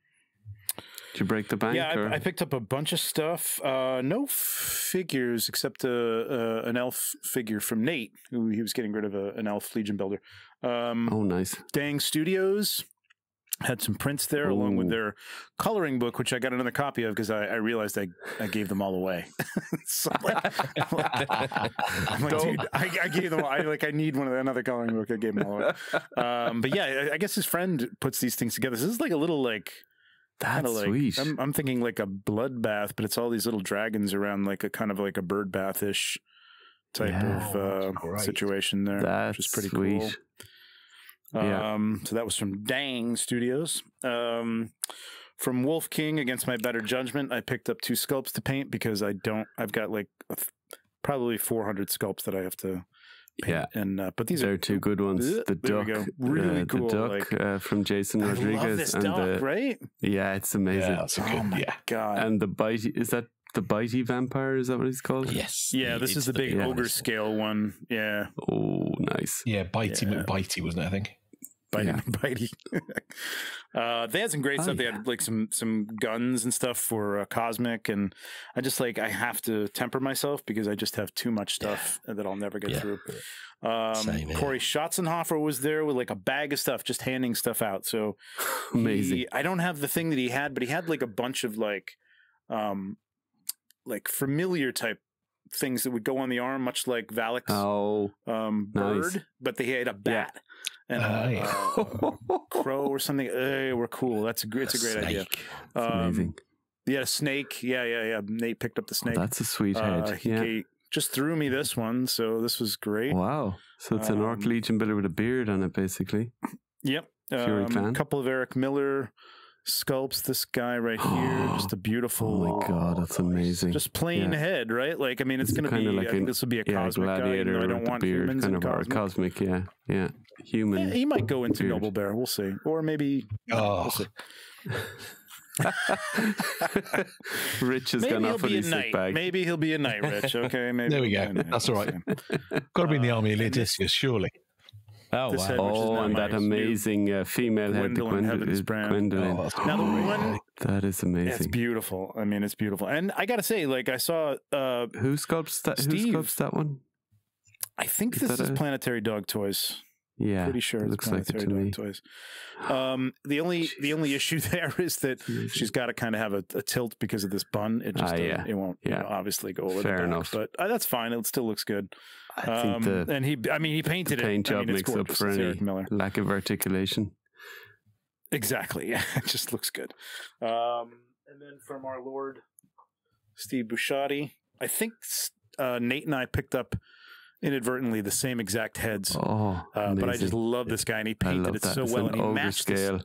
S2: did you break the bank?
S7: Yeah. I, I picked up a bunch of stuff. Uh, no figures except a, uh, an elf figure from Nate, who he was getting rid of a, an elf Legion builder. Um,
S2: oh, nice.
S7: Dang Studios had some prints there along with their coloring book, which I got another copy of because I, I realized I, I gave them all away. so I'm like, I'm like, dude, I, I gave them. all- I like. I need one of the, another coloring book. I gave them all away. Um, but yeah, I, I guess his friend puts these things together. This is like a little like
S2: That's
S7: like
S2: sweet.
S7: I'm, I'm thinking like a bloodbath, but it's all these little dragons around like a kind of like a bird bath ish type
S2: Yeah.
S7: of uh, situation there,
S2: That's
S7: which is pretty
S2: sweet.
S7: cool.
S2: Yeah.
S7: Um, so that was from Dang Studios. Um, from Wolf King against my better judgment, I picked up two sculpts to paint because I don't. I've got like a th- probably 400 sculpts that I have to paint.
S2: Yeah.
S7: and uh, but these
S2: They're two good ones.
S7: Ugh,
S2: The duck,
S7: go. Really
S2: uh,
S7: cool,
S2: The duck
S7: like-
S2: uh, from Jason
S7: I love
S2: Rodriguez,
S7: this
S2: and
S7: duck,
S2: the
S7: right?
S2: yeah, it's amazing.
S5: Yeah,
S7: Oh
S5: good.
S7: my
S5: Yeah,
S7: god!
S2: and the bitey is that the bitey vampire? Is that what he's called?
S4: yes,
S7: yeah, this
S4: it's
S7: is the big
S2: yeah.
S7: ogre scale one. Yeah,
S2: Oh, nice.
S5: yeah. Bitey
S7: Yeah.
S5: McBitey, wasn't it? I think.
S7: Bitey
S2: Yeah.
S7: Bitey. uh, they had some great
S2: Oh,
S7: stuff. They had like some some guns and stuff for uh, Cosmic, and I just like I have to temper myself because I just have too much stuff that I'll never get
S4: Yeah.
S7: through. Um,
S4: Same.
S7: Corey Schotzenhofer was there with like a bag of stuff, just handing stuff out. So
S2: Amazing.
S7: he- I don't have the thing that he had, but he had like a bunch of like, um, like familiar type things that would go on the arm, much like Valak's
S2: Oh,
S7: um,
S2: nice.
S7: bird, but they had a bat and
S5: Ah,
S7: a,
S5: yeah.
S7: uh, crow or something. Hey, we're cool. That's a great. It's a great idea.
S4: Snake.
S2: That's
S7: Um,
S2: amazing.
S7: Yeah, a snake. Yeah, yeah, yeah. Nate picked up the
S2: Oh,
S7: snake.
S2: that's a sweet head.
S7: Uh, he
S2: yeah.
S7: ga- just threw me this one, so this was great.
S2: Wow. So it's an Orc
S7: Um,
S2: Legion builder with a beard on it, basically.
S7: Yep.
S2: Fury
S7: Um,
S2: Clan.
S7: A couple of Eric Miller sculpts. This guy right here, just a beautiful.
S2: Oh my god, that's amazing.
S7: Just plain
S2: Yeah.
S7: head, right? Like, I mean, it's,
S2: It's
S7: going to be.
S2: like
S7: I think
S2: an-
S7: this will be a
S2: yeah,
S7: cosmic guy. even
S2: gladiator
S7: though I don't
S2: with the
S7: want
S2: beard,
S7: humans
S2: kind of or
S7: cosmic.
S2: cosmic. Yeah, yeah. Human.
S7: Yeah, he might go into
S2: beard.
S7: Noble Bear. We'll see, or maybe.
S5: Oh,
S7: We'll see.
S2: Rich has
S7: Maybe
S2: gone
S7: he'll
S2: off with
S7: be a
S2: his sick
S7: knight.
S2: bag.
S7: Maybe he'll be a knight, Rich. Okay, maybe.
S5: There we go.
S7: be a knight.
S5: That's all
S7: We'll
S5: right.
S7: see.
S5: got to be in the
S7: Uh,
S5: army of
S7: and this-
S5: surely.
S4: Oh
S7: This
S4: wow!
S7: head-
S2: Oh, and that amazing uh, female head,
S7: Gwendolyn
S2: Gwendolyn.
S7: Heavens brand.
S2: Gwendolyn.
S5: Oh, that's
S7: Now the one,
S2: that is amazing.
S7: It's beautiful. I mean, it's beautiful. And I got to say, like, I saw. uh
S2: Who sculpts that? Who
S7: Steve.
S2: sculpts that one?
S7: I think
S2: Is
S7: this is
S2: a-
S7: Planetary Dog Toys.
S2: Yeah,
S7: Pretty sure
S2: it
S7: it's
S2: looks like it
S7: Planetary
S2: to
S7: Dog
S2: me.
S7: Toys. Um, the only the only issue there is that
S2: Amazing.
S7: she's got to kind of have a, a tilt because of this bun. It just
S2: Ah,
S7: doesn't-
S2: yeah.
S7: it won't you
S2: Yeah.
S7: know, obviously go over
S2: Fair
S7: the back,
S2: enough.
S7: but uh, that's fine. It still looks good.
S2: I
S7: Um,
S2: think the
S7: and he, I mean, he painted
S2: the paint
S7: it. I
S2: job
S7: mean, it's
S2: makes up for
S7: It's
S2: any
S7: Eric Miller.
S2: lack of articulation.
S7: Exactly. Yeah, it just looks good. Um, and then from our Lord Steve Busciotti, I think uh, Nate and I picked up inadvertently the same exact heads.
S2: Oh,
S7: uh, but I just love this guy, and he
S2: I
S7: painted it
S2: that.
S7: so
S2: it's
S7: well,
S2: an
S7: and he
S2: ogre
S7: matched the
S2: scale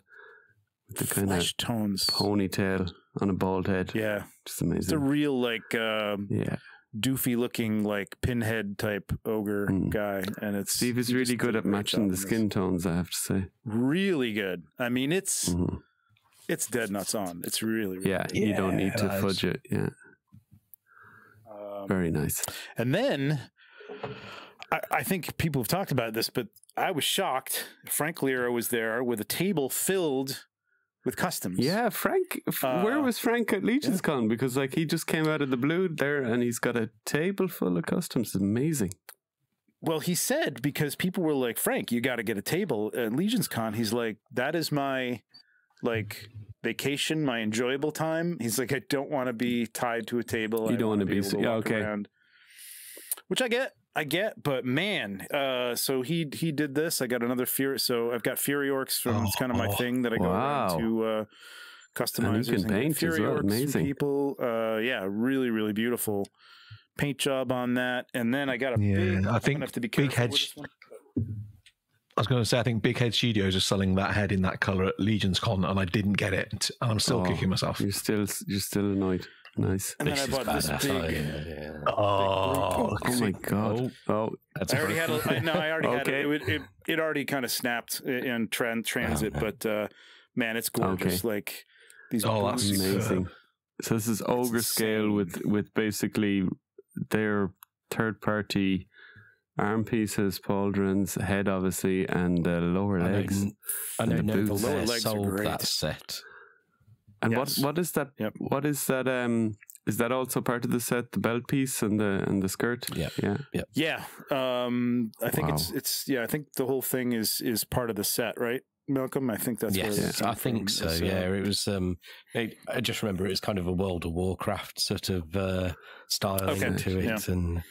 S2: with the kind of
S7: tones.
S2: ponytail on a bald head.
S7: Yeah,
S2: just amazing.
S7: it's a real like uh,
S2: yeah,
S7: doofy looking like pinhead type ogre
S2: Mm.
S7: guy, and it's
S2: Steve is really good at matching the skin tones. I have to say.
S7: Really good. I mean, it's
S2: Mhm.
S7: it's dead nuts on. It's really, really
S2: Yeah,
S7: good.
S2: you don't need to fudge it. Yeah,
S7: Um,
S2: very nice.
S7: And then I, I think people have talked about this, but I was shocked. Frank Lira was there with a table filled with customs.
S2: Yeah, Frank. f- where
S7: Uh,
S2: was Frank at Legion's Con? Because like he just came out of the blue there, and he's got a table full of customs. Amazing.
S7: Well, he said because people were like, Frank, you got to get a table at Legion's Con. He's like, that is my like vacation, my enjoyable time. He's like, I don't want to be tied to a table.
S2: You
S7: I
S2: don't
S7: wanna
S2: wanna be
S7: able
S2: so- yeah, okay.
S7: around. Which I get, I get, but man, uh, so he he did this. I got another Fury. So I've got Fury Orcs from. it's kind of my
S5: Oh,
S7: thing that I go around
S2: wow.
S7: to uh, customizers
S2: can
S7: get
S2: paint
S7: Fury
S2: well.
S7: Orcs
S2: Amazing.
S7: people. Uh, yeah, really, really beautiful paint job on that. And then I got a
S5: Yeah,
S7: big.
S5: I think
S7: gonna have to be
S5: big
S7: careful with
S5: heads-
S7: this one.
S5: I was going to say, I think Big Head Studios are selling that head in that color at Legion's Con, and I didn't get it, and I'm still
S2: Oh,
S5: kicking myself.
S2: You're still you're still annoyed. Nice.
S7: And then I
S4: is
S7: bought this
S4: badass.
S7: big.
S4: Oh, yeah, yeah.
S5: Oh,
S2: Oh my god. Oh,
S4: That's
S7: I already had. A, I, no, I already had it. It, it. it already kind of snapped in tran- transit,
S4: Okay.
S7: but uh, man, it's gorgeous. Like these.
S5: Oh, that's
S7: boots.
S2: amazing. So this is ogre scale with with basically their third party arm pieces, pauldrons, head obviously, and the lower
S4: I know,
S2: legs.
S4: I know
S2: and the
S4: Neville
S2: boots.
S7: The lower
S4: there
S7: legs are
S4: sold
S7: great.
S4: that set.
S2: And
S7: Yes.
S2: what what is that?
S7: Yep.
S2: What is that? Um, is that also part of the set? The belt piece and the and the skirt.
S4: Yeah.
S2: yeah.
S7: Yeah. Um. I think it's
S2: Wow.
S7: it's yeah. I think the whole thing is is part of the set, right, Malcolm? I think that's where
S4: yes,
S7: that came
S4: I think
S7: from.
S4: so.
S7: It's, uh,
S4: Yeah, it was. Um, it, I just remember it was kind of a World of Warcraft sort of uh, styling
S7: Okay,
S4: to it,
S7: yeah.
S4: and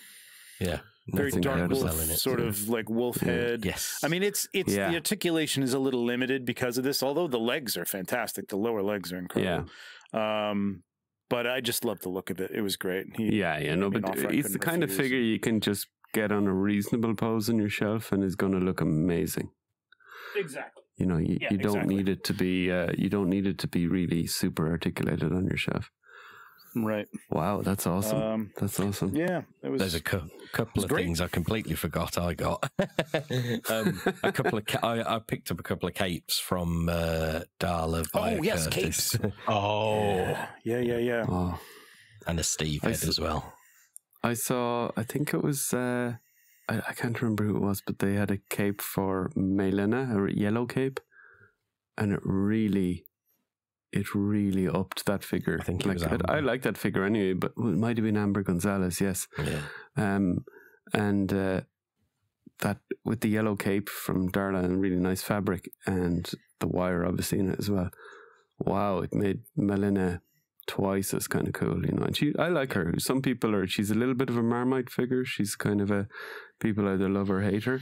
S4: yeah,
S7: very dark wolf, sort
S4: so-
S7: of like wolf
S2: Yeah.
S7: head.
S4: Yes,
S7: I mean, it's it's
S2: Yeah.
S7: the articulation is a little limited because of this. Although the legs are fantastic, the lower legs are incredible. Yeah. Um, but I just love the look of it. It was great. He,
S2: Yeah, yeah, no, but it's the kind of figure you can just get on a reasonable pose on your shelf and is going to look amazing.
S7: exactly.
S2: You know, you,
S7: Yeah,
S2: you don't
S7: exactly.
S2: need it to be uh, you don't need it to be really super articulated on your shelf.
S7: Right.
S2: Wow, that's awesome.
S7: Um,
S2: that's awesome.
S7: yeah, it was.
S4: There's a cou- couple of
S7: great.
S4: things I completely forgot I got. um, a couple of ca- I, I picked up a couple of capes from uh, Darla. via
S7: Oh, yes,
S4: Curtis,
S5: oh,
S7: yeah, yeah, yeah.
S2: Oh,
S4: and a Steve
S2: I
S4: head
S2: s-
S4: as well.
S2: I saw. I think it was. Uh, I, I can't remember who it was, but they had a cape for Melina, a yellow cape, and it really, it really upped that figure.
S4: I think it
S2: like
S4: was
S2: it- I like that figure anyway, but it might have been Amber Gonzalez. Yes,
S4: Yeah,
S2: um, and uh, that with the yellow cape from Darla and really nice fabric and the wire obviously in it as well. Wow, it made Melina twice as kind of cool, you know. And she, I like her. Some people are. She's a little bit of a Marmite figure. She's kind of a people either love or hate her.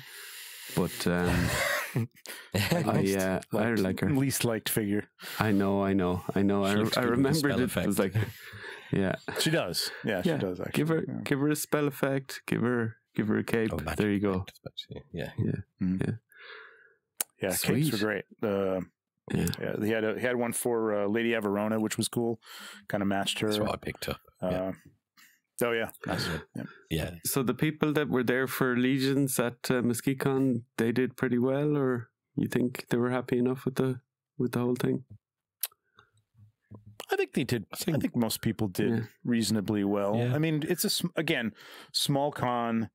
S2: But um, I, uh, I like her.
S7: Least liked figure.
S2: I know, I know, I know.
S4: She
S2: I, I remembered it. It was like, yeah,
S7: She does. Yeah,
S2: Yeah,
S7: she does. Actually.
S2: give her,
S7: Yeah.
S2: give her a spell effect. Give her, give her a cape.
S4: Oh,
S2: there you go.
S4: effect, especially. Yeah,
S7: Yeah, capes
S2: Sweet.
S7: were great. Uh,
S2: Yeah.
S7: yeah, he had a, he had one for uh, Lady Averona, which was cool. Kind of matched her.
S4: that's what I picked up.
S7: uh,
S4: yeah.
S7: Oh yeah,
S4: That's.
S7: Yeah.
S4: Yeah,
S2: So the people that were there for Legions at uh, Muskecon, they did pretty well, or you think they were happy enough with the with the whole thing?
S7: I think they did. I think,
S4: think-
S7: most people did
S2: Yeah.
S7: reasonably well.
S4: Yeah.
S7: I mean, it's a sm- again small con,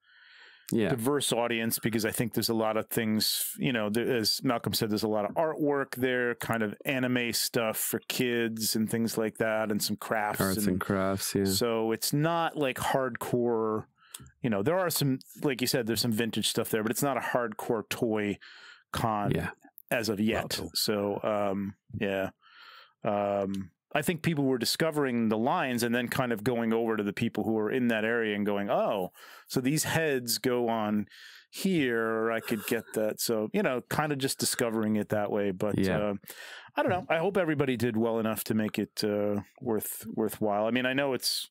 S2: Yeah,
S7: diverse audience because I think there's a lot of things. You know, there, as Malcolm said, there's a lot of artwork there, kind of anime stuff for kids and things like that, and some crafts
S2: arts and crafts. Yeah,
S7: So it's not like hardcore. You know, there are some, like you said, there's some vintage stuff there, but it's not a hardcore toy con
S2: yeah,
S7: as of yet. So, um, yeah. Um, I think people were discovering the lines and then kind of going over to the people who were in that area and going, oh, so these heads go on here, or I could get that. So, you know, kind of just discovering it that way. But
S2: Yeah.
S7: uh, I don't know. I hope everybody did well enough to make it uh, worth worthwhile. I mean, I know it's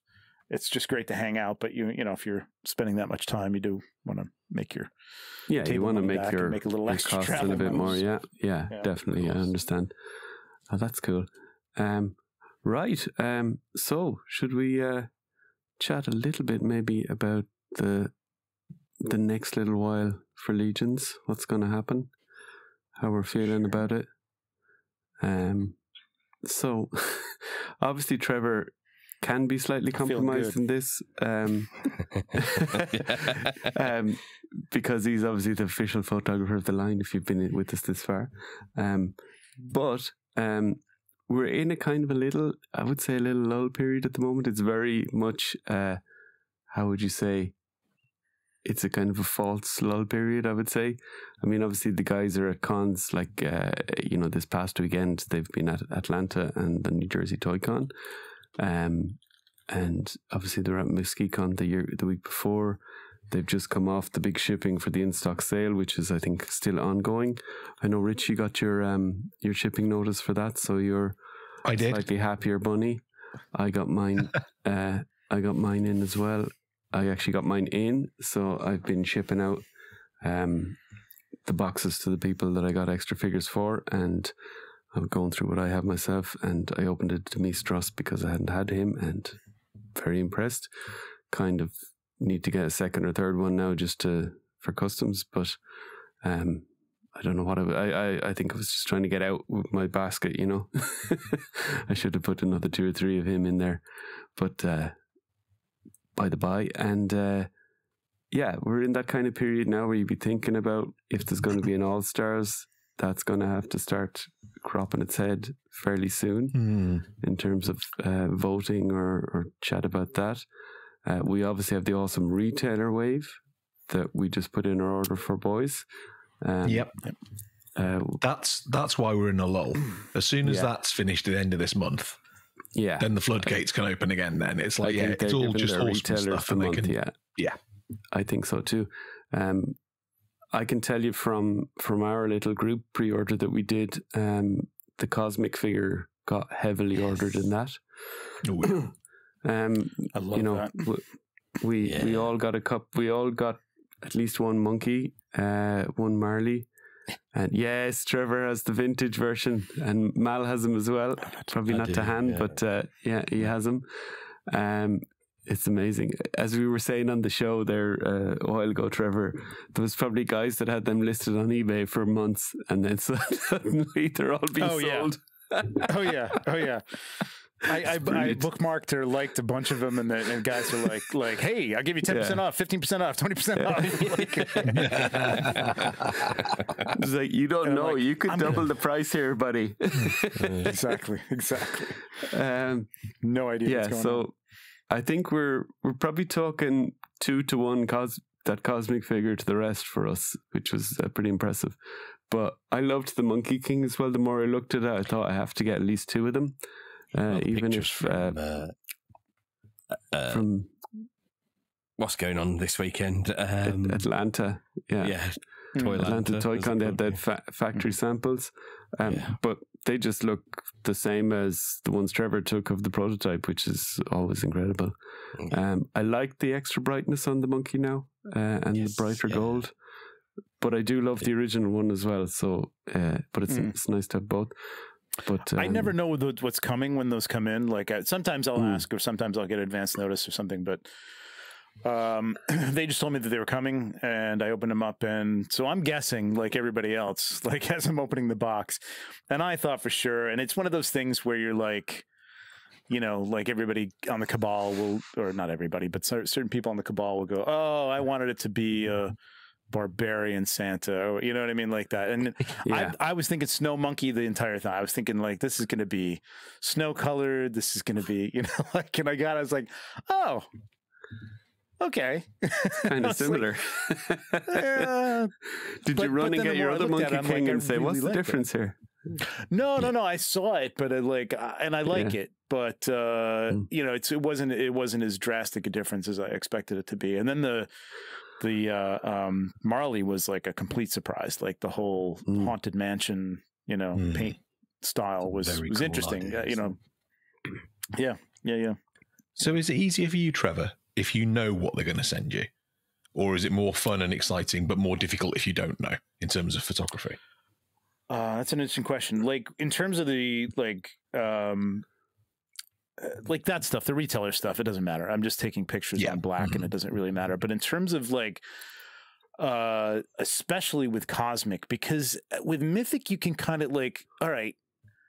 S7: it's just great to hang out, but you you know, if you're spending that much time, you do want to make your
S2: yeah. You want to make your
S7: make a little extra
S2: costs a bit more. Yeah, yeah,
S7: Yeah,
S2: definitely. I understand. Oh, that's cool. Um, right. Um, so should we uh, chat a little bit maybe about the the next little while for Legions? What's going to happen? How we're feeling about it? Um, so obviously Trevor can be slightly compromised in this. Um, um, because he's obviously the official photographer of the line. If you've been with us this far, um, but um, we're in a kind of a little, I would say, a little lull period at the moment. It's very much, uh, how would you say? It's a kind of a false lull period, I would say. I mean, obviously the guys are at cons like uh, you know this past weekend they've been at Atlanta and the New Jersey Toy Con, um, and obviously they're at Muskecon the year the week before. They've just come off the big shipping for the in stock sale, which is I think still ongoing. I know Rich, you got your um your shipping notice for that, so you're
S5: I did.
S2: slightly happier bunny. I got mine. uh, I got mine in as well. I actually got mine in, so I've been shipping out um the boxes to the people that I got extra figures for, and I'm going through what I have myself, and I opened it to me Struss because I hadn't had him, and very impressed. Kind of need to get a second or third one now just to for customs, but um, I don't know what I, I I think I was just trying to get out with my basket, you know. I should have put another two or three of him in there, but uh, by the by, and uh, yeah, we're in that kind of period now where you'd be thinking about if there's going to be an All Stars, that's going to have to start cropping its head fairly soon
S5: Hmm.
S2: in terms of uh, voting or, or chat about that. Uh, we obviously have the awesome retailer wave that we just put in our order for boys. Um,
S5: Yep.
S2: Uh,
S5: That's that's why we're in a lull. As soon as
S2: Yeah.
S5: that's finished at the end of this month,
S2: yeah.
S5: then the floodgates can open again. Then it's like yeah, it's all just awesome stuff, and they
S2: month,
S5: can
S2: yeah.
S5: yeah.
S2: I think so too. Um, I can tell you from from our little group pre-order that we did, um, the cosmic figure got heavily ordered in that.
S5: Ooh, yeah.
S2: Um,
S7: I love
S2: you know,
S7: that.
S2: w- we we all got a cup. We all got at least one monkey, uh, one Marley, and yes, Trevor has the vintage version, and Mal has them as well. Probably
S4: I
S2: not to hand,
S4: yeah.
S2: but uh, yeah, he has them. Um, it's amazing. As we were saying on the show there uh, a while ago, Trevor, there was probably guys that had them listed on eBay for months, and then suddenly they're all being
S7: Oh, yeah. Oh yeah, oh yeah. I, I, I bookmarked or liked a bunch of them, and the and guys are like, like, hey, I'll give you ten percent
S2: Yeah.
S7: off, fifteen percent off, twenty percent off. Like,
S2: It's like you don't
S7: And
S2: know.
S7: like,
S2: you could
S7: I'm
S2: double
S7: gonna-
S2: the price here, buddy.
S7: exactly, exactly.
S2: um,
S7: No idea.
S2: yeah,
S7: what's going
S2: so
S7: on.
S2: I think we're we're probably talking two to one cos that cosmic figure to the rest for us, which was uh, pretty impressive. But I loved the Monkey King as well. The more I looked at it, I thought I have to get at least two of them, uh,
S4: Well,
S2: even if uh,
S4: from, uh, uh,
S2: from
S4: what's going on this weekend?
S2: At-
S4: Um,
S2: Atlanta. Yeah,
S4: yeah,
S7: Mm.
S4: Toyland.
S2: Atlanta Toy Con. They had that fa- factory samples, um,
S4: Yeah.
S2: but they just look the same as the ones Trevor took of the prototype, which is always incredible.
S4: Mm.
S2: Um, I like the extra brightness on the monkey now uh, and
S4: Yes,
S2: the brighter
S4: yeah.
S2: gold, but I do love the original one as well. So, uh, but it's
S7: Mm.
S2: it's nice to have both. But
S7: I never
S2: um,
S7: know what- what's coming when those come in. Like I, sometimes I'll
S2: Mm.
S7: ask, or sometimes I'll get advance notice or something. But um, they just told me that they were coming, and I opened them up, and so I'm guessing, like everybody else, like as I'm opening the box, and I thought for sure, and it's one of those things where you're like. You know, like everybody on the cabal will, or not everybody, but certain people on the cabal will go, "Oh, I wanted it to be a barbarian Santa," or you know what I mean, like that. And
S2: Yeah.
S7: I, I was thinking snow monkey the entire time. I was thinking like this is going to be snow colored. This is going to be, you know, like, and I got, I was like, oh, okay.
S2: kind of
S7: was like,
S2: similar.
S7: "Eh."
S2: Did
S7: but-
S2: you run and get your
S7: I
S2: other Monkey
S7: it,
S2: King
S7: like,
S2: and say,
S7: really
S2: "What's the
S7: liked it."
S2: difference here?"
S7: no, no, no. I saw it, but it, like, uh, and I like it, but uh,
S2: Mm.
S7: you know, it's it wasn't it wasn't as drastic a difference as I expected it to be. And then the the uh, um, Marley was like a complete surprise. Like the whole
S2: Mm.
S7: haunted mansion, you know,
S5: Mm.
S7: paint style was
S5: Very
S7: was
S5: cool
S7: interesting. Uh, you know, yeah, yeah, yeah.
S5: So is it easier for you, Trevor, if you know what they're going to send you? Or is it more fun and exciting, but more difficult if you don't know in terms of photography?
S7: Uh, that's an interesting question. Like in terms of the like um like that stuff, the retailer stuff, it doesn't matter. I'm just taking pictures
S5: Yeah.
S7: on black and it doesn't really matter. But in terms of like uh especially with cosmic because uh, with mythic you can kind of like all right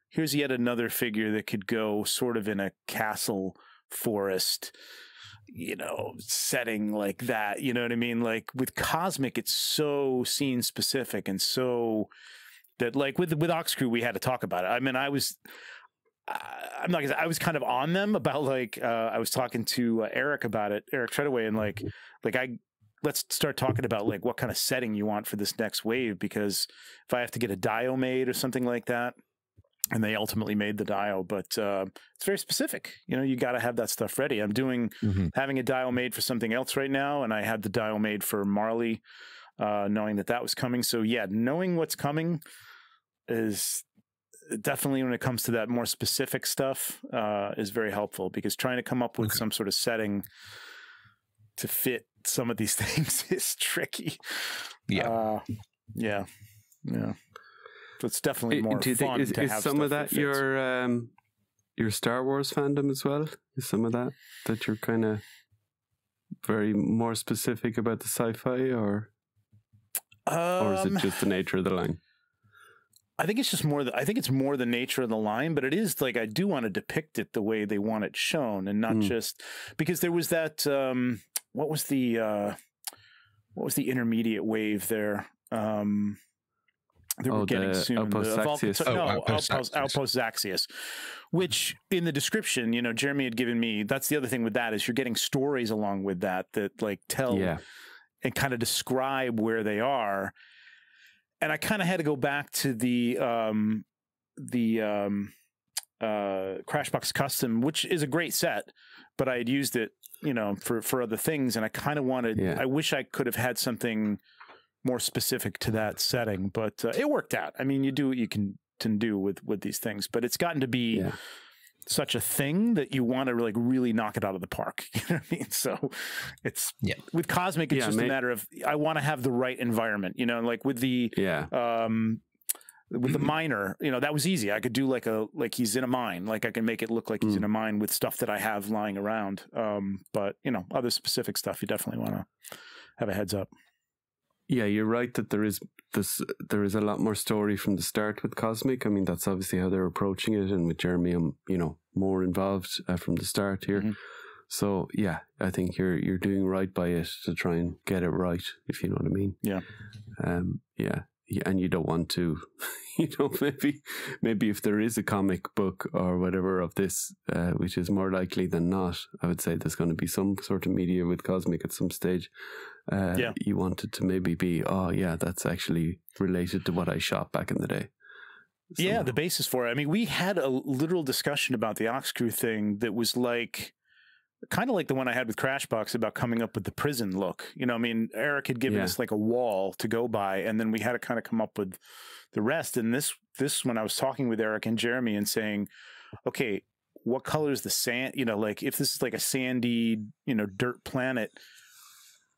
S7: here's yet another figure that could go sort of in a castle forest you know setting like that you know what i mean like with cosmic it's so scene specific and so that like with with OxKrewe we had to talk about it. I mean, I was I'm not gonna I was kind of on them about like uh, I was talking to uh, Eric about it, Eric Treadaway, and like like I let's start talking about like what kind of setting you want for this next wave because if I have to get a dial made or something like that. And they ultimately made the dial, but uh, it's very specific. You know, you got to have that stuff ready. I'm doing
S5: Mhm.
S7: having a dial made for something else right now, and I had the dial made for Marley, uh, knowing that that was coming. So yeah, knowing what's coming is definitely when it comes to that more specific stuff uh, is very helpful because trying to come up with
S5: Okay.
S7: some sort of setting to fit some of these things is tricky.
S5: Yeah.
S7: Uh, Yeah, yeah. So it's definitely more
S2: Do
S7: fun
S2: is,
S7: to
S2: is
S7: have
S2: some of
S7: stuff
S2: that your um, your Star Wars fandom as well? Is some of that that you're kind of very more specific about the sci-fi, or or is
S7: Um,
S2: it just the nature of the line?
S7: I think it's just more. The, I think it's more the nature of the line, but it is like I do want to depict it the way they want it shown, and not
S2: Mm.
S7: just because there was that. Um, what was the uh, what was the intermediate wave there? Um, were
S2: Oh,
S7: getting
S2: the
S7: soon.
S2: Outpost
S7: the Vulcan-
S2: Zaxius.
S5: Oh,
S7: no,
S5: Outpost
S7: Outpost,
S5: Zaxius.
S7: Outpost Zaxius, which in the description, you know, Jeremy had given me. That's the other thing with that is you're getting stories along with that that like tell
S2: Yeah,
S7: and kind of describe where they are. And I kind of had to go back to the um, the um, uh, Crashbox Custom, which is a great set, but I had used it, you know, for for other things, and I kind of wanted.
S2: Yeah.
S7: I wish I could have had something more specific to that setting, but uh, it worked out. I mean, you do what you can can do with with these things, but it's gotten to be
S2: yeah,
S7: such a thing that you want to like really knock it out of the park. You know what I mean? So it's
S5: Yeah.
S7: with Cosmic, it's
S2: Yeah,
S7: just
S2: may-
S7: a matter of I want to have the right environment. You know, like with the
S2: yeah,
S7: um with the miner, you know, that was easy. I could do like a like he's in a mine. Like I can make it look like he's
S2: Mm.
S7: in a mine with stuff that I have lying around. Um, but you know, other specific stuff you definitely want to have a heads up.
S2: Yeah. You're right that there is this. There is a lot more story from the start with Cosmic. I mean, that's obviously how they're approaching it, and with Jeremy, I'm you know more involved uh, from the start here.
S7: Mhm.
S2: So yeah, I think you're you're doing right by it to try and get it right, if you know what I mean.
S7: Yeah.
S2: Um. Yeah. Yeah, and you don't want to, you know, maybe maybe if there is a comic book or whatever of this, uh, which is more likely than not, I would say there's going to be some sort of media with Cosmic at some stage. Uh,
S7: Yeah.
S2: You wanted to maybe be, oh yeah, that's actually related to what I shot back in the day.
S7: Yeah, the basis for it. I mean, we had a literal discussion about the OxKrewe thing that was like kind of like the one I had with Crashbox about coming up with the prison look. You know, I mean, Eric had given
S2: Yeah.
S7: us like a wall to go by, and then we had to kind of come up with the rest. And this, this when I was talking with Eric and Jeremy and saying, okay, what color is the sand? You know, like if this is like a sandy, you know, dirt planet.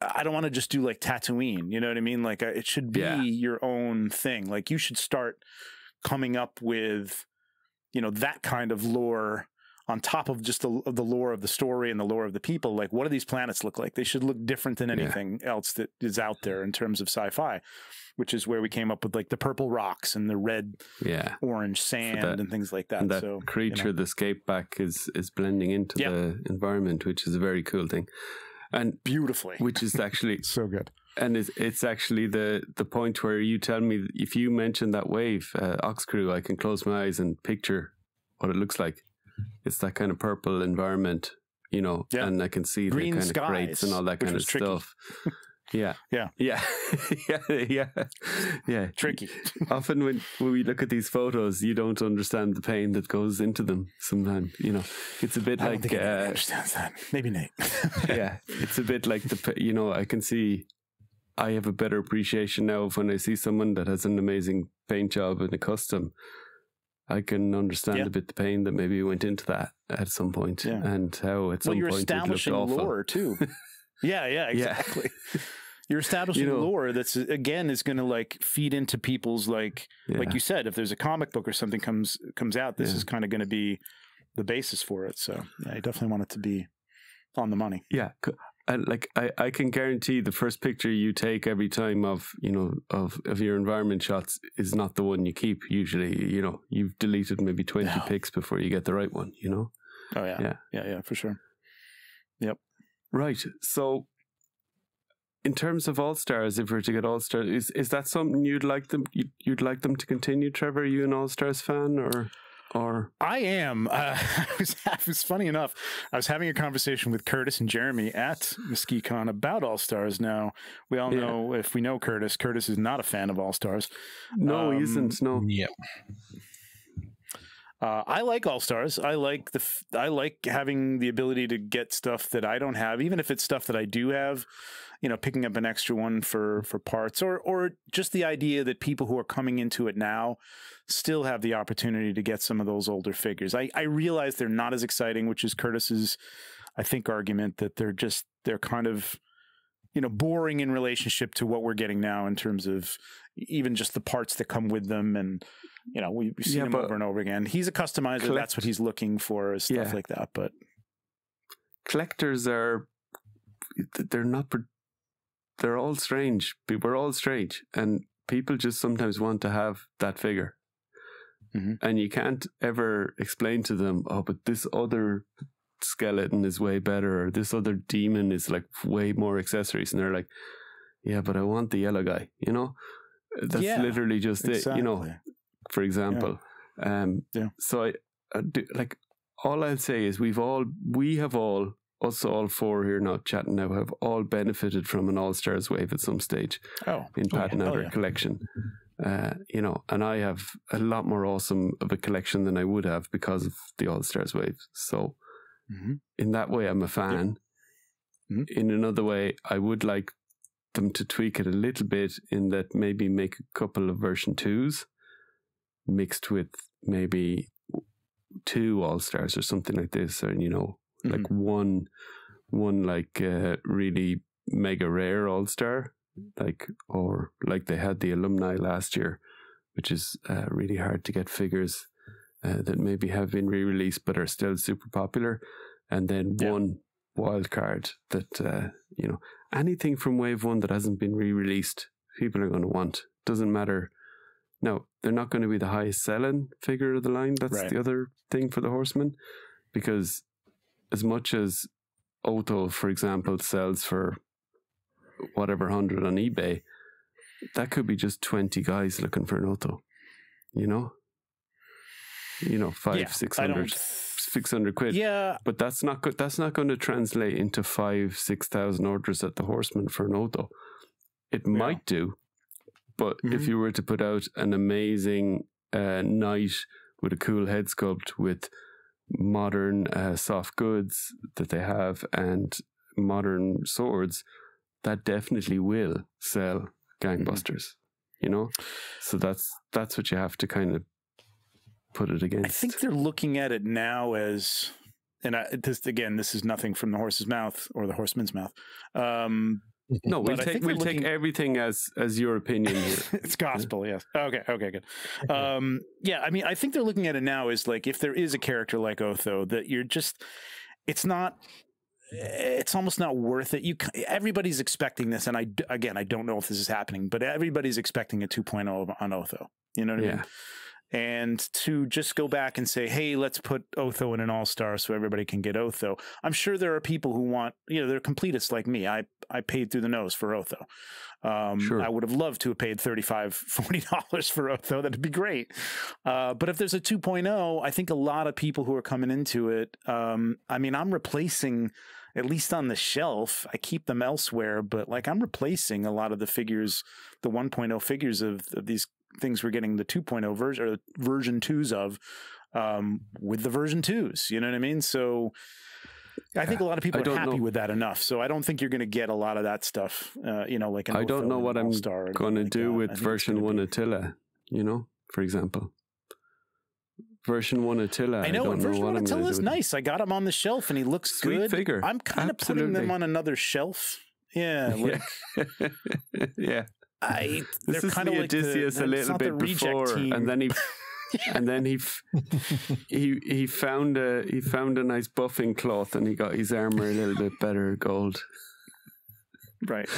S7: I don't want to just do like Tatooine, you know what I mean? Like it should be
S2: Yeah.
S7: your own thing. Like you should start coming up with you know that kind of lore on top of just the, of the lore of the story and the lore of the people like what do these planets look like they should look different than
S2: Yeah.
S7: anything else that is out there in terms of sci-fi which is where we came up with like the purple rocks and the red
S2: yeah.
S7: orange sand
S2: that-
S7: and things like that
S2: that
S7: so you know.
S2: creature, the scape back, is is blending into
S7: Yeah.
S2: the environment, which is a very cool thing, and
S7: beautifully
S2: which is actually
S7: so good
S2: And it's, it's actually the, the point where you tell me if you mention that wave, uh, OxKrewe, I can close my eyes and picture what it looks like. It's that kind of purple environment, you know,
S7: Yeah.
S2: and I can see
S7: Green
S2: the kind of crates and all that kind of
S7: tricky.
S2: stuff. Yeah.
S7: Yeah.
S2: Yeah. yeah. Yeah. Yeah.
S7: tricky
S2: Often when, when we look at these photos, you don't understand the pain that goes into them sometimes. You know, it's a bit
S7: i
S2: like,
S7: think
S2: uh,
S7: understands that maybe nate
S2: yeah, it's a bit like the you know I can see I have a better appreciation now of when I see someone that has an amazing paint job in a custom. I can understand
S7: Yeah.
S2: a bit the pain that maybe went into that at some point,
S7: Yeah.
S2: and how at some
S7: well you're
S2: point it looked awful.
S7: lore too yeah yeah
S2: Yeah.
S7: exactly you're establishing
S2: know-
S7: lore that's again is going to like feed into people's like
S2: Yeah.
S7: like you said if there's a comic book or something comes comes out this
S2: Yeah.
S7: is kind of going to be the basis for it so yeah, I definitely want it to be on the money
S2: yeah, and like I, I can guarantee the first picture you take every time of you know of of your environment shots is not the one you keep. Usually, you know, you've deleted maybe twenty
S7: No.
S2: pics before you get the right one. You know.
S7: oh yeah
S2: Yeah.
S7: yeah yeah for sure
S2: Right. So, in terms of All Stars, if we're to get All Stars, is is that something you'd like them you'd, you'd like them to continue? Trevor, are you an All Stars fan, or or
S7: I am. Uh, I was, it was funny enough. I was having a conversation with Curtis and Jeremy at Muskecon about All Stars. Now we all
S2: Yeah.
S7: know if we know Curtis, Curtis is not a fan of All Stars.
S2: no, he
S7: Um,
S2: isn't. No.
S5: Yeah.
S7: Uh, I like All Stars. I like the. I like having the ability to get stuff that I don't have, even if it's stuff that I do have. You know, picking up an extra one for for parts, or or just the idea that people who are coming into it now still have the opportunity to get some of those older figures. I I realize they're not as exciting, which is Curtis's, I think, argument that they're just they're kind of you know boring in relationship to what we're getting now in terms of even just the parts that come with them, and you know we, we've seen
S2: Yeah,
S7: him over and over again. He's a customizer.
S2: collect-
S7: that's what he's looking for, is stuff
S2: Yeah.
S7: like that. But
S2: collectors are they're not they're all strange we're all strange and people just sometimes want to have that figure
S7: Mhm.
S2: and you can't ever explain to them oh but this other skeleton is way better or this other demon is like way more accessories and they're like yeah but i want the yellow guy you know that's
S7: Yeah,
S2: literally just it you know
S7: exactly.
S2: For example. Um,
S7: Yeah.
S2: So I, I do, like all I'll say is we've all we have all us all four here now chatting now have all benefited from an All Stars wave at some stage
S7: oh,
S2: in
S7: Oh, yeah.
S2: Pat
S7: Oh, yeah.
S2: collection. Uh, you know, and I have a lot more awesome of a collection than I would have because of the All Stars wave. So
S7: Mhm.
S2: in that way, I'm a fan.
S7: Mhm.
S2: In another way, I would like them to tweak it a little bit in that maybe make a couple of version twos mixed with maybe two all stars or something like this, or you know, like one, one like uh, really mega rare all star, like or like they had the alumni last year, which is uh, really hard to get figures uh, that maybe have been re-released but are still super popular, and then
S7: Yeah.
S2: one wild card that uh, you know anything from wave one that hasn't been re-released, people are going to want. Doesn't matter. No, they're not going to be the highest selling figure of the line. That's
S7: Right.
S2: the other thing for the horseman, because as much as Otho, for example, sells for whatever hundred on eBay, that could be just twenty guys looking for an Otho. You know, you know, five,
S7: Yeah,
S2: six hundred, six hundred quid.
S7: Yeah,
S2: But that's not good. That's not going to translate into five, six thousand orders at the Horseman for an Otho. It might do, but if
S7: Mhm.
S2: you were to put out an amazing uh, night with a cool head sculpt with modern uh, soft goods that they have and modern swords, that definitely will sell gangbusters. You know, so that's that's what you have to kind of put it against.
S7: I think they're looking at it now as, and I, this again, this is nothing from the horse's mouth or the horseman's mouth. Um,
S2: No, we'll
S7: But
S2: take we'll take
S7: looking-
S2: everything as as your opinion here.
S7: it's gospel, yes. Okay, okay, good. Um, yeah, I mean, I think they're looking at it now as like if there is a character like Otho that you're just, it's not. It's almost not worth it. You everybody's expecting this, and I again I don't know if this is happening, but everybody's expecting a 2.0 on Otho. You know what I mean? And to just go back and say, "Hey, let's put Otho in an All Star so everybody can get Otho." I'm sure there are people who want, you know, they're completists like me. I I paid through the nose for Otho. Um,
S2: Sure.
S7: I would have loved to have paid $35, 40 dollars for Otho. That'd be great. Uh, but if there's a 2.0, I think a lot of people who are coming into it. Um, I mean, I'm replacing. At least on the shelf, I keep them elsewhere, but like I'm replacing a lot of the figures, the 1.0 figures of, of these things we're getting the 2.0 version or version 2s of um, with the version 2s. You know what I mean? So I think a lot of people are happy
S2: know.
S7: with that enough. So I don't think you're going to get a lot of that stuff, uh, you know, like an
S2: I don't know what I'm
S7: All-Star or anything
S2: going to do.
S7: I
S2: with version one
S7: be-
S2: Attila. You know, for example, version one Attila.
S7: I know,
S2: don't
S7: and version
S2: know
S7: one
S2: do with-
S7: nice. I got him on the shelf and he looks
S2: Sweet
S7: good.
S2: figure.
S7: I'm kind of putting them on another shelf. Yeah, like
S2: Yeah, yeah.
S7: I,
S2: This
S7: they're
S2: is
S7: kind
S2: the
S7: of like the-
S2: Odysseus a little bit before,
S7: team.
S2: and then he, and then he, he he found a he found a nice buffing cloth, and he got his armor a little bit better gold.
S7: right,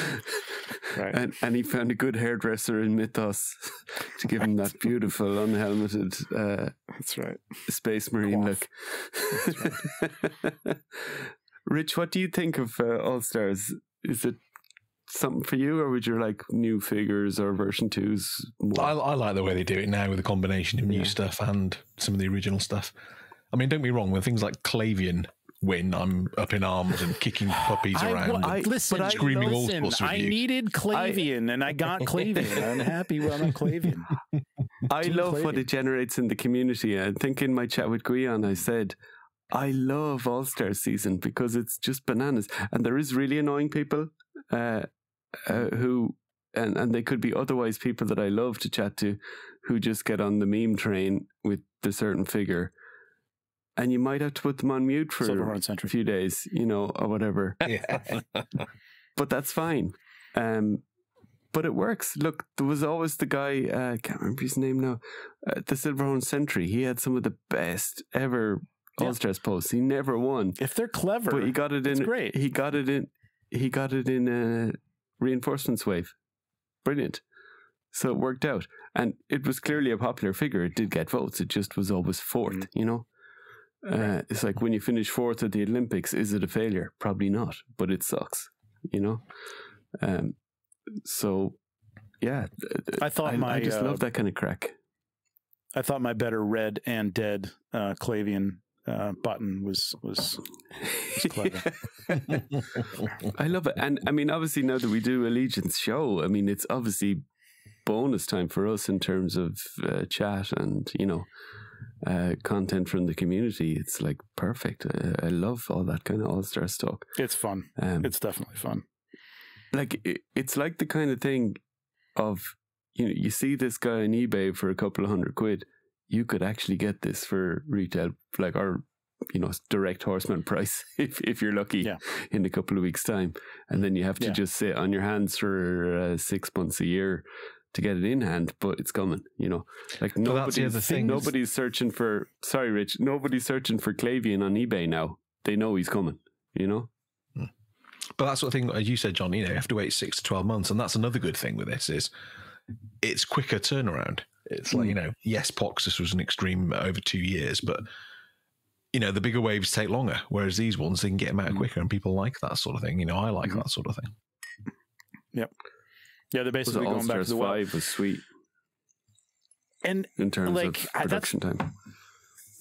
S7: right.
S2: And and he found a good hairdresser in Mythos to give him that beautiful unhelmeted uh,
S7: That's right.
S2: space marine look. Rich, what do you think of uh, All Stars? Is it something for you, or would you like new figures or version twos? More?
S5: I, I like the way they do it now with a combination of new
S2: Yeah.
S5: stuff and some of the original stuff. I mean, don't be wrong, when things like Clavian win, I'm up in arms and kicking puppies
S7: I,
S5: around.
S7: wa-
S5: and
S2: I-
S7: listen,
S2: but I-
S5: Screaming all
S7: listen,
S5: sorts of
S7: I
S5: reviews.
S7: needed Clavian and I got Clavian. I'm happy with my Clavian.
S2: I
S7: Team
S2: love what it generates in the community. I think in my chat with Guion, I said, I love All Star season because it's just bananas. And there is really annoying people uh, uh, who, and, and they could be otherwise people that I love to chat to, who just get on the meme train with the certain figure. And you might have to put them on mute for a few days, you know, or whatever
S5: yeah.
S2: but that's fine. Um, but it works. Look, there was always the guy. uh, I can't remember his name now. Uh, the Silverhorn Sentry. He had some of the best ever
S7: Yeah.
S2: All Stars posts. He never won,
S7: If they're clever,
S2: but he got it
S7: it's
S2: in.
S7: great.
S2: He got it in. He got it in a reinforcements wave. Brilliant. So it worked out, and it was clearly a popular figure. It did get votes. It just was always 4th
S7: Mm.
S2: You know. Uh, it's like when you finish fourth at the Olympics, is it a failure? Probably not, but it sucks, you know? Um, so, yeah.
S7: I thought
S2: I,
S7: my
S2: I just
S7: uh,
S2: love that kind of crack.
S7: I thought my better red and dead uh, Clavian uh, button was was was clever.
S2: I love it. And I mean, obviously, now that we do Allegiance show, I mean, it's obviously bonus time for us in terms of uh, chat and, you know, uh, content from the community. It's like perfect. Uh, I love all that kind of all star talk.
S7: it's fun.
S2: Um,
S7: It's definitely fun.
S2: like it, it's like the kind of thing of you know you see this guy on eBay for a couple of hundred quid, you could actually get this for retail like our you know direct horseman price if if you're lucky
S7: Yeah.
S2: in a couple of weeks time, and then you have to
S7: Yeah.
S2: just sit on your hands for uh, six months a year to get it in hand, but it's coming. You know, like
S5: But that's the
S2: nobody's
S5: thing is-
S2: nobody's searching for. Sorry, Rich. Nobody's searching for Clavian on eBay now. They know he's coming. You know.
S5: But that's the thing, as you said, John. You know, you have to wait six to twelve months, and that's another good thing with this is it's quicker turnaround. It's like you know, yes, Poxxus was an extreme over two years, but you know, the bigger waves take longer. Whereas these ones, they can get them out mm. quicker, and people like that sort of thing. You know, I like mm-hmm. that sort of thing. Yep.
S7: Yeah, they're
S2: Was
S7: basically
S2: it
S7: going back to
S2: All-Stars
S7: the well.
S2: Five was sweet
S7: And
S2: in terms
S7: Like,
S2: of
S7: I-
S2: production time.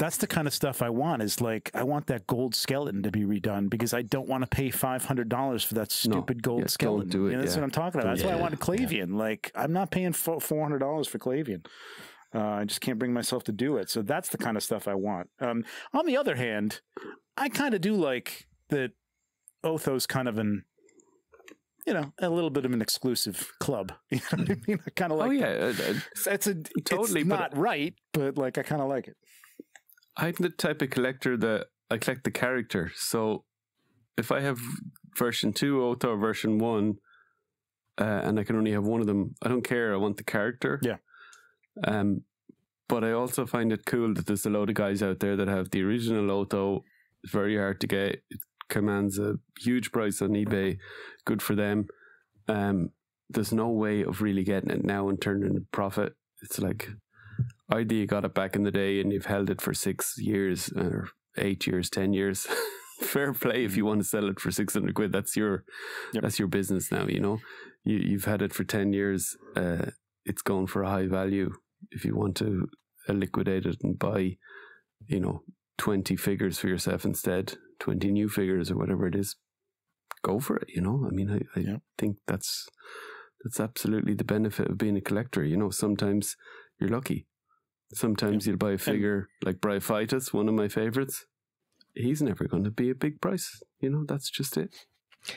S7: That's the kind of stuff I want. Is like I want that gold skeleton to be redone because I don't want to pay five hundred dollars for that
S2: No.
S7: stupid gold
S2: Yeah,
S7: skeleton.
S2: do it,
S7: You know, that's
S2: yeah.
S7: what I'm talking about. That's why I
S2: Yeah.
S7: wanted Clavian. Like I'm not paying four hundred dollars for Clavian. Uh, I just can't bring myself to do it. So that's the kind of stuff I want. Um, on the other hand, I kind of do like that. Otho's kind of an, you know, a little bit of an exclusive club. You know what I mean? I kind of like.
S2: oh yeah, uh, uh,
S7: It's, it's a
S2: Totally,
S7: It's
S2: but-
S7: not right, but like I kind of like it.
S2: I'm the type of collector that I collect the character. So if I have version two Otho or version one, uh, and I can only have one of them, I don't care. I want the character.
S7: Yeah.
S2: Um, but I also find it cool that there's a load of guys out there that have the original Otho. It's very hard to get. It commands a huge price on eBay. Good for them. Um, there's no way of really getting it now and turning a profit. It's like you got it back in the day and you've held it for six years or eight years, ten years. Fair play if you want to sell it for six hundred quid. That's your
S7: Yep.
S2: that's your business now. You know, you you've had it for ten years. Uh, it's going for a high value. If you want to uh, liquidate it and buy, you know, twenty figures for yourself instead, twenty new figures or whatever it is, go for it. You know, I mean, I, I
S7: Yeah.
S2: think that's that's absolutely the benefit of being a collector. You know, sometimes you're lucky. Sometimes you'll buy a figure like Bryophytus, one of my favorites. He's never going to be a big price. You know, that's just it.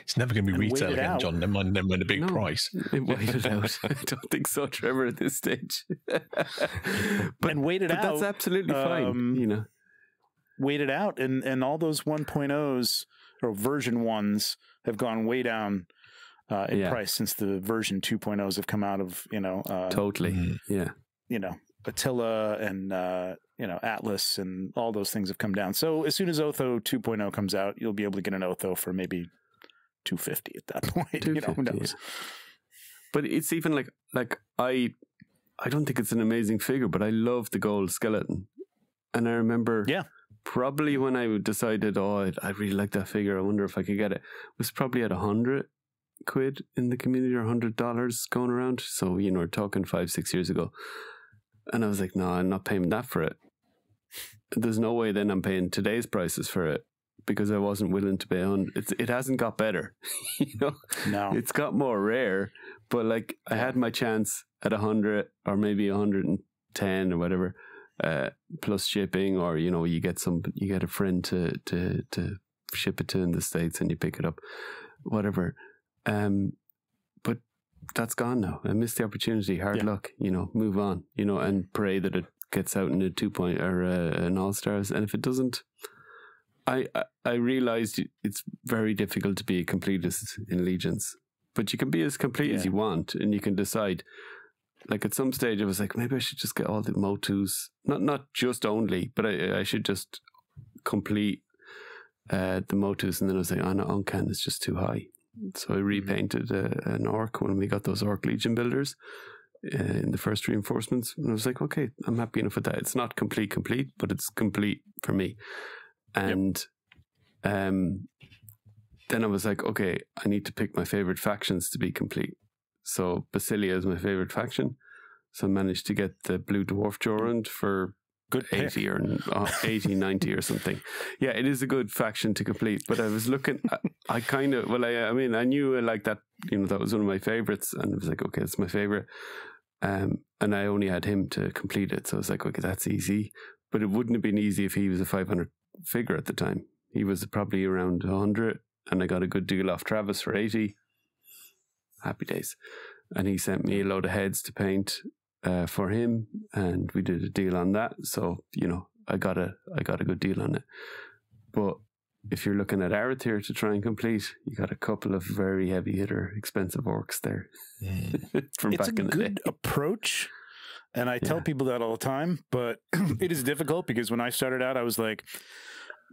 S5: It's never going to be
S7: And
S5: retail again,
S7: out.
S5: John. Never mind, never mind a big
S2: No.
S5: price.
S2: It wait it out. I don't think so, Trevor, at this stage. but
S7: and wait it
S2: but
S7: out.
S2: that's absolutely fine.
S7: um,
S2: You know,
S7: wait it out and and all those 1.0s or version ones have gone way down uh, in
S2: Yeah.
S7: price since the version 2.0s have come out of you know uh,
S2: totally.
S5: Mm.
S2: Yeah.
S7: you know Attila and uh, you know Atlas and all those things have come down. So as soon as Otho 2.0 comes out, you'll be able to get an Otho for maybe 250 at that point. you know, who knows?
S2: But it's even like like I I don't think it's an amazing figure, but I love the gold skeleton. And I remember
S7: Yeah.
S2: probably when I decided, oh, I, I really like that figure. I wonder if I could get it. it was probably at a hundred quid in the community or hundred dollars going around. So you know, we're talking five six years ago. And I was like, no, I'm not paying that for it. There's no way then I'm paying today's prices for it because I wasn't willing to pay on. It's, it hasn't got better, you know
S7: No.
S2: it's got more rare, but like I had my chance at a hundred or maybe a hundred and ten or whatever, uh, plus shipping, or you know, you get some, you get a friend to to to ship it to in the states, and you pick it up, whatever. Um, that's gone now. I missed the opportunity. Hard
S7: Yeah.
S2: luck, you know. Move on, you know, and pray that it gets out in a two point or uh, an all stars, and if it doesn't. I, I I realized it's very difficult to be a completist in Legions but you can be as complete as you want, and you can decide. Like at some stage, I was like, maybe I should just get all the Motus, not not just only, but I I should just complete uh, the Motus, and then I was like, oh no, Uncan is just too high, so I repainted uh, an Orc when we got those Orc Legion builders uh, in the first reinforcements, and I was like, okay, I'm happy enough with that. It's not complete, complete, but it's complete for me, and um, then I was like, okay, I need to pick my favorite factions to be complete. So Basilia is my favorite faction. So I managed to get the Blue Dwarf Jorund for
S7: Good pick.
S2: 80 or uh, 80, 90 or something. Yeah, it is a good faction to complete. But I was looking, I, I kind of, well, I, I mean, I knew uh, like that, you know, that was one of my favorites. And I was like, okay, it's my favorite. Um, and I only had him to complete it. So I was like, okay, that's easy. But it wouldn't have been easy if he was a 500 figure at the time. He was probably around 100. And I got a good deal off Travis for 80. Happy days. And he sent me a load of heads to paint uh, for him, and we did a deal on that. So you know, I got a I got a good deal on it. But if you're looking at Arethyr to try and complete, you got a couple of very heavy hitter, expensive orcs there from
S7: it's
S2: back
S7: a
S2: in the
S7: good
S2: day.
S7: approach and i tell people that all the time but it is difficult because when i started out i was like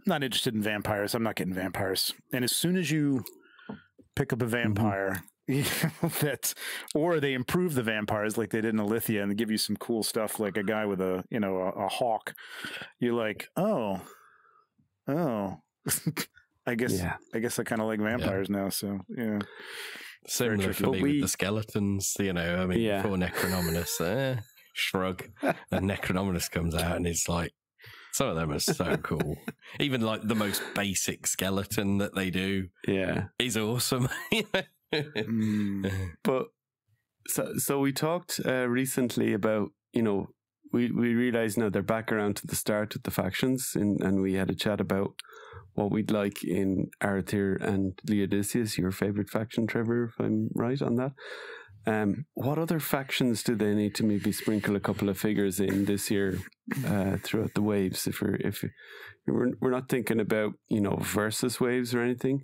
S7: not interested in vampires i'm not getting vampires and as soon as you pick up a vampire that or they improve the vampires like they did in Alithia and give you some cool stuff like a guy with a you know a, a hawk you're like oh oh i guess
S2: Yeah,
S7: i guess i kind of like vampires now so yeah
S4: Similar for
S2: But
S4: me
S2: we-
S4: with the skeletons, you know. I mean,
S2: Yeah.
S4: before Necronominus, eh, shrug. and Necronominus comes out and it's like, some of them are so cool. Even like the most basic skeleton that they do
S2: yeah.
S4: is awesome.
S7: Mm.
S2: But so so we talked uh, recently about you know we we realize now they're back around to the start of the factions and and we had a chat about what we'd like in Arethyr and Leodysseus, your favorite faction, Trevor, if I'm right on that. Um, what other factions do they need to maybe sprinkle a couple of figures in this year uh, throughout the waves? If we're if we're we're not thinking about you know versus waves or anything,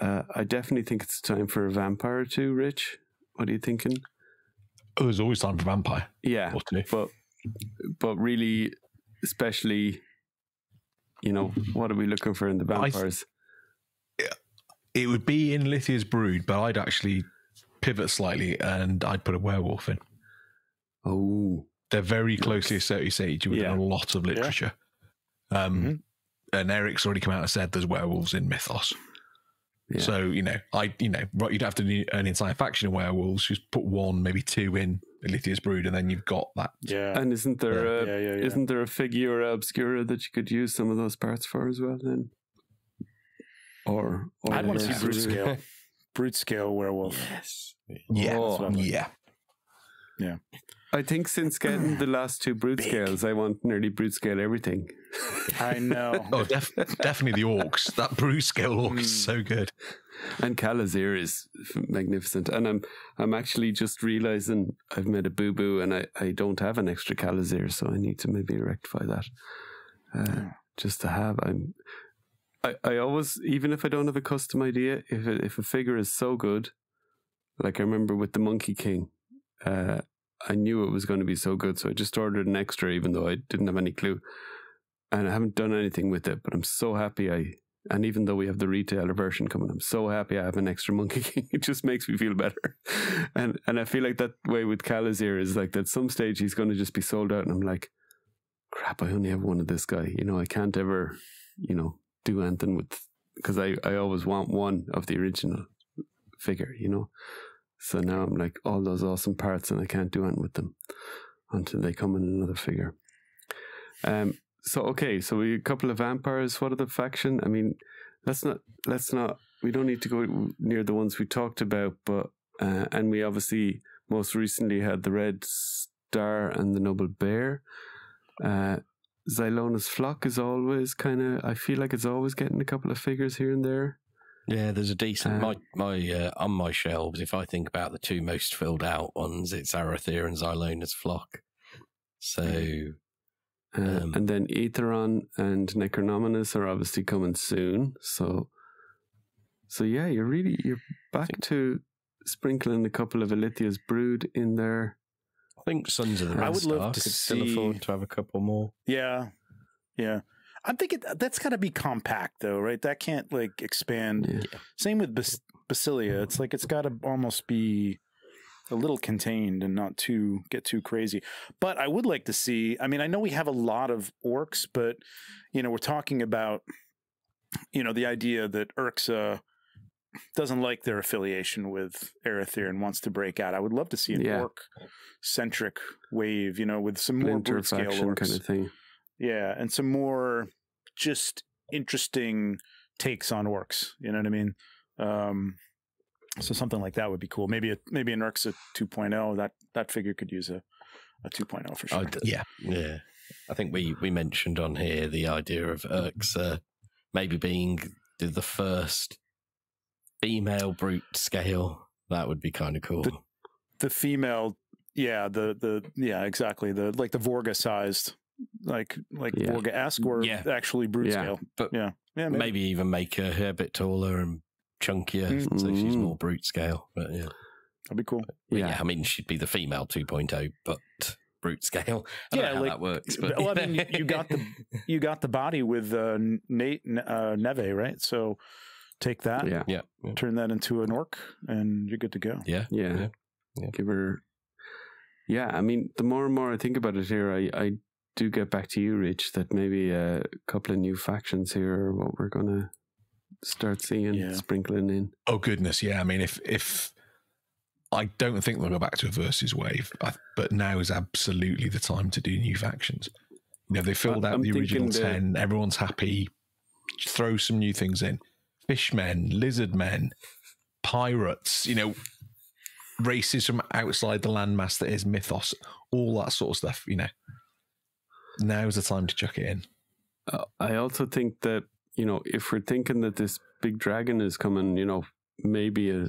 S2: uh, I definitely think it's time for a vampire too. Rich, what are you thinking?
S5: Oh, there's always time for vampire.
S2: Yeah, but but really, especially, you know, what are we looking for in the
S5: I
S2: vampires?
S5: It would be in Lithia's brood, but I'd actually pivot slightly and I'd put a werewolf in.
S2: oh,
S5: They're very closely associated with
S2: Yeah.
S5: a lot of literature. Um,
S7: Mhm.
S5: And Eric's already come out and said there's werewolves in Mythos.
S2: Yeah.
S5: So you know, I you know, right, you'd have to do an entire faction of werewolves. Just put one, maybe two in Lithia's brood, and then you've got that.
S7: yeah
S2: and isn't there a
S7: yeah yeah yeah
S2: isn't there a figura obscura that you could use some of those parts for as well? Then, or, or
S7: I'd want to see
S2: versus-
S7: brute scale. brute scale werewolf.
S4: yes.
S5: Yeah,
S2: Oh,
S7: That's what I'm like.
S5: yeah.
S2: I think since getting the last two brute scales, I want nearly brute scale everything.
S7: I know.
S5: Oh, def- definitely the orcs. That brood scale orc is so good.
S2: And Calazir is magnificent. And I'm I'm actually just realizing I've made a boo boo and I, I don't have an extra Calazir, so I need to maybe rectify that. Uh, just to have. I'm I, I always even if I don't have a custom idea, if it, if a figure is so good, like I remember with the Monkey King, uh, I knew it was going to be so good, so I just ordered an extra, even though I didn't have any clue. And I haven't done anything with it, but I'm so happy I and even though we have the retailer version coming, I'm so happy I have an extra Monkey King. It just makes me feel better. And and I feel like that way with Calazir is like at some stage he's going to just be sold out, and I'm like, crap, I only have one of this guy. You know, I can't ever, you know, do anything with because I I always want one of the original figure. You know, so now I'm like all those awesome parts, and I can't do anything with them until they come in another figure. Um. So okay, so we a couple of vampires. What are the faction? I mean, let's not let's not. We don't need to go near the ones we talked about, but uh, and we obviously most recently had the Red Star and the Noble Bear. Uh, Xylona's Flock is always kind of. I feel like it's always getting a couple of figures here and there.
S4: Yeah, there's a decent
S2: Uh,
S4: my my uh, on my shelves. If I think about the two most filled out ones, it's Arethyr and Xylona's flock. So
S2: Uh,
S4: Um,
S2: and then Eathyron and Necronominus are obviously coming soon. So, so yeah, you're really you're back to sprinkling a couple of Alithia's brood in there.
S4: I think Sons of the Red
S7: I would
S4: Star
S7: love to
S4: could still
S7: see-
S4: afford to have a couple more.
S7: Yeah, yeah. I'm thinking that's got to be compact though, right? That can't like expand.
S2: Yeah.
S7: Same with Bas- Basilia. It's like it's got to almost be a little contained and not too get too crazy. But I would like to see. I mean, I know we have a lot of orcs, but you know, we're talking about you know the idea that Urxa doesn't like their affiliation with Arethyr and wants to break out. I would love to see an
S2: Yeah.
S7: orc centric wave, you know, with some more brute scale orcs.
S2: kind of thing.
S7: Yeah, and some more just interesting takes on orcs. You know what I mean? Um, so something like that would be cool. Maybe a, maybe an Urxa 2.0. That that figure could use a a 2.0 for sure.
S4: I d-
S5: Yeah.
S4: Yeah. I think we, we mentioned on here the idea of Urxa maybe being the, the first female brute scale. That would be kind of cool.
S7: The- the female, yeah, the the yeah, exactly. The like the Vorga sized, like like
S2: Yeah.
S7: Vorga esque or
S4: Yeah.
S7: actually brute
S2: Yeah.
S7: scale.
S4: But
S7: Yeah, yeah, maybe.
S4: maybe. even make her a bit taller and chunkier
S7: Mm.
S4: so she's
S2: Mm.
S4: more brute scale. But yeah.
S7: that'd be cool.
S4: But
S2: Yeah.
S4: yeah. I mean, she'd be the female 2.0, but brute scale. I don't
S7: Yeah,
S4: know how
S7: like-
S4: that works. But
S7: well, I mean, you- you got the you got the body with uh, Nate uh, Neve, right? So take that,
S2: Yeah.
S4: yeah. yeah.
S7: turn that into an orc, and you're good to go.
S4: Yeah.
S2: Yeah.
S4: Yeah. Yeah.
S2: Give her. Yeah, I mean, the more and more I think about it here, I, I do get back to you, Rich, that maybe a couple of new factions here are what we're going to start seeing
S7: Yeah.
S2: sprinkling in.
S5: Oh goodness, yeah. I mean, if if I don't think they'll go back to a versus wave, I, but now is absolutely the time to do new factions. You know, they filled out
S2: I'm
S5: the original
S2: the-
S5: ten. Everyone's happy. Throw some new things in: fishmen, lizard men, pirates. You know, races from outside the landmass that is mythos. All that sort of stuff. You know, now's the time to chuck it in.
S2: Uh, I also think that, you know, if we're thinking that this big dragon is coming, you know, maybe a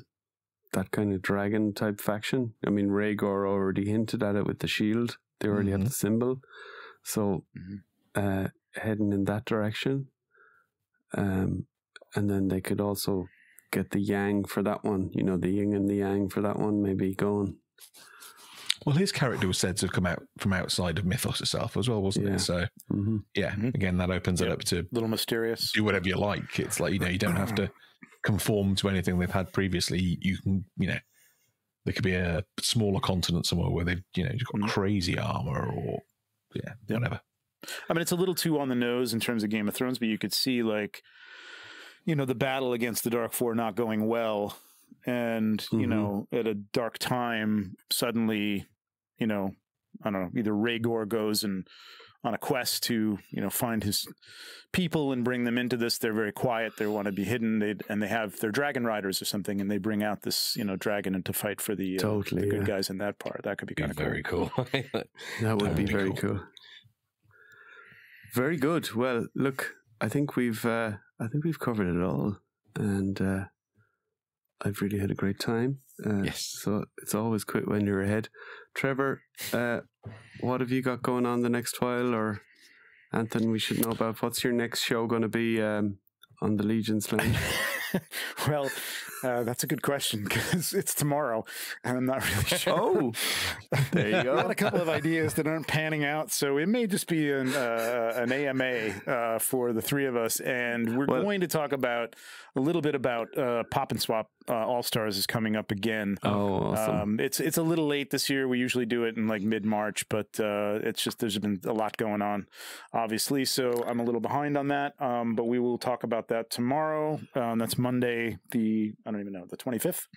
S2: that kind of dragon type faction. I mean, Rhaegar already hinted at it with the shield. They already have
S5: Mhm.
S2: the symbol. So,
S7: Mhm.
S2: uh, heading in that direction. Um, and then they could also get the yang for that one, you know, the yin and the yang for that one, maybe going.
S5: Well, his character was said to have come out from outside of mythos itself as well, wasn't
S2: Yeah.
S5: it? So
S2: hmm
S5: yeah,
S7: Mhm.
S5: again, that opens it up to
S7: A little mysterious.
S5: do whatever you like. It's like you know you don't have to conform to anything they've had previously. You can you know there could be a smaller continent somewhere where they've you know you've got
S7: Mhm.
S5: crazy armor or yeah
S7: Yep.
S5: whatever.
S7: I mean, it's a little too on the nose in terms of Game of Thrones, but you could see like, you know, the battle against the Dark Four not going well, and you
S2: Mhm.
S7: know, at a dark time, suddenly, you know, I don't know, either Rhaegar goes and on a quest to you know find his people and bring them into this. They're very quiet. They want to be hidden. They and they have their dragon riders or something, and they bring out this you know dragon and to fight for the, uh,
S2: Totally,
S7: the good
S2: yeah.
S7: guys in that part. That could be
S4: Be
S7: kind of
S4: very cool.
S2: That would
S5: would
S2: be
S5: be
S2: very
S5: cool.
S2: cool. Very good. Well, look, I think we've uh, I think we've covered it all, and uh, I've really had a great time. Uh,
S4: Yes.
S2: So it's always quick when you're ahead. Trevor, uh, what have you got going on the next while, or Anthony? We should know about what's your next show going to be um, on the Legion's Lounge.
S7: well, uh, that's a good question because it's tomorrow, and I'm not really sure.
S2: oh, there you go.
S7: got a couple of ideas that aren't panning out, so it may just be an uh, an AMA uh, for the three of us, and we're going to talk about a little bit about uh, Pop and Swap uh, All Stars is coming up again.
S2: Oh, awesome.
S7: Um, it's it's a little late this year. We usually do it in like mid March, but uh, it's just there's been a lot going on, obviously. So I'm a little behind on that. Um, but we will talk about that tomorrow. Um, that's Monday, the I don't even know the 25th.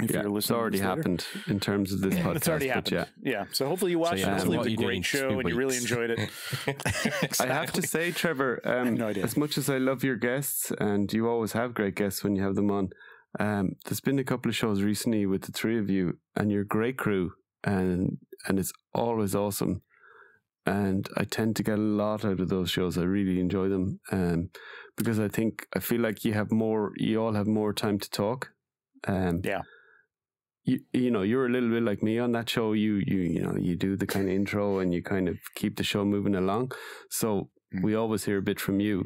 S7: If
S2: yeah,
S7: you're
S2: it's
S7: listening to
S2: already
S7: this later.
S2: happened in terms of this podcast.
S7: It's already happened.
S2: yeah.
S7: Yeah. So hopefully you watched
S4: yeah,
S7: it. Hopefully
S4: what
S7: it's a great show and you really enjoyed it.
S2: I have to say, Trevor, um,
S7: no idea.
S2: as much as I love your guests, and you always have great guests when you have them on, um, there's been a couple of shows recently with the three of you, and you're great crew, and and it's always awesome. And I tend to get a lot out of those shows. I really enjoy them, um, because I think I feel like you have more. You all have more time to talk. Um,
S7: Yeah.
S2: You, you know you're a little bit like me on that show. You you you know you do the kind of intro and you kind of keep the show moving along. So
S7: Mm.
S2: we always hear a bit from you,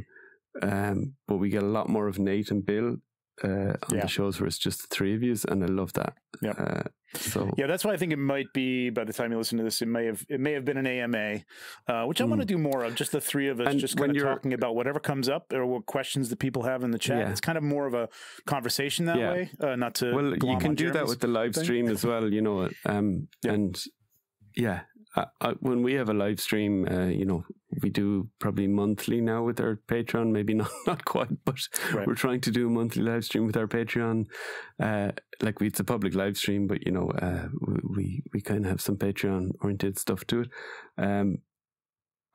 S2: um, but we get a lot more of Nate and Bill uh, on
S7: Yeah.
S2: the shows where it's just the three of you, and I love that.
S7: Yeah.
S2: Uh, so
S7: Yeah, that's why I think it might be. By the time you listen to this, it may have it may have been an AMA, uh, which I want to do more of. Just the three of us.
S2: And
S7: just kind of talking about whatever comes up or what questions that people have in the chat.
S2: Yeah.
S7: It's kind of more of a conversation that
S2: Yeah.
S7: way. Uh, not to
S2: well, you can do that with the live
S7: thing.
S2: stream as well. You know, um, and yeah, I, I, when we have a live stream, uh, you know, we do probably monthly now with our Patreon. Maybe not not quite, but
S7: Right.
S2: we're trying to do a monthly live stream with our Patreon. Uh, like we, it's a public live stream, but you know, uh, we we, kind of have some Patreon oriented stuff to it. Um,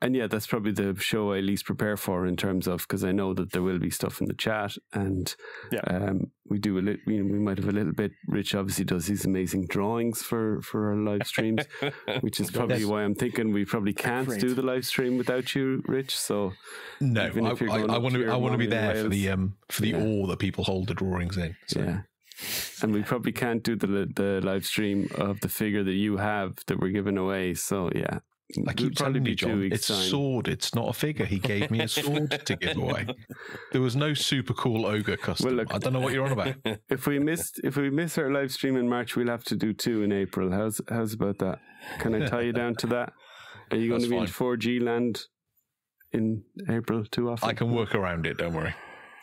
S2: and yeah, that's probably the show I least prepare for in terms of because I know that there will be stuff in the chat, and
S7: Yeah.
S2: um, we do a little. We, we might have a little bit. Rich obviously does these amazing drawings for for our live streams, which is probably why I'm thinking we probably can't
S7: Great.
S2: do the live stream without you, Rich. So
S5: No, I,
S2: if you're going
S5: I want
S2: to.
S5: I want to be there for the um for the
S2: Yeah.
S5: awe that people hold the drawings in. So.
S2: yeah. And we probably can't do the the live stream of the figure that you have that we're giving away. So yeah,
S5: I keep telling you, John, it's a
S2: time.
S5: sword. It's not a figure. He gave me a sword to give away. There was no super cool ogre custom.
S2: Well, look-
S5: I don't know what you're on about.
S2: If we missed if we miss our live stream in March, we'll have to do two in April. How's how's about that? Can I tie you down to that? Are you going
S5: That's
S2: to be in four G land in April too often?
S5: I can work around it. Don't worry.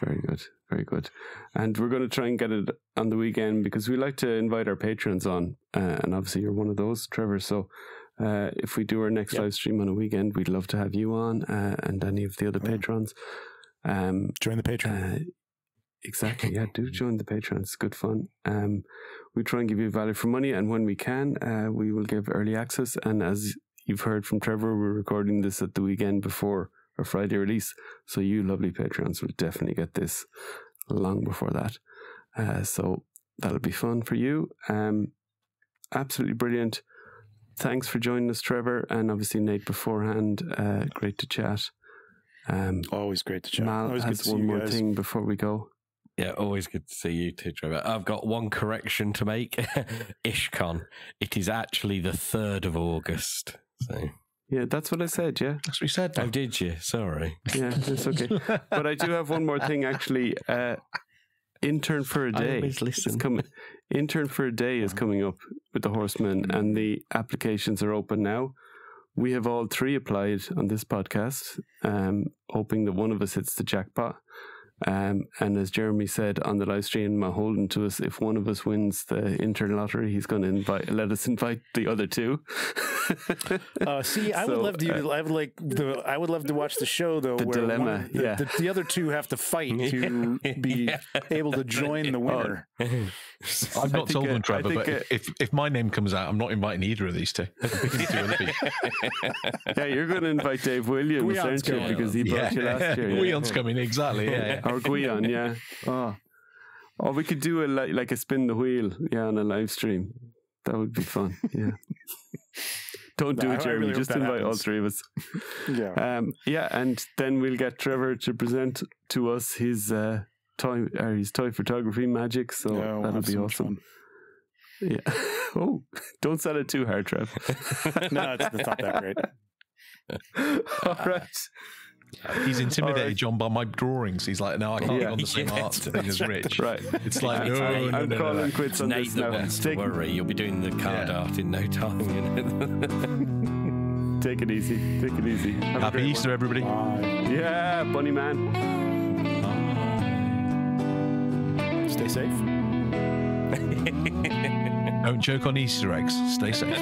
S2: Very good, very good. And we're going to try and get it on the weekend because we like to invite our patrons on, uh, and obviously you're one of those, Trevor. So. Uh, if we do our next
S7: Yep.
S2: live stream on a weekend, we'd love to have you on uh, and any of the other
S7: Yeah.
S2: patrons. Um,
S7: Join the Patreon.
S2: uh, exactly. Yeah, do join the Patreon. It's good fun. Um, we try and give you value for money, and when we can, uh, we will give early access. And as you've heard from Trevor, we're recording this at the weekend before our Friday release, so you lovely patrons will definitely get this long before that. Uh, so that'll be fun for you. Um, absolutely brilliant. Thanks for joining us, Trevor, and obviously Nate beforehand. Uh, great to chat. Um,
S7: Always great to chat.
S2: Mal
S7: Always good
S2: has
S7: to
S2: one
S7: you
S2: more
S7: guys.
S2: thing before we go.
S4: Yeah, always good to see you too, Trevor. I've got one correction to make. Ishcon. It is actually the 3rd of August. So.
S2: Yeah, that's what I said. Yeah,
S5: That's what we said.
S4: Oh, did you? Sorry.
S2: yeah, it's okay. but I do have one more thing actually. Uh, intern for a day
S4: always
S2: is
S4: listen.
S2: coming. Intern for a day is coming up with the Horsemen, and the applications are open now. We have all three applied on this podcast, um, hoping that one of us hits the jackpot. Um, and as Jeremy said on the live stream, holding to us, if one of us wins the intern lottery, he's going to invite, let us invite the other two.
S7: Uh, see, I would love to.
S2: uh,
S7: I would like the. I would love to watch the show though.
S2: The
S7: where one
S2: dilemma,
S7: of the,
S2: yeah.
S7: the, the other two have to fight to be able to join the winner.
S2: I'm
S5: not
S2: think,
S5: told
S2: uh,
S5: them, Trevor,
S2: think,
S5: but
S2: uh,
S5: if if my name comes out, I'm not inviting either of these two. These two
S2: yeah, you're going to invite Dave Williams,
S7: Guion's
S2: aren't you?
S7: going.
S2: Because he brought you last year. yeah.
S5: Leon's coming exactly. Yeah, yeah.
S2: Or Guion, yeah. Oh. Or we could do a like, like a spin the wheel, yeah, on a live stream. That would be fun. Yeah. Don't do
S7: No,
S2: it, Jeremy.
S7: really
S2: Just invite all three of us.
S7: Yeah.
S2: Um, yeah, and then we'll get Trevor to present to us his uh, toy, or his toy photography magic. So
S7: Yeah, we'll
S2: that'll be awesome. Yeah. oh, don't sell it too hard, Trev.
S7: no, it's, it's not that great.
S2: all right.
S5: He's intimidated
S2: All right.
S5: John by my drawings. He's like, no, I can't
S2: Yeah.
S5: get on the same
S4: Yeah,
S5: art thing as Rich.
S2: Right.
S5: It's like,
S2: I'm,
S5: no,
S2: I'm,
S5: no,
S2: I'm
S5: no, no,
S2: calling
S5: no.
S2: quits on
S4: Nate
S2: this
S4: that
S2: now.
S4: wants to
S2: Take,
S4: worry. You'll be doing the card
S5: Yeah.
S4: art in no time.
S2: take it easy. Take it easy. Have
S5: Happy
S2: great
S5: Easter, everybody.
S7: Bye.
S2: Yeah, bunny man.
S7: Stay safe.
S5: Don't joke on Easter eggs. Stay safe.